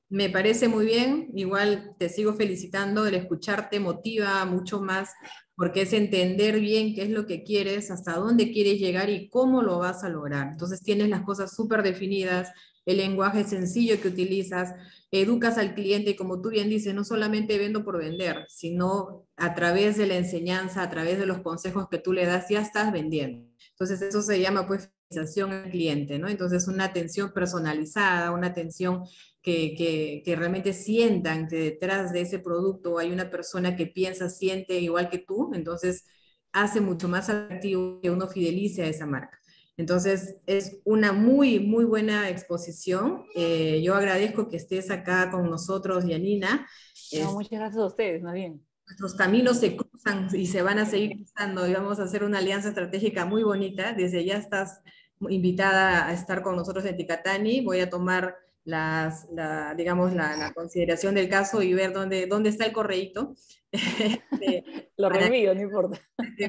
Me parece muy bien, igual te sigo felicitando, el escucharte motiva mucho más porque es entender bien qué es lo que quieres, hasta dónde quieres llegar y cómo lo vas a lograr. Entonces tienes las cosas súper definidas, el lenguaje sencillo que utilizas, educas al cliente y como tú bien dices, no solamente vendo por vender, sino a través de la enseñanza, a través de los consejos que tú le das, ya estás vendiendo. Entonces eso se llama pues al cliente, ¿no? Entonces una atención personalizada, una atención que, que, realmente sientan que detrás de ese producto hay una persona que piensa, siente igual que tú, entonces hace mucho más atractivo que uno fidelice a esa marca. Entonces, es una muy, muy buena exposición. Eh, yo agradezco que estés acá con nosotros, Yanina. No, muchas gracias a ustedes, más bien. Nuestros caminos se cruzan y se van a seguir cruzando y vamos a hacer una alianza estratégica muy bonita. Desde ya estás invitada a estar con nosotros en Ticatani. Voy a tomar las, la, digamos, la, consideración del caso y ver dónde, dónde está el correíto. Este, Lo reenvío, no importa.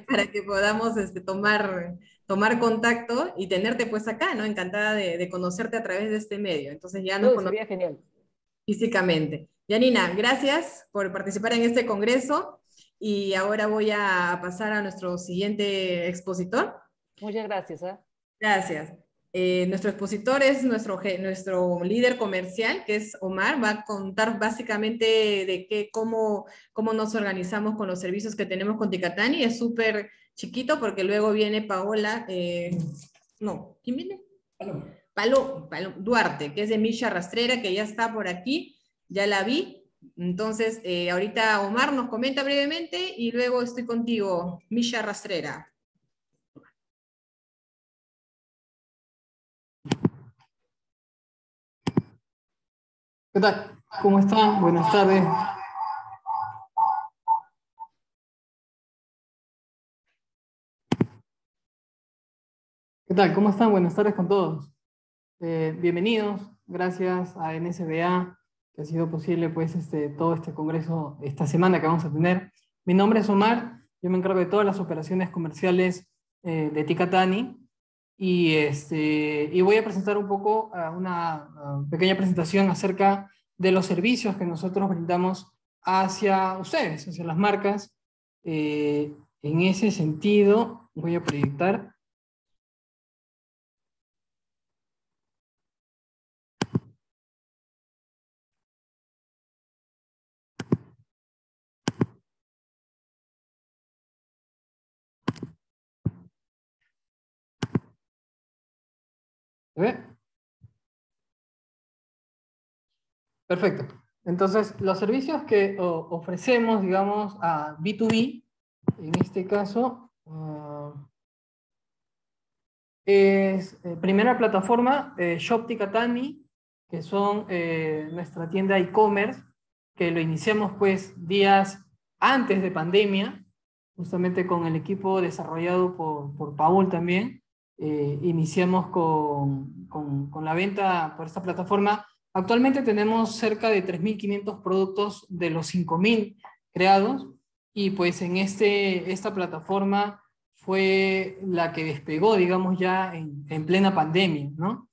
Para que podamos este, tomar, tomar contacto y tenerte pues acá, ¿no? Encantada de, de conocerte a través de este medio. Entonces ya nos sería genial. Físicamente. Yanina, gracias por participar en este congreso y ahora voy a pasar a nuestro siguiente expositor. Muchas gracias. ¿eh? Gracias. Eh, nuestro expositor es nuestro, nuestro líder comercial, que es Omar, va a contar básicamente de qué, cómo, cómo nos organizamos con los servicios que tenemos con Ticatani. Es súper chiquito porque luego viene Paola, eh, no, ¿quién viene? Palo, Palo, Duarte, que es de Misha Rastrera, que ya está por aquí, ya la vi. Entonces, eh, ahorita Omar nos comenta brevemente y luego estoy contigo, Misha Rastrera. ¿Qué tal? ¿Cómo están? Buenas tardes. ¿Qué tal? ¿Cómo están? Buenas tardes con todos. Eh, bienvenidos. Gracias a NSBA que ha sido posible pues este, todo este congreso esta semana que vamos a tener. Mi nombre es Omar. Yo me encargo de todas las operaciones comerciales eh, de Ticatani y, este, y voy a presentar un poco uh, una uh, pequeña presentación acerca de los servicios que nosotros brindamos hacia ustedes, hacia las marcas. Eh, en ese sentido, voy a proyectar Perfecto. Entonces, los servicios que ofrecemos, digamos, a B2B, en este caso, uh, es eh, primera plataforma, eh, Shop Ticatani, que son eh, nuestra tienda e-commerce, que lo iniciamos pues días antes de pandemia, justamente con el equipo desarrollado por, por Paul también, eh, iniciamos con, con, la venta por esta plataforma. Actualmente tenemos cerca de 3.500 productos de los 5.000 creados y pues en este, esta plataforma fue la que despegó, digamos, ya en, en plena pandemia, ¿no?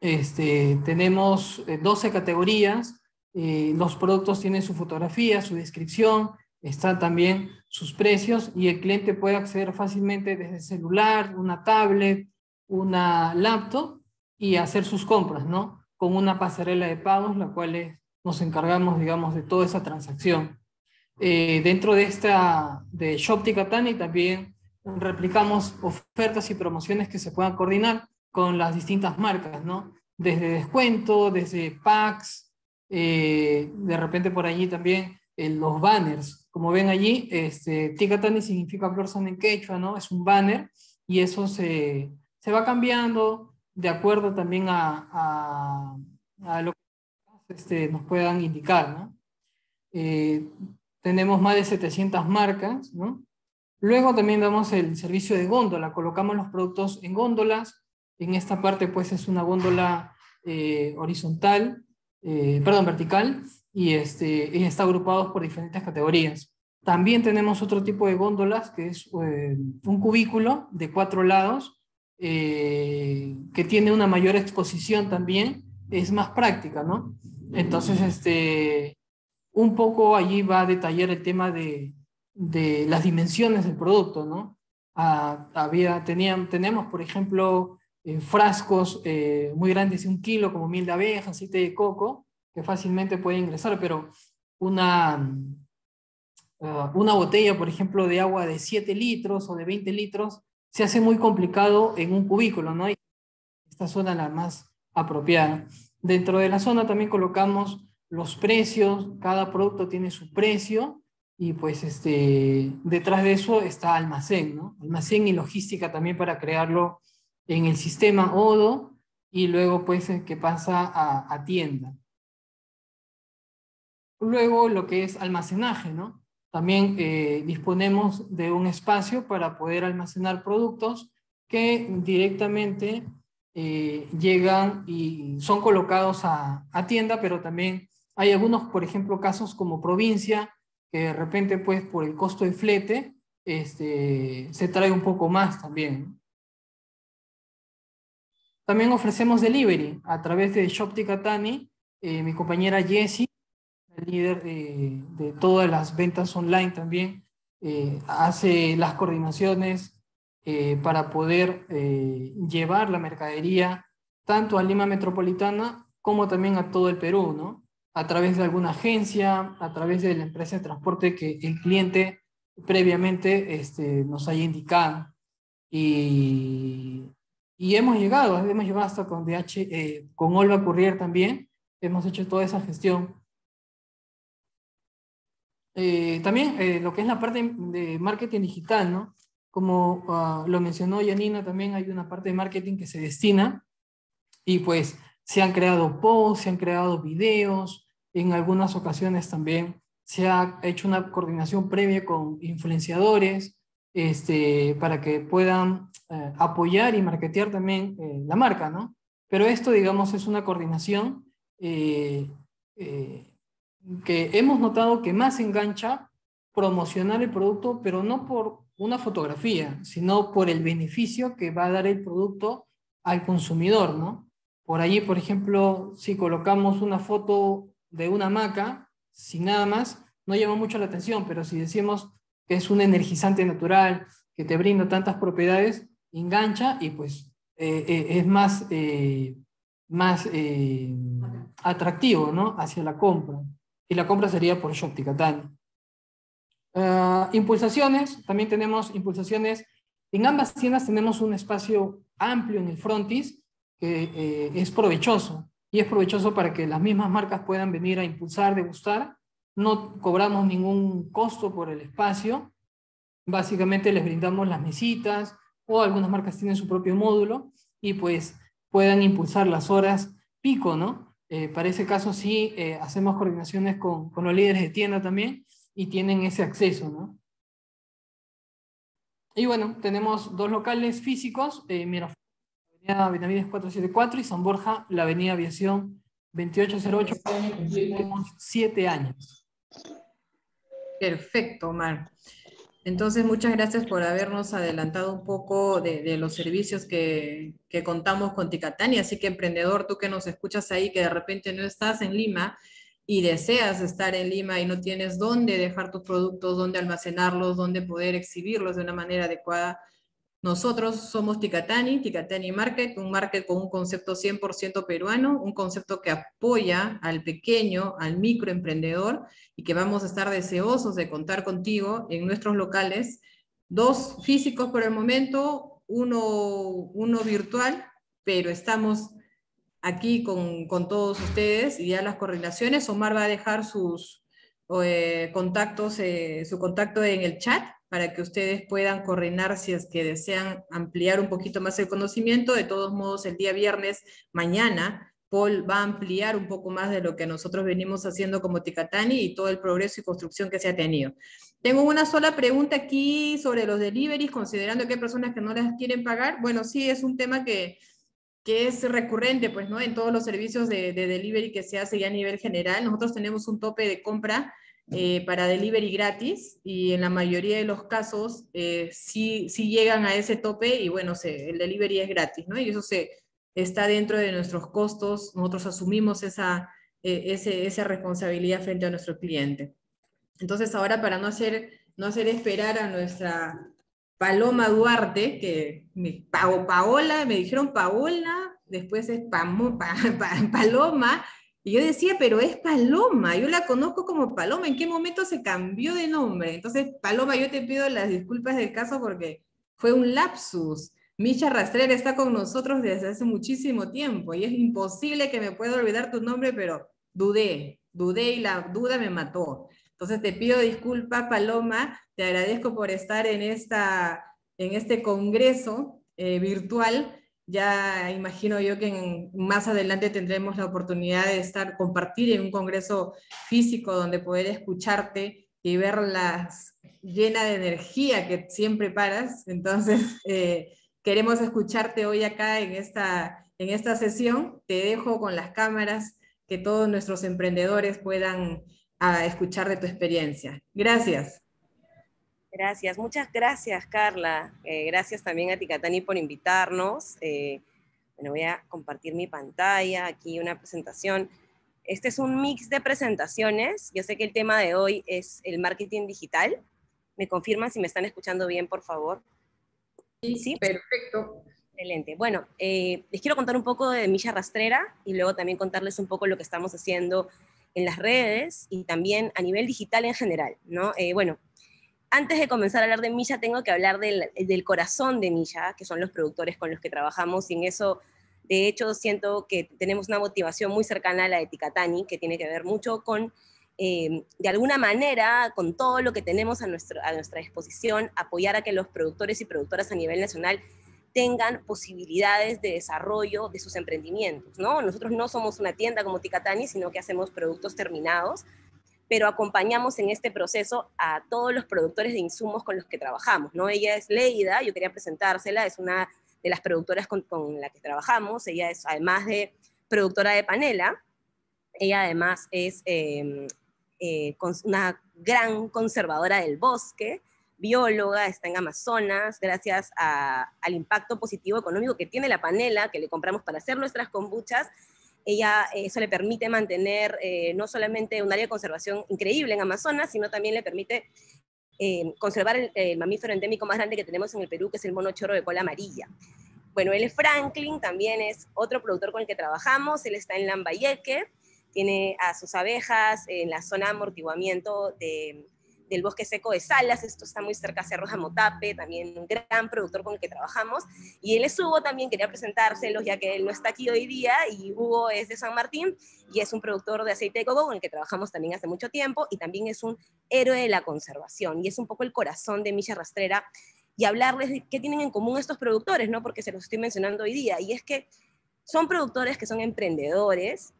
Este, tenemos 12 eh, categorías, eh, los productos tienen su fotografía, su descripción, están también sus precios y el cliente puede acceder fácilmente desde celular, una tablet, una laptop y hacer sus compras, ¿no? Con una pasarela de pagos, la cual nos encargamos, digamos, de toda esa transacción. eh, dentro de esta de Shop Ticatani también replicamos ofertas y promociones que se puedan coordinar con las distintas marcas, ¿no? Desde descuento, desde packs, eh, de repente por allí también los banners. Como ven allí, este, significa Blossom en quechua, ¿no? Es un banner y eso se, se va cambiando de acuerdo también a, a, a lo que este, nos puedan indicar, ¿no? Eh, tenemos más de 700 marcas, ¿no? Luego también damos el servicio de góndola, colocamos los productos en góndolas, en esta parte pues es una góndola eh, horizontal, eh, perdón, vertical, y, este, está agrupados por diferentes categorías. También tenemos otro tipo de góndolas, que es eh, un cubículo de cuatro lados, que tiene una mayor exposición también, es más práctica, ¿no? Entonces, este, un poco allí va a detallar el tema de, de las dimensiones del producto, ¿no? Ah, había, tenían, tenemos, por ejemplo, eh, frascos eh, muy grandes de un kilo, como miel de abeja, aceite de coco, que fácilmente puede ingresar, pero una, ah, una botella, por ejemplo, de agua de 7 litros o de 20 litros, se hace muy complicado en un cubículo, ¿no? Esta zona la más apropiada. Dentro de la zona también colocamos los precios, cada producto tiene su precio y pues este, detrás de eso está almacén, ¿no? Almacén y logística también para crearlo en el sistema ODO y luego pues que pasa a, tienda. Luego lo que es almacenaje, ¿no? También eh, disponemos de un espacio para poder almacenar productos que directamente eh, llegan y son colocados a, tienda, pero también hay algunos, por ejemplo, casos como provincia, que de repente, pues, por el costo de flete, este, se trae un poco más también. También ofrecemos delivery a través de Shop Ticatani. Eh, mi compañera Jessie, líder de, todas las ventas online también, eh, hace las coordinaciones eh, para poder llevar la mercadería tanto a Lima Metropolitana como también a todo el Perú, ¿no? a través de alguna agencia, a través de la empresa de transporte que el cliente previamente este, nos haya indicado. Y, y, hemos llegado, hemos llegado hasta con DH, eh, con Olva Courier también, hemos hecho toda esa gestión. Eh, también eh, lo que es la parte de marketing digital, ¿no? Como ah, lo mencionó Yanina, también hay una parte de marketing que se destina y pues se han creado posts, se han creado videos, en algunas ocasiones también se ha hecho una coordinación previa con influenciadores este, para que puedan eh, apoyar y marketear también eh, la marca, ¿no? Pero esto, digamos, es una coordinación eh, que hemos notado que más engancha promocionar el producto, pero no por una fotografía, sino por el beneficio que va a dar el producto al consumidor, ¿no? Por allí, por ejemplo, si colocamos una foto de una hamaca, sin nada más, no llama mucho la atención, pero si decimos que es un energizante natural, que te brinda tantas propiedades, engancha y pues eh, eh, es más, eh, más atractivo ¿no? hacia la compra. Y la compra sería por Shopticatani. Uh, impulsaciones, también tenemos impulsaciones. En ambas tiendas tenemos un espacio amplio en el frontis que es provechoso y es provechoso para que las mismas marcas puedan venir a impulsar, degustar. No cobramos ningún costo por el espacio. Básicamente les brindamos las mesitas o algunas marcas tienen su propio módulo y pues puedan impulsar las horas pico, ¿no? Eh, para ese caso sí eh, hacemos coordinaciones con, con, los líderes de tienda también y tienen ese acceso, ¿no? Y bueno, tenemos dos locales físicos, eh, Avenida Benavides 474 y San Borja, la Avenida Aviación 2808. Tenemos siete años. Perfecto, Omar. Entonces, muchas gracias por habernos adelantado un poco de, los servicios que, que, contamos con Ticatani. Así que, emprendedor, tú que nos escuchas ahí, que de repente no estás en Lima y deseas estar en Lima y no tienes dónde dejar tus productos, dónde almacenarlos, dónde poder exhibirlos de una manera adecuada, Nosotros somos Ticatani, Ticatani Market, un market con un concepto 100% peruano, un concepto que apoya al pequeño, al microemprendedor y que vamos a estar deseosos de contar contigo en nuestros locales. Dos físicos por el momento, uno, uno virtual, pero estamos aquí con, con todos ustedes y ya las correlaciones. Omar va a dejar sus eh, contactos, eh, su contacto en el chat para que ustedes puedan coordinar si es que desean ampliar un poquito más el conocimiento. De todos modos, el día viernes, mañana, Paul va a ampliar un poco más de lo que nosotros venimos haciendo como Ticatani y todo el progreso y construcción que se ha tenido. Tengo una sola pregunta aquí sobre los deliveries, considerando que hay personas que no las quieren pagar. Bueno, sí, es un tema que, que es recurrente, pues, ¿no? En todos los servicios de, de delivery que se hace ya a nivel general. Nosotros tenemos un tope de compra eh, para delivery gratis y en la mayoría de los casos eh, sí, llegan a ese tope y bueno, se, el delivery es gratis, ¿no? Y eso se, está dentro de nuestros costos, nosotros asumimos esa, eh, esa responsabilidad frente a nuestro cliente. Entonces ahora para no hacer, no hacer esperar a nuestra Paloma Duarte, que me Paola, me dijeron Paola, después es Pamo, pa, Paloma, y yo decía, pero es Paloma, yo la conozco como Paloma, ¿en qué momento se cambió de nombre? Entonces, Paloma, yo te pido las disculpas del caso porque fue un lapsus. Micha Rastrera está con nosotros desde hace muchísimo tiempo y es imposible que me pueda olvidar tu nombre, pero dudé, dudé y la duda me mató. Entonces te pido disculpas, Paloma, te agradezco por estar en, esta, en este congreso eh, virtual ya imagino yo que más adelante tendremos la oportunidad de estar, compartir en un congreso físico donde poder escucharte y verlas llena de energía que siempre paras. Entonces, eh, queremos escucharte hoy acá en esta, en esta sesión. Te dejo con las cámaras que todos nuestros emprendedores puedan ah, escuchar de tu experiencia. Gracias. Gracias, muchas gracias Carla. Eh, gracias también a Ticatani por invitarnos. Eh, bueno, voy a compartir mi pantalla, aquí una presentación. Este es un mix de presentaciones. Yo sé que el tema de hoy es el marketing digital. ¿Me confirman si me están escuchando bien, por favor? Sí, perfecto. Excelente. Bueno, eh, les quiero contar un poco de Milla Rastrera y luego también contarles un poco lo que estamos haciendo en las redes y también a nivel digital en general, ¿no? bueno, antes de comenzar a hablar de Milla, tengo que hablar del, corazón de Milla, que son los productores con los que trabajamos, en eso, de hecho, siento que tenemos una motivación muy cercana a la de Ticatani, que tiene que ver mucho con, eh, de alguna manera, con todo lo que tenemos a, a nuestra disposición, apoyar a que los productores y productoras a nivel nacional tengan posibilidades de desarrollo de sus emprendimientos, ¿no? Nosotros no somos una tienda como Ticatani, sino que hacemos productos terminados, pero acompañamos en este proceso a todos los productores de insumos con los que trabajamos, ¿no? Ella es Leida, yo quería presentársela, es una de las productoras con, con la que trabajamos, ella es además de productora de panela, ella además es em, eh, una gran conservadora del bosque, bióloga, está en Amazonas, gracias al impacto positivo económico que tiene la panela que le compramos para hacer nuestras kombuchas, ella, eh, eso le permite mantener eh, no solamente un área de conservación increíble en Amazonas, sino también le permite eh, conservar el, mamífero endémico más grande que tenemos en el Perú, que es el mono chorro de cola amarilla. Bueno, él es Franklin, también es otro productor con el que trabajamos, él está en Lambayeque, tiene a sus abejas en la zona de amortiguamiento de, del bosque seco de Salas, esto está muy cerca de Cerros de Motape, también un gran productor con el que trabajamos, y él es Hugo también, quería presentárselos ya que él no está aquí hoy día, y Hugo es de San Martín, y es un productor de aceite de coco con el que trabajamos también hace mucho tiempo, y también es un héroe de la conservación, y es un poco el corazón de Milla Rastrera, y hablarles de qué tienen en común estos productores, ¿no? Porque se los estoy mencionando hoy día, y es que son productores que son emprendedores,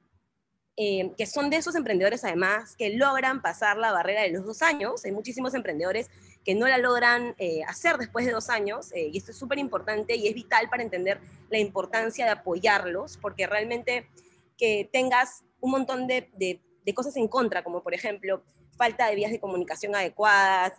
eh, que son de esos emprendedores además que logran pasar la barrera de los dos años. Hay muchísimos emprendedores que no la logran eh, hacer después de dos años eh, y esto es súper importante y es vital para entender la importancia de apoyarlos porque realmente que tengas un montón de, de, cosas en contra, como por ejemplo falta de vías de comunicación adecuadas,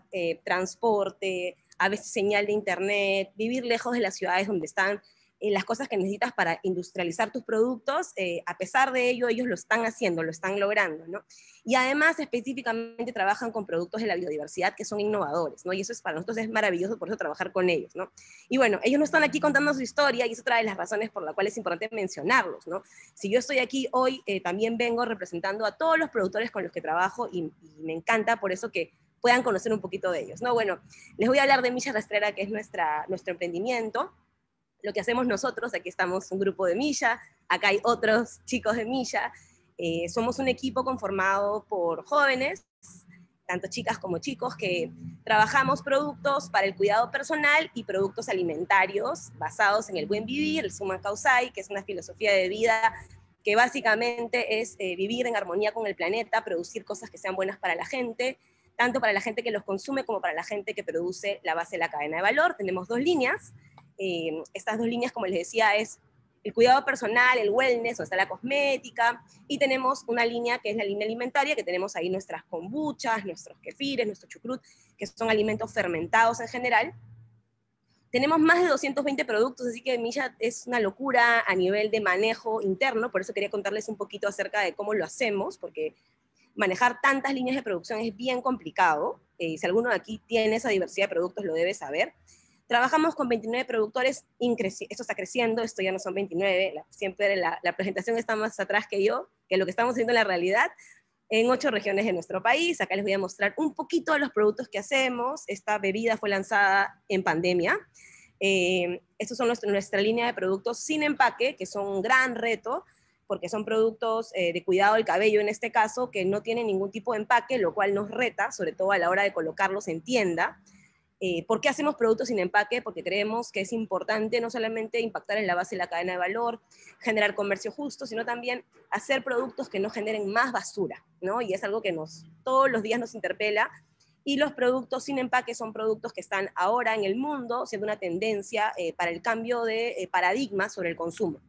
transporte, a veces señal de internet, vivir lejos de las ciudades donde están eh, las cosas que necesitas para industrializar tus productos, eh, a pesar de ello, ellos lo están haciendo, lo están logrando, ¿no? Y además, específicamente, trabajan con productos de la biodiversidad que son innovadores, ¿no? Y eso es para nosotros es maravilloso, por eso trabajar con ellos, ¿no? Y bueno, ellos no están aquí contando su historia y es otra de las razones por la cual es importante mencionarlos, ¿no? Si yo estoy aquí hoy, eh, también vengo representando a todos los productores con los que trabajo y, y me encanta por eso que puedan conocer un poquito de ellos, ¿no? Bueno, les voy a hablar de Milla Rastrera, que es nuestra, nuestro emprendimiento lo que hacemos nosotros, aquí estamos un grupo de Milla, acá hay otros chicos de Milla, eh, somos un equipo conformado por jóvenes, tanto chicas como chicos, que trabajamos productos para el cuidado personal y productos alimentarios basados en el buen vivir, el Suma Causai, que es una filosofía de vida que básicamente es eh, vivir en armonía con el planeta, producir cosas que sean buenas para la gente, tanto para la gente que los consume como para la gente que produce la base de la cadena de valor. Tenemos dos líneas. Eh, estas dos líneas, como les decía, es el cuidado personal, el wellness, donde está la cosmética, y tenemos una línea que es la línea alimentaria, que tenemos ahí nuestras kombuchas, nuestros kefires, nuestro chucrut, que son alimentos fermentados en general. Tenemos más de 220 productos, así que Milla es una locura a nivel de manejo interno, por eso quería contarles un poquito acerca de cómo lo hacemos, porque manejar tantas líneas de producción es bien complicado. Eh, si alguno de aquí tiene esa diversidad de productos, lo debe saber. Trabajamos con 29 productores, esto está creciendo, esto ya no son 29, siempre la, presentación está más atrás que yo, que lo que estamos haciendo en la realidad, en ocho regiones de nuestro país. Acá les voy a mostrar un poquito de los productos que hacemos. Esta bebida fue lanzada en pandemia. Eh, estos son nuestra línea de productos sin empaque, que son un gran reto, porque son productos eh, de cuidado del cabello en este caso, que no tienen ningún tipo de empaque, lo cual nos reta, sobre todo a la hora de colocarlos en tienda. Eh, ¿Por qué hacemos productos sin empaque? Porque creemos que es importante no solamente impactar en la base de la cadena de valor, generar comercio justo, sino también hacer productos que no generen más basura, ¿no? Y es algo que nos, todos los días nos interpela. Y los productos sin empaque son productos que están ahora en el mundo siendo una tendencia eh, para el cambio de eh, paradigma sobre el consumo.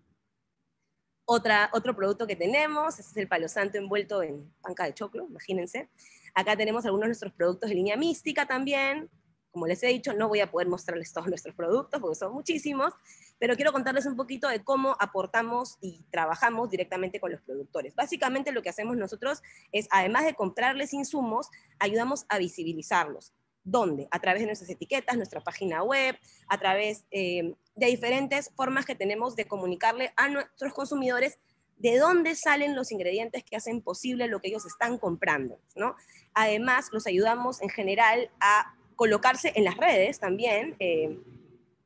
Otra, otro producto que tenemos es el palo santo envuelto en panca de choclo, imagínense. Acá tenemos algunos de nuestros productos de línea mística también, como les he dicho, no voy a poder mostrarles todos nuestros productos porque son muchísimos, pero quiero contarles un poquito de cómo aportamos y trabajamos directamente con los productores. Básicamente lo que hacemos nosotros es, además de comprarles insumos, ayudamos a visibilizarlos. ¿Dónde? A través de nuestras etiquetas, nuestra página web, a través eh, de diferentes formas que tenemos de comunicarle a nuestros consumidores de dónde salen los ingredientes que hacen posible lo que ellos están comprando, ¿no? Además, los ayudamos en general a colocarse en las redes también. Eh,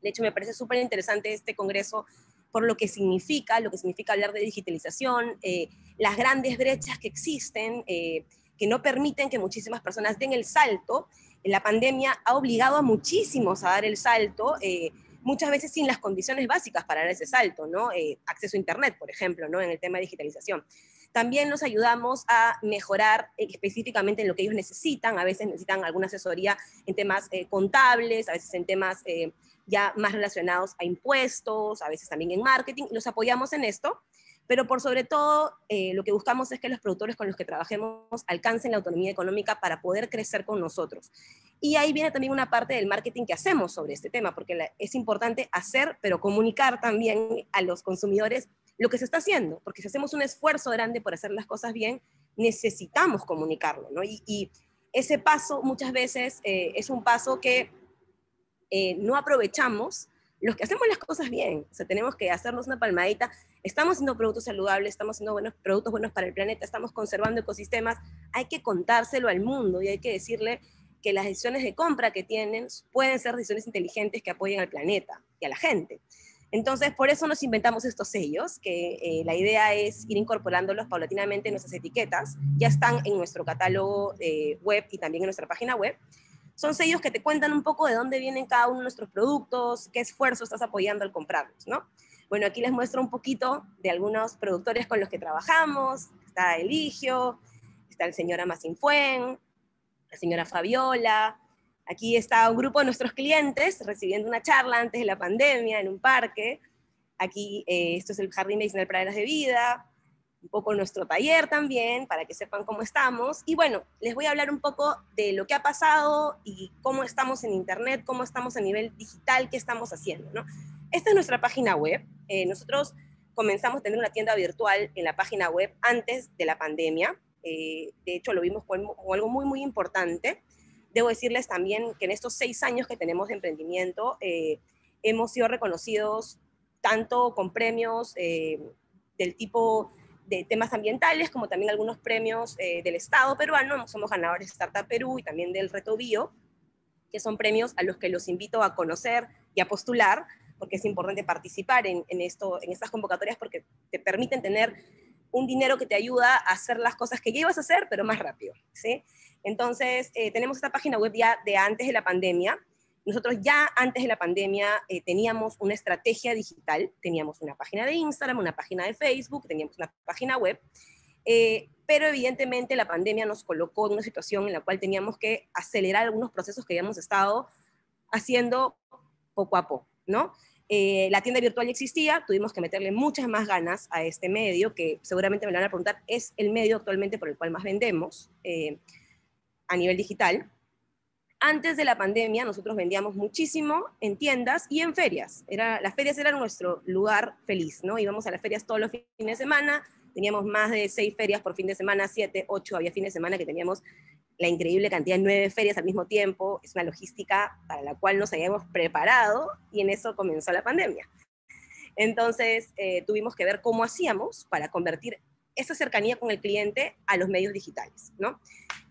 de hecho, me parece súper interesante este congreso por lo que significa, lo que significa hablar de digitalización, eh, las grandes brechas que existen, eh, que no permiten que muchísimas personas den el salto. La pandemia ha obligado a muchísimos a dar el salto, muchas veces sin las condiciones básicas para dar ese salto, ¿no? acceso a Internet, por ejemplo, ¿no? en el tema de digitalización. También nos ayudamos a mejorar específicamente en lo que ellos necesitan. A veces necesitan alguna asesoría en temas eh, contables, a veces en temas eh, ya más relacionados a impuestos, a veces también en marketing. Los apoyamos en esto, pero por sobre todo eh, lo que buscamos es que los productores con los que trabajemos alcancen la autonomía económica para poder crecer con nosotros. Y ahí viene también una parte del marketing que hacemos sobre este tema, porque es importante hacer, pero comunicar también a los consumidores lo que se está haciendo, porque si hacemos un esfuerzo grande por hacer las cosas bien, necesitamos comunicarlo, ¿no? Y, ese paso muchas veces eh, es un paso que eh, no aprovechamos los que hacemos las cosas bien. O sea, tenemos que hacernos una palmadita. Estamos haciendo productos saludables, estamos haciendo buenos, productos buenos para el planeta, estamos conservando ecosistemas. Hay que contárselo al mundo y hay que decirle que las decisiones de compra que tienen pueden ser decisiones inteligentes que apoyen al planeta y a la gente. Entonces, por eso nos inventamos estos sellos, que eh, la idea es ir incorporándolos paulatinamente en nuestras etiquetas. Ya están en nuestro catálogo eh, web y también en nuestra página web. Son sellos que te cuentan un poco de dónde vienen cada uno de nuestros productos, qué esfuerzo estás apoyando al comprarlos, ¿no? Bueno, aquí les muestro un poquito de algunos productores con los que trabajamos. Está Eligio, está el señor Amacinfuen, la señora Fabiola, Aquí está un grupo de nuestros clientes recibiendo una charla antes de la pandemia en un parque. Aquí, eh, esto es el Jardín Medicinal Praderas de Vida, un poco nuestro taller también, para que sepan cómo estamos. Y bueno, les voy a hablar un poco de lo que ha pasado y cómo estamos en Internet, cómo estamos a nivel digital, qué estamos haciendo, ¿no? esta es nuestra página web. Eh, nosotros comenzamos a tener una tienda virtual en la página web antes de la pandemia. Eh, de hecho, lo vimos como, algo muy, muy importante. Debo decirles también que en estos seis años que tenemos de emprendimiento, eh, hemos sido reconocidos tanto con premios del tipo de temas ambientales, como también algunos premios del Estado peruano. Somos ganadores de Startup Perú y también del Reto Bio, que son premios a los que los invito a conocer y a postular porque es importante participar en, esto, en estas convocatorias porque te permiten tener un dinero que te ayuda a hacer las cosas que ya ibas a hacer, pero más rápido. ¿sí? Entonces, eh, tenemos esta página web ya de antes de la pandemia. Nosotros ya antes de la pandemia eh, teníamos una estrategia digital, teníamos una página de Instagram, una página de Facebook, teníamos una página web, eh, pero evidentemente la pandemia nos colocó en una situación en la cual teníamos que acelerar algunos procesos que habíamos estado haciendo poco a poco, ¿no? Eh, la tienda virtual ya existía, tuvimos que meterle muchas más ganas a este medio, que seguramente me lo van a preguntar, es el medio actualmente por el cual más vendemos eh, a nivel digital. Antes de la pandemia, nosotros vendíamos muchísimo en tiendas y en ferias. Era, las ferias eran nuestro lugar feliz, ¿no? Íbamos a las ferias todos los fines de semana, teníamos más de seis ferias por fin de semana, siete, ocho, había fines de semana que teníamos la increíble cantidad de nueve ferias al mismo tiempo, es una logística para la cual nos habíamos preparado y en eso comenzó la pandemia. Entonces eh, tuvimos que ver cómo hacíamos para convertir esa cercanía con el cliente a los medios digitales, ¿no?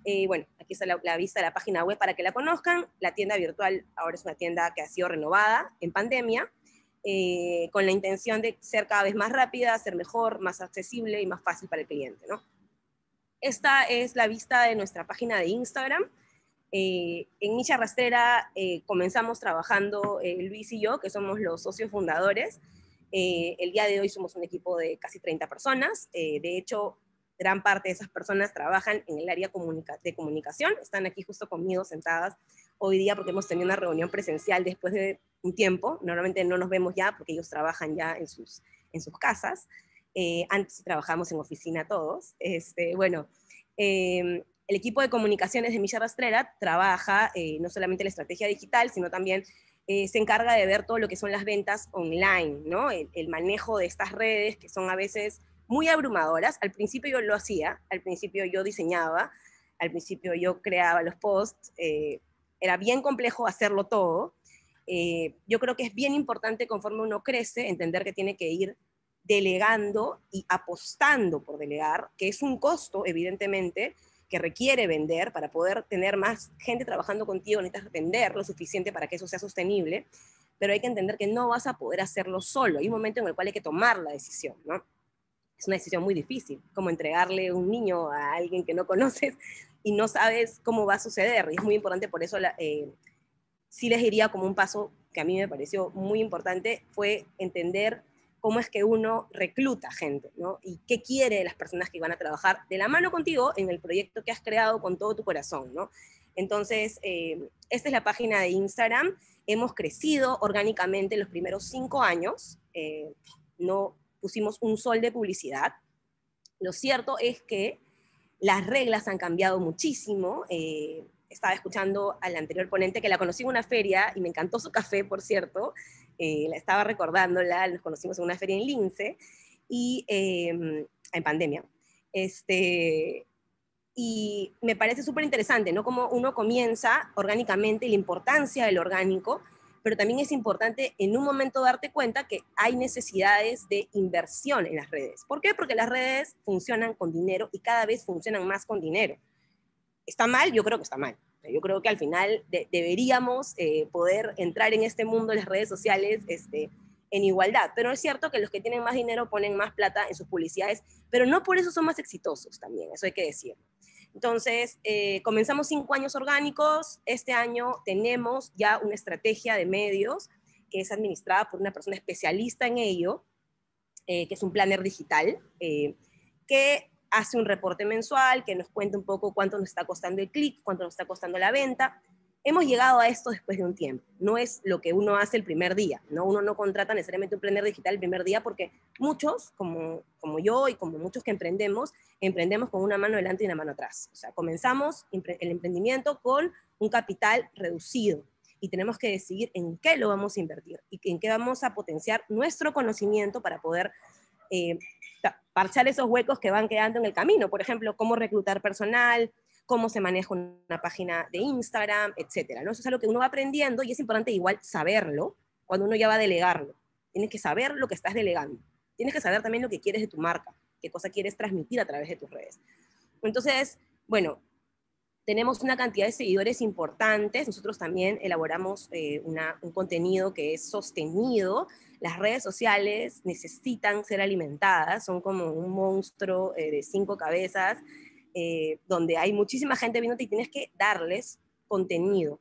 Eh, bueno, aquí está la, vista de la página web para que la conozcan. La tienda virtual ahora es una tienda que ha sido renovada en pandemia, eh, con la intención de ser cada vez más rápida, ser mejor, más accesible y más fácil para el cliente, ¿no? Esta es la vista de nuestra página de Instagram. Eh, en Micha Rastrera eh, comenzamos trabajando eh, Luis y yo, que somos los socios fundadores. el día de hoy somos un equipo de casi 30 personas. de hecho, gran parte de esas personas trabajan en el área de comunicación. Están aquí justo conmigo sentadas hoy día porque hemos tenido una reunión presencial después de un tiempo. Normalmente no nos vemos ya porque ellos trabajan ya en sus, en sus casas. Eh, antes trabajamos en oficina todos, este, bueno, em, el equipo de comunicaciones de Milla Rastrera trabaja eh, no solamente la estrategia digital, sino también eh, se encarga de ver todo lo que son las ventas online, ¿no? El, el, manejo de estas redes que son a veces muy abrumadoras. Al principio yo lo hacía, al principio yo diseñaba, al principio yo creaba los posts, era bien complejo hacerlo todo. yo creo que es bien importante conforme uno crece entender que tiene que ir delegando y apostando por delegar, que es un costo, evidentemente, que requiere vender para poder tener más gente trabajando contigo, necesitas vender lo suficiente para que eso sea sostenible, pero hay que entender que no vas a poder hacerlo solo. Hay un momento en el cual hay que tomar la decisión, ¿no? Es una decisión muy difícil, como entregarle un niño a alguien que no conoces y no sabes cómo va a suceder. Y es muy importante, por eso la, eh, sí les diría como un paso que a mí me pareció muy importante, fue entender cómo es que uno recluta gente, ¿no? Y qué quiere las personas que van a trabajar de la mano contigo en el proyecto que has creado con todo tu corazón, ¿no? Entonces, eh, esta es la página de Instagram. Hemos crecido orgánicamente los primeros cinco años. Eh, no pusimos un sol de publicidad. Lo cierto es que las reglas han cambiado muchísimo. Eh, estaba escuchando al anterior ponente que la conocí en una feria y me encantó su café, por cierto, eh, estaba recordándola, nos conocimos en una feria en Lince, y em, en pandemia. Este, y me parece súper interesante, ¿no? Como uno comienza orgánicamente, la importancia del orgánico, pero también es importante en un momento darte cuenta que hay necesidades de inversión en las redes. ¿Por qué? Porque las redes funcionan con dinero y cada vez funcionan más con dinero. ¿Está mal? Yo creo que está mal. Yo creo que al final deberíamos eh, poder entrar en este mundo de las redes sociales este, en igualdad, pero es cierto que los que tienen más dinero ponen más plata en sus publicidades, pero no por eso son más exitosos también, eso hay que decirlo. Entonces, eh, comenzamos cinco años orgánicos, este año tenemos ya una estrategia de medios que es administrada por una persona especialista en ello, eh, que es un planner digital, que hace un reporte mensual que nos cuenta un poco cuánto nos está costando el clic, cuánto nos está costando la venta. Hemos llegado a esto después de un tiempo. No es lo que uno hace el primer día. ¿no? Uno no contrata necesariamente un planner digital el primer día porque muchos, como, como yo y como muchos que emprendemos, emprendemos con una mano delante y una mano atrás. O sea, comenzamos el emprendimiento con un capital reducido. y tenemos que decidir en qué lo vamos a invertir y en qué vamos a potenciar nuestro conocimiento para poder eh, parchar esos huecos que van quedando en el camino. Por ejemplo, cómo reclutar personal, cómo se maneja una página de Instagram, etcétera. ¿no? Eso es algo que uno va aprendiendo y es importante igual saberlo cuando uno ya va a delegarlo. Tienes que saber lo que estás delegando. Tienes que saber también lo que quieres de tu marca, qué cosa quieres transmitir a través de tus redes. Entonces, bueno, tenemos una cantidad de seguidores importantes. Nosotros también elaboramos eh, un contenido que es sostenido. Las redes sociales necesitan ser alimentadas, son como un monstruo eh, de cinco cabezas, eh, donde hay muchísima gente viéndote y tienes que darles contenido.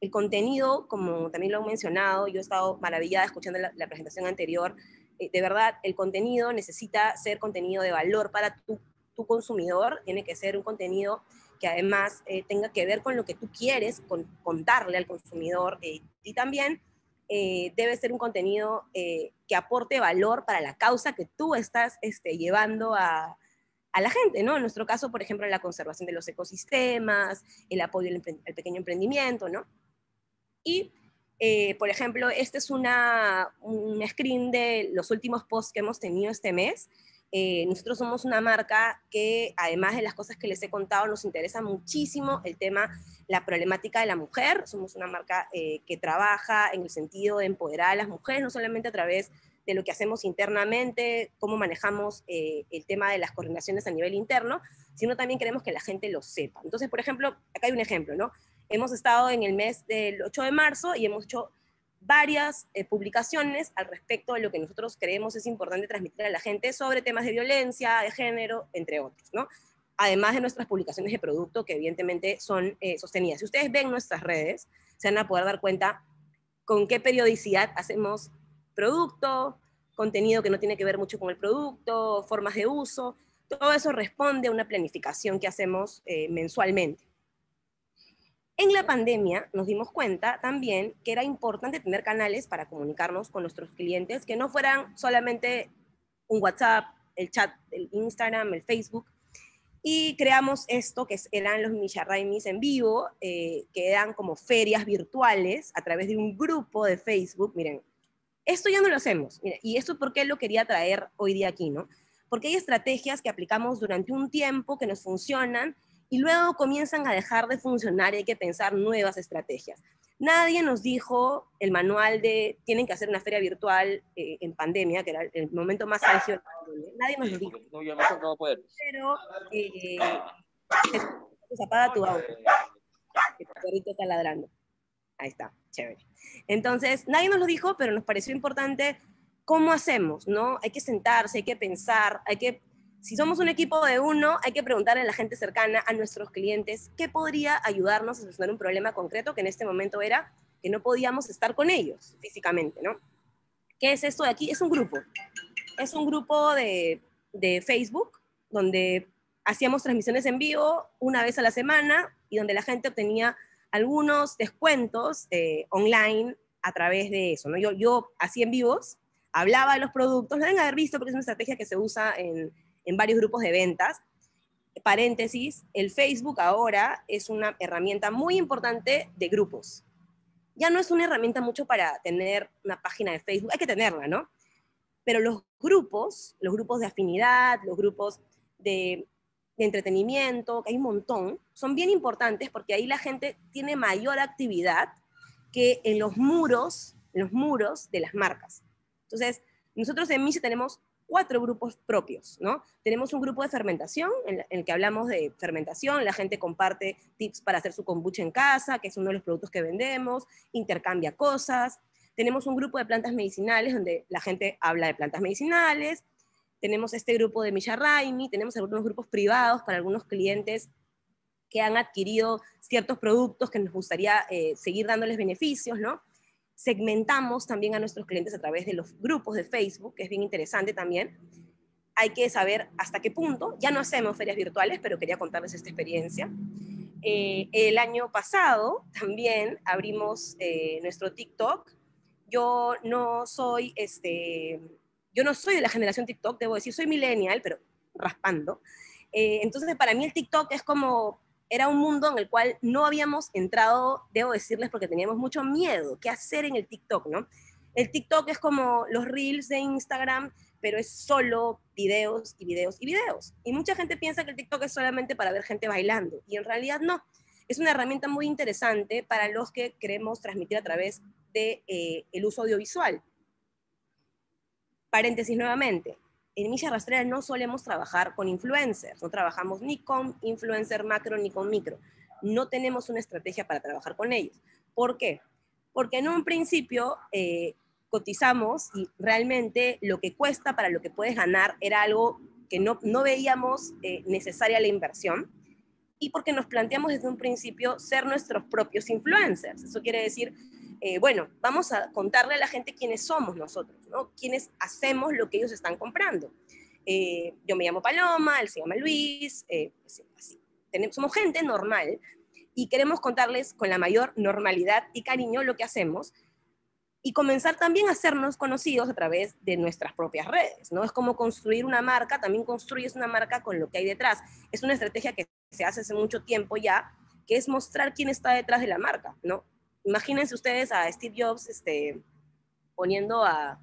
El contenido, como también lo he mencionado, yo he estado maravillada escuchando la, presentación anterior, de verdad, el contenido necesita ser contenido de valor para tu, consumidor, tiene que ser un contenido que además eh, tenga que ver con lo que tú quieres con, contarle al consumidor eh, y también eh, debe ser un contenido que aporte valor para la causa que tú estás este, llevando a, a, la gente, ¿no? En nuestro caso, por ejemplo, la conservación de los ecosistemas, el apoyo al, pequeño emprendimiento, ¿no? Y, por ejemplo, este es una, un screen de los últimos posts que hemos tenido este mes. Eh, nosotros somos una marca que, además de las cosas que les he contado, nos interesa muchísimo el tema, la problemática de la mujer. Somos una marca eh, que trabaja en el sentido de empoderar a las mujeres, no solamente a través de lo que hacemos internamente, cómo manejamos eh, el tema de las coordinaciones a nivel interno, sino también queremos que la gente lo sepa. Entonces, por ejemplo, acá hay un ejemplo, ¿no? Hemos estado en el mes del 8 de marzo y hemos hecho varias eh, publicaciones al respecto de lo que nosotros creemos es importante transmitir a la gente sobre temas de violencia, de género, entre otros, ¿no? Además de nuestras publicaciones de producto que evidentemente son eh, sostenidas. Si ustedes ven nuestras redes, se van a poder dar cuenta con qué periodicidad hacemos producto, contenido que no tiene que ver mucho con el producto, formas de uso. Todo eso responde a una planificación que hacemos eh, mensualmente. En la pandemia nos dimos cuenta también que era importante tener canales para comunicarnos con nuestros clientes que no fueran solamente un WhatsApp, el chat, el Instagram, el Facebook. Y creamos esto que eran los Raimis en vivo, eh, que eran como ferias virtuales a través de un grupo de Facebook. Miren, esto ya no lo hacemos. y esto por qué lo quería traer hoy día aquí, ¿no? Porque hay estrategias que aplicamos durante un tiempo que nos funcionan y luego comienzan a dejar de funcionar y hay que pensar nuevas estrategias. Nadie nos dijo el manual de tienen que hacer una feria virtual eh, en pandemia, que era el momento más álgido pandemia. Nadie nos lo dijo. No, yo no puedo. Pero, eh, pues apaga tu auto. Que tu perrito está ladrando. Ahí está, chévere. Entonces, nadie nos lo dijo, pero nos pareció importante cómo hacemos, ¿no? Hay que sentarse, hay que pensar, hay que si somos un equipo de uno, hay que preguntarle a la gente cercana, a nuestros clientes, qué podría ayudarnos a solucionar un problema concreto que en este momento era que no podíamos estar con ellos físicamente, ¿no? ¿Qué es esto de aquí? Es un grupo. Es un grupo de, de Facebook donde hacíamos transmisiones en vivo una vez a la semana y donde la gente obtenía algunos descuentos eh, online a través de eso. ¿no? Yo, yo hacía en vivos, hablaba de los productos, lo deben haber visto porque es una estrategia que se usa en, en varios grupos de ventas. Paréntesis, el Facebook ahora es una herramienta muy importante de grupos. Ya no es una herramienta mucho para tener una página de Facebook, hay que tenerla, ¿no? Pero los grupos, los grupos de afinidad, los grupos de, entretenimiento, que hay un montón, son bien importantes porque ahí la gente tiene mayor actividad que en los muros, en los muros de las marcas. Entonces, nosotros en Mise tenemos cuatro grupos propios, ¿no? Tenemos un grupo de fermentación, en, el que hablamos de fermentación, la gente comparte tips para hacer su kombucha en casa, que es uno de los productos que vendemos, intercambia cosas. Tenemos un grupo de plantas medicinales, donde la gente habla de plantas medicinales. Tenemos este grupo de Misha Raimi, tenemos algunos grupos privados para algunos clientes que han adquirido ciertos productos que nos gustaría eh, seguir dándoles beneficios, ¿no? Segmentamos también a nuestros clientes a través de los grupos de Facebook, que es bien interesante también. Hay que saber hasta qué punto, ya no hacemos ferias virtuales, pero quería contarles esta experiencia. Eh, el año pasado también abrimos eh, nuestro TikTok. Yo no soy, este, yo no soy de la generación TikTok, debo decir, soy millennial, pero raspando. Eh, entonces, para mí el TikTok es como era un mundo en el cual no habíamos entrado, debo decirles, porque teníamos mucho miedo. ¿Qué hacer en el TikTok, no? El TikTok es como los reels de Instagram, pero es solo videos y videos y videos. Y mucha gente piensa que el TikTok es solamente para ver gente bailando, y en realidad no. Es una herramienta muy interesante para los que queremos transmitir a través del de, eh, uso audiovisual. Paréntesis nuevamente, en Milla Rastrera no solemos trabajar con influencers, no trabajamos ni con influencer macro ni con micro. No tenemos una estrategia para trabajar con ellos. ¿Por qué? Porque en un principio eh, cotizamos y realmente lo que cuesta para lo que puedes ganar era algo que no, no veíamos eh, necesaria la inversión y porque nos planteamos desde un principio ser nuestros propios influencers. Eso quiere decir eh, bueno, vamos a contarle a la gente quiénes somos nosotros, ¿no? Quiénes hacemos lo que ellos están comprando. Eh, yo me llamo Paloma, él se llama Luis, eh, pues, somos gente normal y queremos contarles con la mayor normalidad y cariño lo que hacemos y comenzar también a hacernos conocidos a través de nuestras propias redes, ¿no? Es como construir una marca, también construyes una marca con lo que hay detrás. Es una estrategia que se hace hace mucho tiempo ya, que es mostrar quién está detrás de la marca, ¿no? Imagínense ustedes a Steve Jobs este, poniendo a,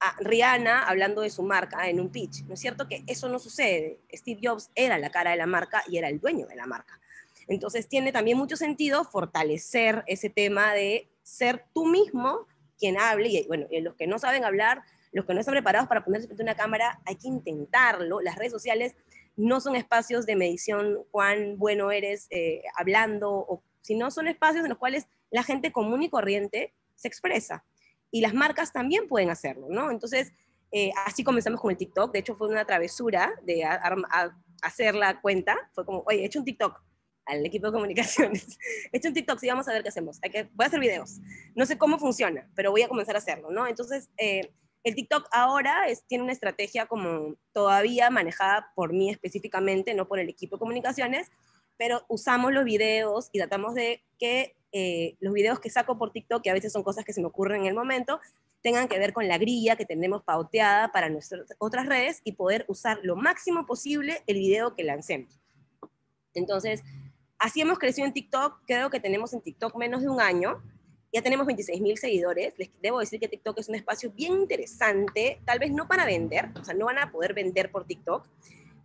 a, Rihanna hablando de su marca en un pitch. ¿No es cierto que eso no sucede? Steve Jobs era la cara de la marca y era el dueño de la marca. Entonces tiene también mucho sentido fortalecer ese tema de ser tú mismo quien hable. Y bueno, los que no saben hablar, los que no están preparados para ponerse frente a una cámara, hay que intentarlo. Las redes sociales no son espacios de medición cuán bueno eres eh, hablando, o, sino son espacios en los cuales la gente común y corriente se expresa. Y las marcas también pueden hacerlo, ¿no? Entonces, eh, así comenzamos con el TikTok. De hecho, fue una travesura de hacer la cuenta. Fue como, oye, he hecho un TikTok al equipo de comunicaciones. he hecho un TikTok, sí, vamos a ver qué hacemos. Hay que, voy a hacer videos. No sé cómo funciona, pero voy a comenzar a hacerlo, ¿no? Entonces, eh, el TikTok ahora tiene una estrategia como todavía manejada por mí específicamente, no por el equipo de comunicaciones, pero usamos los videos y tratamos de que eh, los videos que saco por TikTok, que a veces son cosas que se me ocurren en el momento, tengan que ver con la grilla que tenemos pauteada para nuestras otras redes y poder usar lo máximo posible el video que lancemos. Entonces, así hemos crecido en TikTok. Creo que tenemos en TikTok menos de un año. Ya tenemos 26 mil seguidores. Les debo decir que TikTok es un espacio bien interesante, tal vez no para vender, o sea, no van a poder vender por TikTok,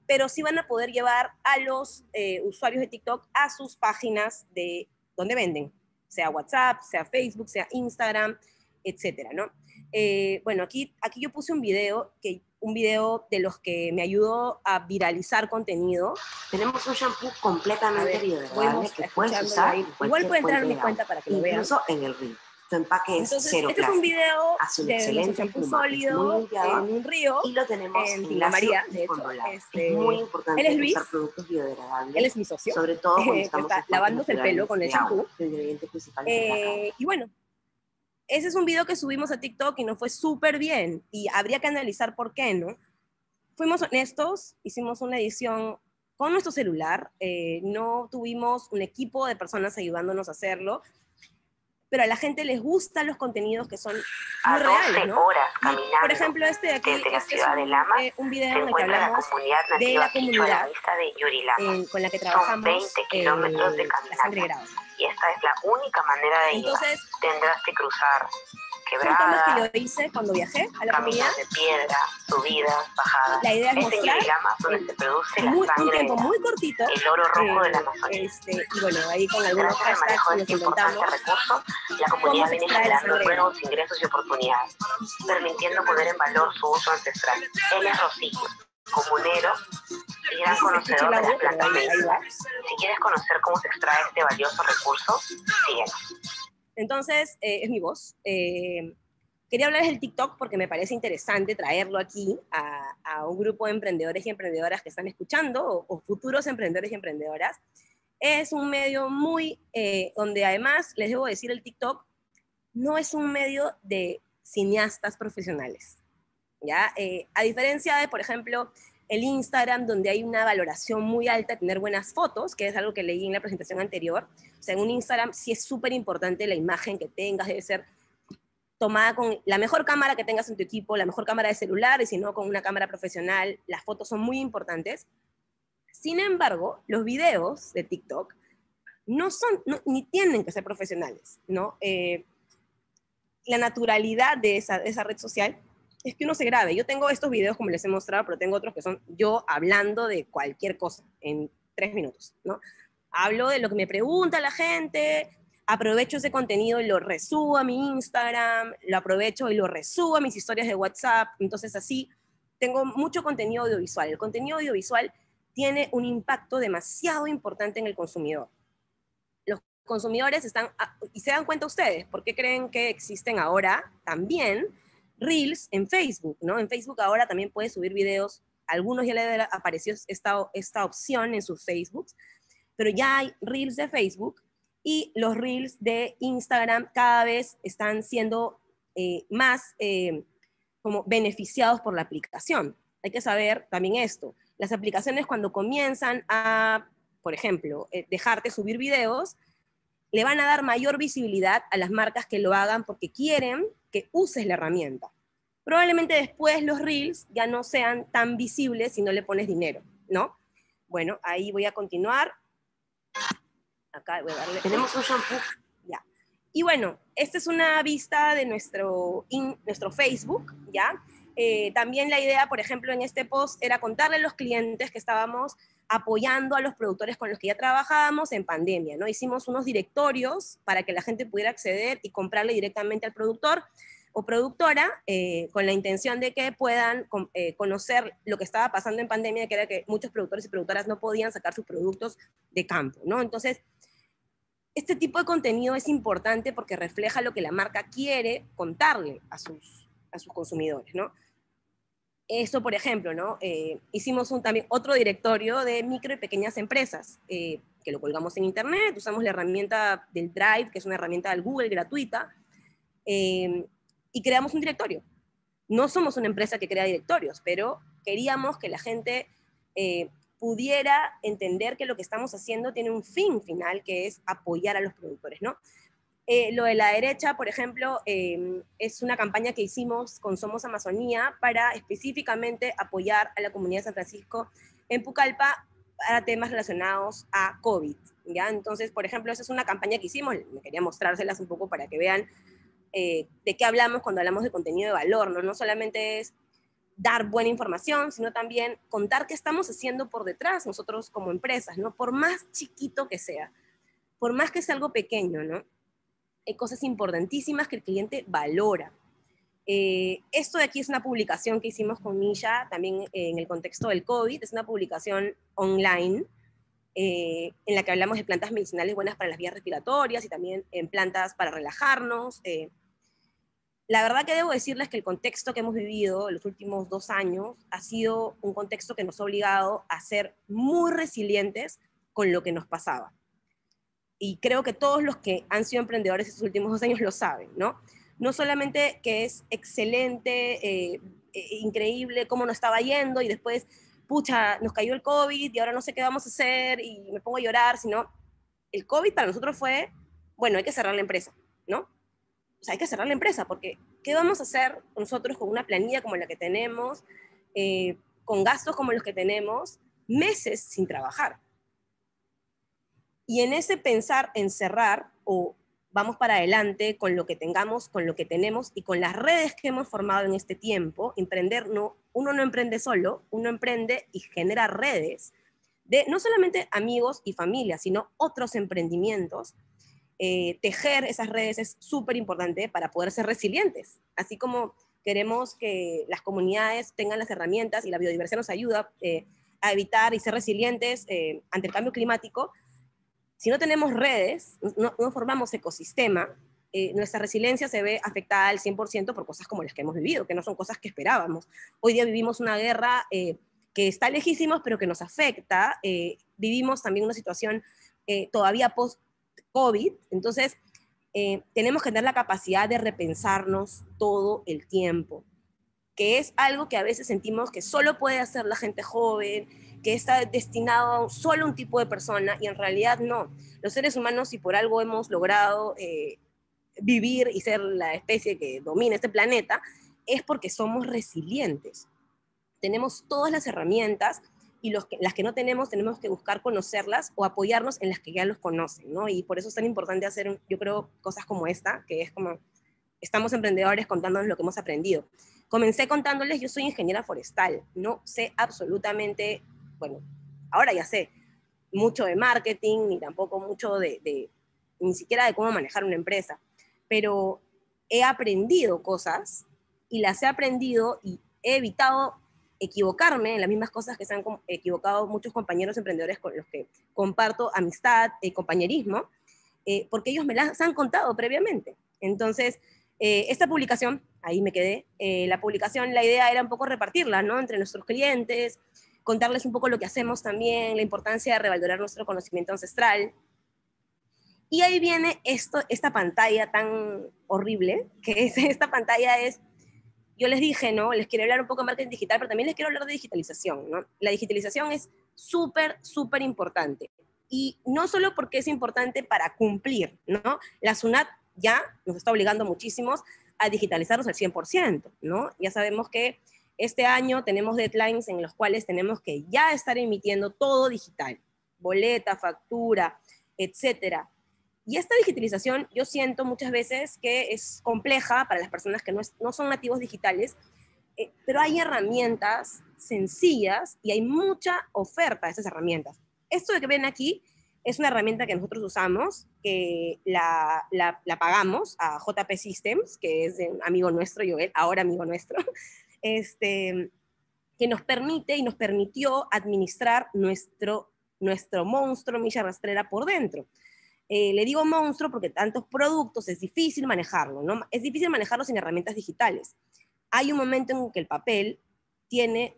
pero sí van a poder llevar a los eh, usuarios de TikTok a sus páginas de donde venden, sea WhatsApp, sea Facebook, sea Instagram, etcétera, ¿no? Eh, bueno, aquí, aquí yo puse un video, que, un video de los que me ayudó a viralizar contenido. Tenemos un shampoo completamente biodegradable que puedes usar. Igual puede entrar en mi cuenta para que lo vean. Incluso en el río empaque es Entonces, cero este es un video Hace un de excelente pluma, sólido muy en un río. y lo tenemos en en Villa María, de hecho, este, es muy importante él es Luis. usar productos biodegradables. Él es mi socio. Sobre todo cuando estamos está lavándose el pelo con el cacao. Eh, y bueno, ese es un video que subimos a TikTok y nos fue súper bien. Y habría que analizar por qué, ¿no? Fuimos honestos, hicimos una edición con nuestro celular, eh, no tuvimos un equipo de personas ayudándonos a hacerlo, pero a la gente les gustan los contenidos que son muy 12 reales, ¿no? horas Y, caminando por ejemplo, este de aquí la este es un, Lamas, eh, un video en el que la hablamos comunidad de la comunidad de eh, con la que Son trabajamos 20 eh, kilómetros de la caminata. Y esta es la única manera de ir. Entonces, Tendrás que cruzar temas que quebradas, yo hice cuando viajé a la comunidad. caminos de piedra, subidas, bajadas. La idea es Es en mostrar Lamas donde el- se produce la muy, un sangre, tiempo muy cortito, el oro rojo de la eh, Amazonía. este, y bueno, ahí con algunos Gracias hashtags nos este importante inventamos. recurso, la comunidad sangre? nuevos ingresos y oportunidades, permitiendo poner en valor su uso ancestral. Él es Rosico, comunero y gran conocedor de las plantas. Si quieres conocer cómo se extrae este valioso recurso, síguenos. Entonces, eh, es mi voz. Eh, quería hablarles del TikTok porque me parece interesante traerlo aquí a, a un grupo de emprendedores y emprendedoras que están escuchando, o, o futuros emprendedores y emprendedoras. Es un medio muy, eh, donde además, les debo decir, el TikTok no es un medio de cineastas profesionales. ¿ya? Eh, a diferencia de, por ejemplo, el Instagram, donde hay una valoración muy alta tener buenas fotos, que es algo que leí en la presentación anterior. O sea, en un Instagram sí es súper importante la imagen que tengas, debe ser tomada con la mejor cámara que tengas en tu equipo, la mejor cámara de celular, y si no, con una cámara profesional. Las fotos son muy importantes. Sin embargo, los videos de TikTok no son, ni tienen que ser profesionales, ¿no? Eh, la naturalidad de esa red social es que uno se grabe. Yo tengo estos videos como les he mostrado, pero tengo otros que son yo hablando de cualquier cosa en tres minutos, ¿no? Hablo de lo que me pregunta la gente, aprovecho ese contenido y lo resubo a mi Instagram, lo aprovecho y lo resubo a mis historias de WhatsApp. Entonces así tengo mucho contenido audiovisual. El contenido audiovisual tiene un impacto demasiado importante en el consumidor. Los consumidores están, ah, y se dan cuenta ustedes, ¿por qué creen que existen ahora también Reels en Facebook? ¿no? En Facebook ahora también puedes subir videos, algunos ya les apareció esta, esta opción en sus Facebooks, pero ya hay Reels de Facebook y los Reels de Instagram cada vez están siendo eh, más eh, como beneficiados por la aplicación. Hay que saber también esto. Las aplicaciones cuando comienzan a, por ejemplo, eh, dejarte subir videos, le van a dar mayor visibilidad a las marcas que lo hagan porque quieren que uses la herramienta. Probablemente después los reels ya no sean tan visibles si no le pones dinero, ¿no? Bueno, ahí voy a continuar. Acá voy a darle... Tenemos un shampoo. Ya. Y bueno, esta es una vista de nuestro, nuestro Facebook, ¿ya? Eh, también la idea, por ejemplo, en este post era contarle a los clientes que estábamos apoyando a los productores con los que ya trabajábamos en pandemia, ¿no? Hicimos unos directorios para que la gente pudiera acceder y comprarle directamente al productor o productora eh, con la intención de que puedan eh, conocer lo que estaba pasando en pandemia, que era que muchos productores y productoras no podían sacar sus productos de campo, ¿no? Entonces, este tipo de contenido es importante porque refleja lo que la marca quiere contarle a sus, a sus consumidores, ¿no? Esto, por ejemplo, ¿no? Eh, hicimos un, también otro directorio de micro y pequeñas empresas, eh, que lo colgamos en internet, usamos la herramienta del Drive, que es una herramienta del Google gratuita, eh, y creamos un directorio. No somos una empresa que crea directorios, pero queríamos que la gente pudiera entender que lo que estamos haciendo tiene un fin final, que es apoyar a los productores, ¿no? Eh, lo de la derecha, por ejemplo, em, es una campaña que hicimos con Somos Amazonía para específicamente apoyar a la comunidad de San Francisco en Pucallpa para temas relacionados a COVID. ¿ya? Entonces, por ejemplo, esa es una campaña que hicimos, me quería mostrárselas un poco para que vean eh, de qué hablamos cuando hablamos de contenido de valor, ¿no? No solamente es dar buena información, sino también contar qué estamos haciendo por detrás nosotros como empresas, ¿no? Por más chiquito que sea, por más que sea algo pequeño, ¿no? hay cosas importantísimas que el cliente valora. Eh, esto de aquí es una publicación que hicimos con Nisha, también en el contexto del COVID, es una publicación online eh, en la que hablamos de plantas medicinales buenas para las vías respiratorias y también en plantas para relajarnos. La verdad que debo decirles que el contexto que hemos vivido en los últimos dos años ha sido un contexto que nos ha obligado a ser muy resilientes con lo que nos pasaba y creo que todos los que han sido emprendedores estos últimos dos años lo saben, ¿no? No solamente que es excelente, eh, eh, increíble cómo nos estaba yendo y después, pucha, nos cayó el COVID y ahora no sé qué vamos a hacer y me pongo a llorar, sino el COVID para nosotros fue, bueno, hay que cerrar la empresa, ¿no? Sea, hay que cerrar la empresa porque ¿qué vamos a hacer nosotros con una planilla como la que tenemos, eh, con gastos como los que tenemos, meses sin trabajar? Y en ese pensar en cerrar o vamos para adelante con lo que tengamos, con lo que tenemos y con las redes que hemos formado en este tiempo, emprender no, uno no emprende solo, uno emprende y genera redes de no solamente amigos y familia, sino otros emprendimientos. Eh, tejer esas redes es súper importante para poder ser resilientes, así como queremos que las comunidades tengan las herramientas y la biodiversidad nos ayuda eh, a evitar y ser resilientes eh, ante el cambio climático, si no tenemos redes, no, formamos ecosistema, eh, nuestra resiliencia se ve afectada al 100% por cosas como las que hemos vivido, que no son cosas que esperábamos. Hoy día vivimos una guerra que está lejísimos, pero que nos afecta. Vivimos también una situación todavía post-COVID, entonces tenemos que tener la capacidad de repensarnos todo el tiempo, que es algo que a veces sentimos que solo puede hacer la gente joven, que está destinado a solo un tipo de persona y en realidad no. Los seres humanos, si por algo hemos logrado eh, vivir y ser la especie que domina este planeta, es porque somos resilientes. Tenemos todas las herramientas y los que, las que no tenemos tenemos que buscar conocerlas o apoyarnos en las que ya los conocen, ¿no? Y por eso es tan importante hacer, yo creo, cosas como esta, que es como, estamos emprendedores contándonos lo que hemos aprendido. Comencé contándoles, yo soy ingeniera forestal, no sé absolutamente, bueno, ahora ya sé, mucho de marketing, ni tampoco mucho de, de ni siquiera de cómo manejar una empresa, pero he aprendido cosas y las he aprendido y he evitado equivocarme en las mismas cosas que se han equivocado muchos compañeros emprendedores con los que comparto amistad, eh, compañerismo, eh, porque ellos me las han contado previamente. Entonces, eh, esta publicación, ahí me quedé, la publicación, la idea era un poco repartirla, ¿no? Entre nuestros clientes, contarles un poco lo que hacemos también, la importancia de revalorar nuestro conocimiento ancestral. Y ahí viene esto, esta pantalla tan horrible, que es, esta pantalla es yo les dije, ¿no? Les quiero hablar un poco de marketing digital, pero también les quiero hablar de digitalización, ¿no? La digitalización es súper, súper importante. Y no solo porque es importante para cumplir, ¿no? La SUNAT ya nos está obligando muchísimos a digitalizarnos al 100%, ¿no? Ya sabemos que este año tenemos deadlines en los cuales tenemos que ya estar emitiendo todo digital, boleta, factura, etcétera. Y esta digitalización yo siento muchas veces que es compleja para las personas que no, son nativos digitales, eh, pero hay herramientas sencillas y hay mucha oferta de esas herramientas. Esto de que ven aquí es una herramienta que nosotros usamos, que la, la, pagamos a JP Systems, que es un amigo nuestro, Joel, ahora amigo nuestro, este, que nos permite y nos permitió administrar nuestro, nuestro monstruo Milla Rastrera por dentro. Eh, le digo monstruo porque tantos productos es difícil manejarlo, ¿no? Es difícil manejarlo sin herramientas digitales. Hay un momento en que el papel tiene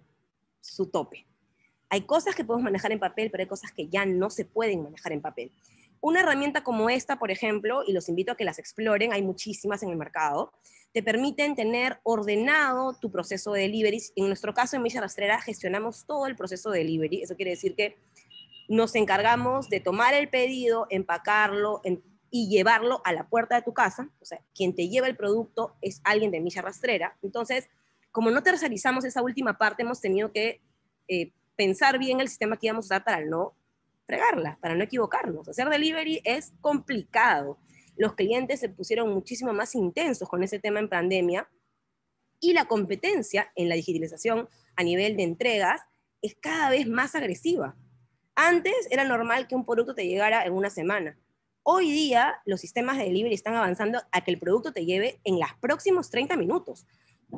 su tope. Hay cosas que podemos manejar en papel, pero hay cosas que ya no se pueden manejar en papel. Una herramienta como esta, por ejemplo, y los invito a que las exploren, hay muchísimas en el mercado, te permiten tener ordenado tu proceso de delivery. En nuestro caso, en Milla Rastrera, gestionamos todo el proceso de delivery. Eso quiere decir que nos encargamos de tomar el pedido, empacarlo y llevarlo a la puerta de tu casa. O sea, quien te lleva el producto es alguien de milla rastrera. Entonces, como no tercerizamos esa última parte, hemos tenido que eh, pensar bien el sistema que íbamos a usar para no fregarla, para no equivocarnos. Hacer delivery es complicado. Los clientes se pusieron muchísimo más intensos con ese tema en pandemia y la competencia en la digitalización a nivel de entregas es cada vez más agresiva. Antes era normal que un producto te llegara en una semana. Hoy día los sistemas de delivery están avanzando a que el producto te lleve en los próximos 30 minutos.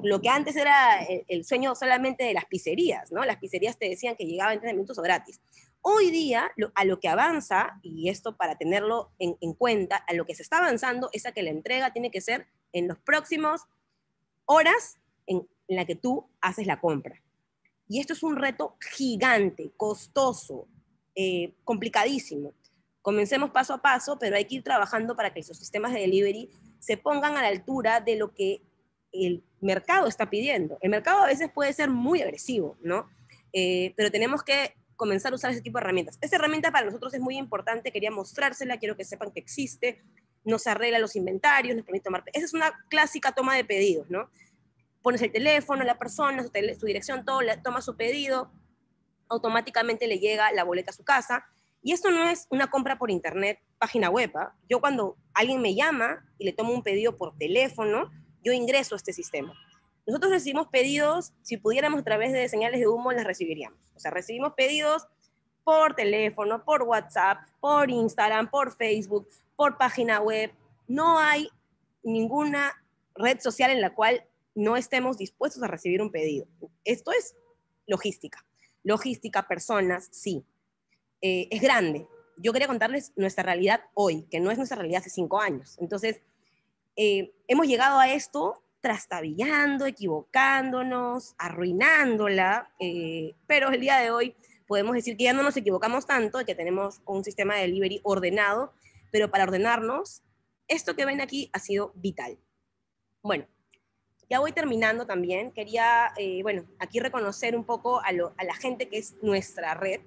Lo que antes era el, sueño solamente de las pizzerías, ¿no? Las pizzerías te decían que llegaba en 30 minutos o gratis. Hoy día, a lo que avanza, y esto para tenerlo en, en cuenta, a lo que se está avanzando es a que la entrega tiene que ser en los próximos horas en la que tú haces la compra. Y esto es un reto gigante, costoso, eh, complicadísimo. Comencemos paso a paso, pero hay que ir trabajando para que esos sistemas de delivery se pongan a la altura de lo que el mercado está pidiendo. El mercado a veces puede ser muy agresivo, ¿no? Eh, pero tenemos que comenzar a usar ese tipo de herramientas. Esta herramienta para nosotros es muy importante, quería mostrársela, quiero que sepan que existe, nos arregla los inventarios, nos permite tomar... Esa es una clásica toma de pedidos, ¿no? Pones el teléfono, la persona, su, su dirección, todo, toma su pedido, automáticamente le llega la boleta a su casa. Y esto no es una compra por internet, página web. ¿ah? Yo cuando alguien me llama y le tomo un pedido por teléfono, yo ingreso a este sistema. Nosotros recibimos pedidos, si pudiéramos a través de señales de humo, las recibiríamos. O sea, recibimos pedidos por teléfono, por WhatsApp, por Instagram, por Facebook, por página web. No hay ninguna red social en la cual no estemos dispuestos a recibir un pedido. Esto es logística logística, personas, sí. Eh, es grande. Yo quería contarles nuestra realidad hoy, que no es nuestra realidad hace cinco años. Entonces, eh, hemos llegado a esto trastabillando, equivocándonos, arruinándola, eh, pero el día de hoy podemos decir que ya no nos equivocamos tanto, que tenemos un sistema de delivery ordenado, pero para ordenarnos, esto que ven aquí ha sido vital. Bueno, ya voy terminando también. Quería, eh, bueno, aquí reconocer un poco a, la gente que es nuestra red,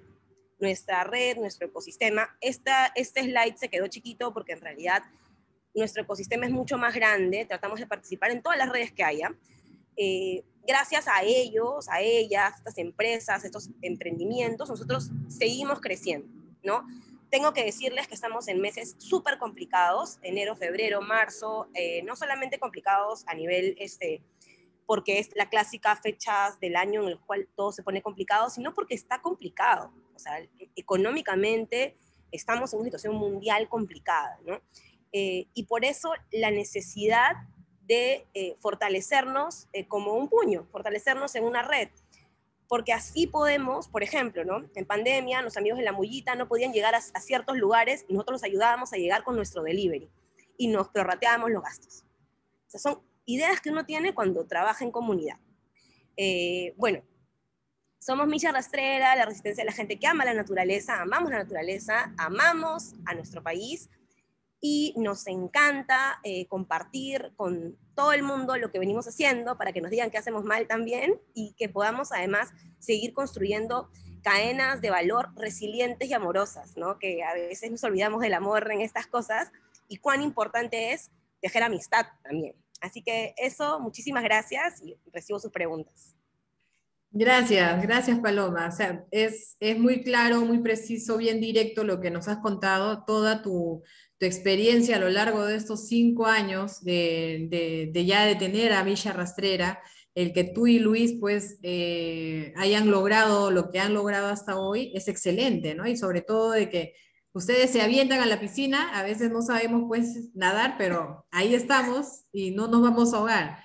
nuestra red, nuestro ecosistema. Esta, este slide se quedó chiquito porque en realidad nuestro ecosistema es mucho más grande. Tratamos de participar en todas las redes que haya. eh, gracias a ellos, a ellas, estas empresas, estos emprendimientos, nosotros seguimos creciendo, ¿no? Tengo que decirles que estamos en meses súper complicados, enero, febrero, marzo, eh, no solamente complicados a nivel, este, porque es la clásica fecha del año en el cual todo se pone complicado, sino porque está complicado. O sea, económicamente estamos en una situación mundial complicada, ¿no? Eh, y por eso la necesidad de eh, fortalecernos eh, como un puño, fortalecernos en una red. Porque así podemos, por ejemplo, ¿no? en pandemia, los amigos de la mullita no podían llegar a, ciertos lugares y nosotros los ayudábamos a llegar con nuestro delivery y nos prorrateábamos los gastos. O sea, son ideas que uno tiene cuando trabaja en comunidad. bueno, somos Milla Rastrera, la resistencia de la gente que ama la naturaleza, amamos la naturaleza, amamos a nuestro país y nos encanta eh, compartir con todo el mundo lo que venimos haciendo para que nos digan que hacemos mal también y que podamos además seguir construyendo cadenas de valor resilientes y amorosas, ¿no? que a veces nos olvidamos del amor en estas cosas y cuán importante es dejar amistad también. Así que eso, muchísimas gracias y recibo sus preguntas. Gracias, gracias Paloma. O sea, es, es muy claro, muy preciso, bien directo lo que nos has contado, toda tu, tu experiencia a lo largo de estos cinco años de, ya de tener a Villa Rastrera, el que tú y Luis pues eh, hayan logrado lo que han logrado hasta hoy es excelente, ¿no? Y sobre todo de que ustedes se avientan a la piscina, a veces no sabemos pues nadar, pero ahí estamos y no nos vamos a ahogar.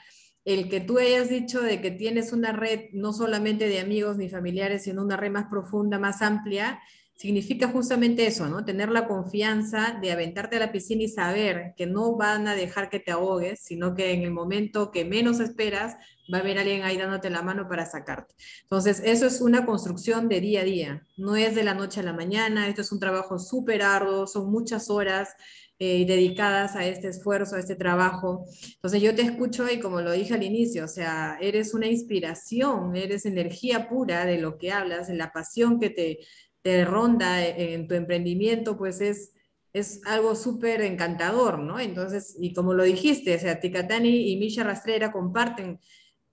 El que tú hayas dicho de que tienes una red no solamente de amigos ni familiares, sino una red más profunda, más amplia, significa justamente eso, ¿no? Tener la confianza de aventarte a la piscina y saber que no van a dejar que te ahogues, sino que en el momento que menos esperas va a haber alguien ahí dándote la mano para sacarte. Entonces, eso es una construcción de día a día, no es de la noche a la mañana, esto es un trabajo súper arduo, son muchas horas. Eh, dedicadas a este esfuerzo, a este trabajo. Entonces yo te escucho y como lo dije al inicio, o sea, eres una inspiración, eres energía pura de lo que hablas, de la pasión que te, te ronda en tu emprendimiento, pues es, es algo súper encantador, ¿no? Entonces, y como lo dijiste, o sea, Ticatani y Misha Rastrera comparten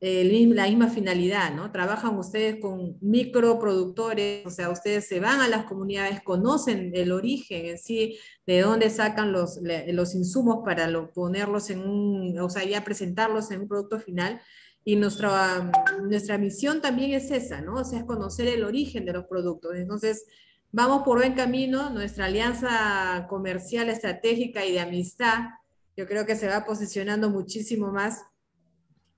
la misma finalidad, ¿no? Trabajan ustedes con microproductores, o sea, ustedes se van a las comunidades, conocen el origen en sí, de dónde sacan los, los insumos para ponerlos en un, o sea, ya presentarlos en un producto final, y nuestra, nuestra misión también es esa, ¿no? O sea, es conocer el origen de los productos. Entonces, vamos por buen camino. Nuestra alianza comercial, estratégica y de amistad, yo creo que se va posicionando muchísimo más.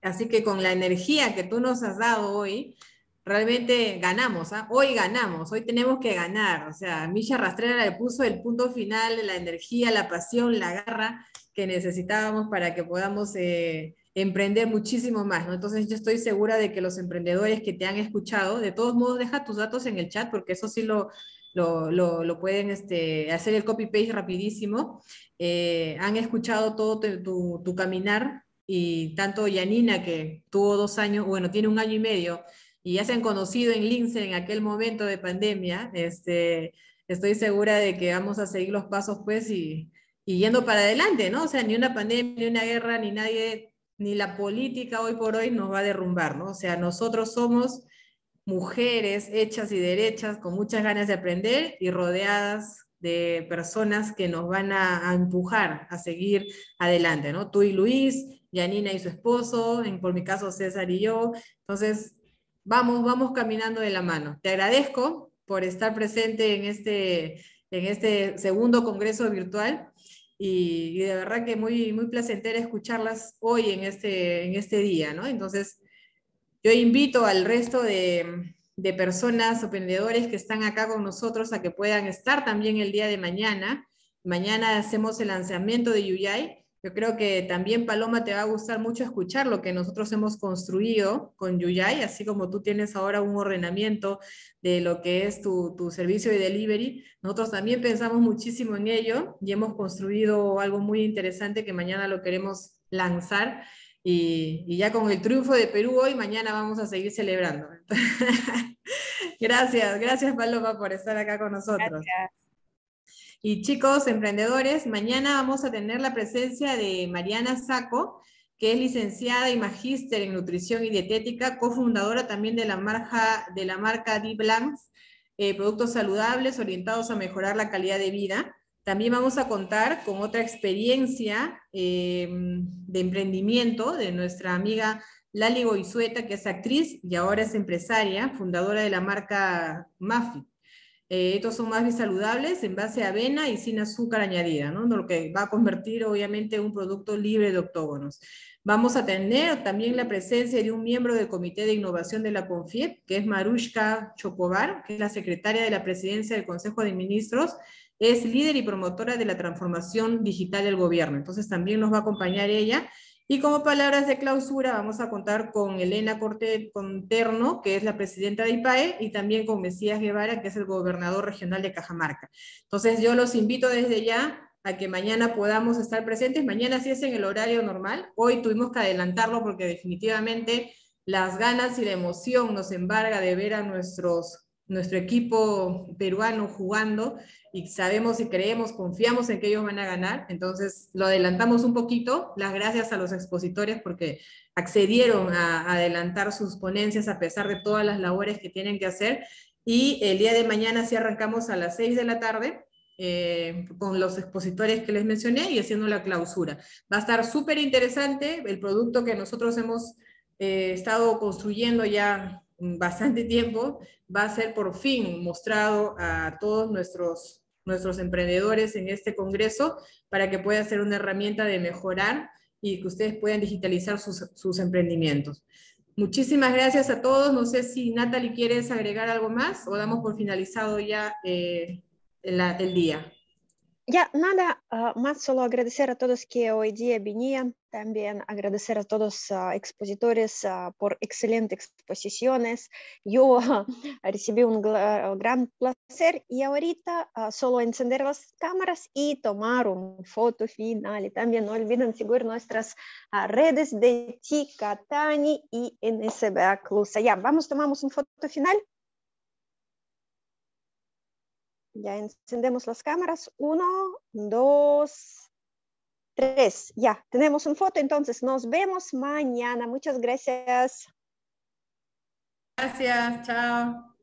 Así que con la energía que tú nos has dado hoy, realmente ganamos, ¿ah? hoy ganamos, hoy tenemos que ganar. O sea, Misha Rastrera le puso el punto final, la energía, la pasión, la garra que necesitábamos para que podamos eh, emprender muchísimo más, ¿no? Entonces yo estoy segura de que los emprendedores que te han escuchado, de todos modos deja tus datos en el chat porque eso sí lo, lo, lo, pueden este, hacer el copy-paste rapidísimo. Eh, han escuchado todo tu, tu, caminar y tanto Yanina que tuvo dos años, bueno, tiene un año y medio y ya se han conocido en LinkedIn en aquel momento de pandemia, este, estoy segura de que vamos a seguir los pasos pues y, y yendo para adelante, ¿no? O sea, ni una pandemia, ni una guerra, ni nadie ni la política hoy por hoy nos va a derrumbar, ¿no? O sea, nosotros somos mujeres hechas y derechas con muchas ganas de aprender y rodeadas de personas que nos van a, empujar a seguir adelante, ¿no? Tú y Luis, Yanina y su esposo, en, por mi caso César y yo. Entonces, vamos, vamos caminando de la mano. Te agradezco por estar presente en este, en este segundo congreso virtual y, de verdad que muy, muy placentera escucharlas hoy en este, en este día, ¿no? Entonces, yo invito al resto de, de personas o emprendedores que están acá con nosotros a que puedan estar también el día de mañana. Mañana hacemos el lanzamiento de Yuyay yo creo que también, Paloma, te va a gustar mucho escuchar lo que nosotros hemos construido con Yuyay, así como tú tienes ahora un ordenamiento de lo que es tu, tu, servicio de delivery. Nosotros también pensamos muchísimo en ello y hemos construido algo muy interesante que mañana lo queremos lanzar. Y, y ya con el triunfo de Perú hoy, mañana vamos a seguir celebrando. gracias, gracias Paloma por estar acá con nosotros. Gracias. Y chicos, emprendedores, mañana vamos a tener la presencia de Mariana Saco. que es licenciada y magíster en nutrición y dietética, cofundadora también de la marca, de la marca D-Blancs, eh, productos saludables orientados a mejorar la calidad de vida. También vamos a contar con otra experiencia eh, de emprendimiento de nuestra amiga Lali Goizueta, que es actriz y ahora es empresaria, fundadora de la marca Mafi. Eh, estos son más saludables en base a avena y sin azúcar añadida, ¿no? lo que va a convertir obviamente un producto libre de octógonos. Vamos a tener también la presencia de un miembro del Comité de Innovación de la CONFIEP, que es Marushka Chocobar, que es la secretaria de la presidencia del Consejo de Ministros, es líder y promotora de la transformación digital del gobierno. Entonces también nos va a acompañar ella y como palabras de clausura vamos a contar con Elena Corte Conterno, que es la presidenta de IPAE, y también con Mesías Guevara, que es el gobernador regional de Cajamarca. Entonces yo los invito desde ya a que mañana podamos estar presentes. Mañana sí es en el horario normal. Hoy tuvimos que adelantarlo porque definitivamente las ganas y la emoción nos embarga de ver a nuestros, nuestro equipo peruano jugando y sabemos y creemos, confiamos en que ellos van a ganar, entonces lo adelantamos un poquito, las gracias a los expositores porque accedieron a, adelantar sus ponencias a pesar de todas las labores que tienen que hacer, y el día de mañana sí arrancamos a las 6 de la tarde, eh, con los expositores que les mencioné y haciendo la clausura. Va a estar súper interesante el producto que nosotros hemos eh, estado construyendo ya bastante tiempo, va a ser por fin mostrado a todos nuestros nuestros emprendedores en este congreso para que pueda ser una herramienta de mejorar y que ustedes puedan digitalizar sus, emprendimientos. Muchísimas gracias a todos. No sé si Natalie quieres agregar algo más o damos por finalizado ya eh, el día. Ya, nada ah, más, solo agradecer a todos que hoy día venían, también agradecer a todos uh, expositores uh, por excelentes exposiciones. Yo recibí un gran placer y ahorita solo encender las cámaras y tomar un foto final. Y también no olviden seguir nuestras redes de Tica, Tani y NSBA Clusa. Ya, vamos, tomamos un foto final. Ya encendemos las cámaras. Uno, dos, tres. Ya, tenemos un foto. Entonces, nos vemos mañana. Muchas gracias. Gracias. Chao.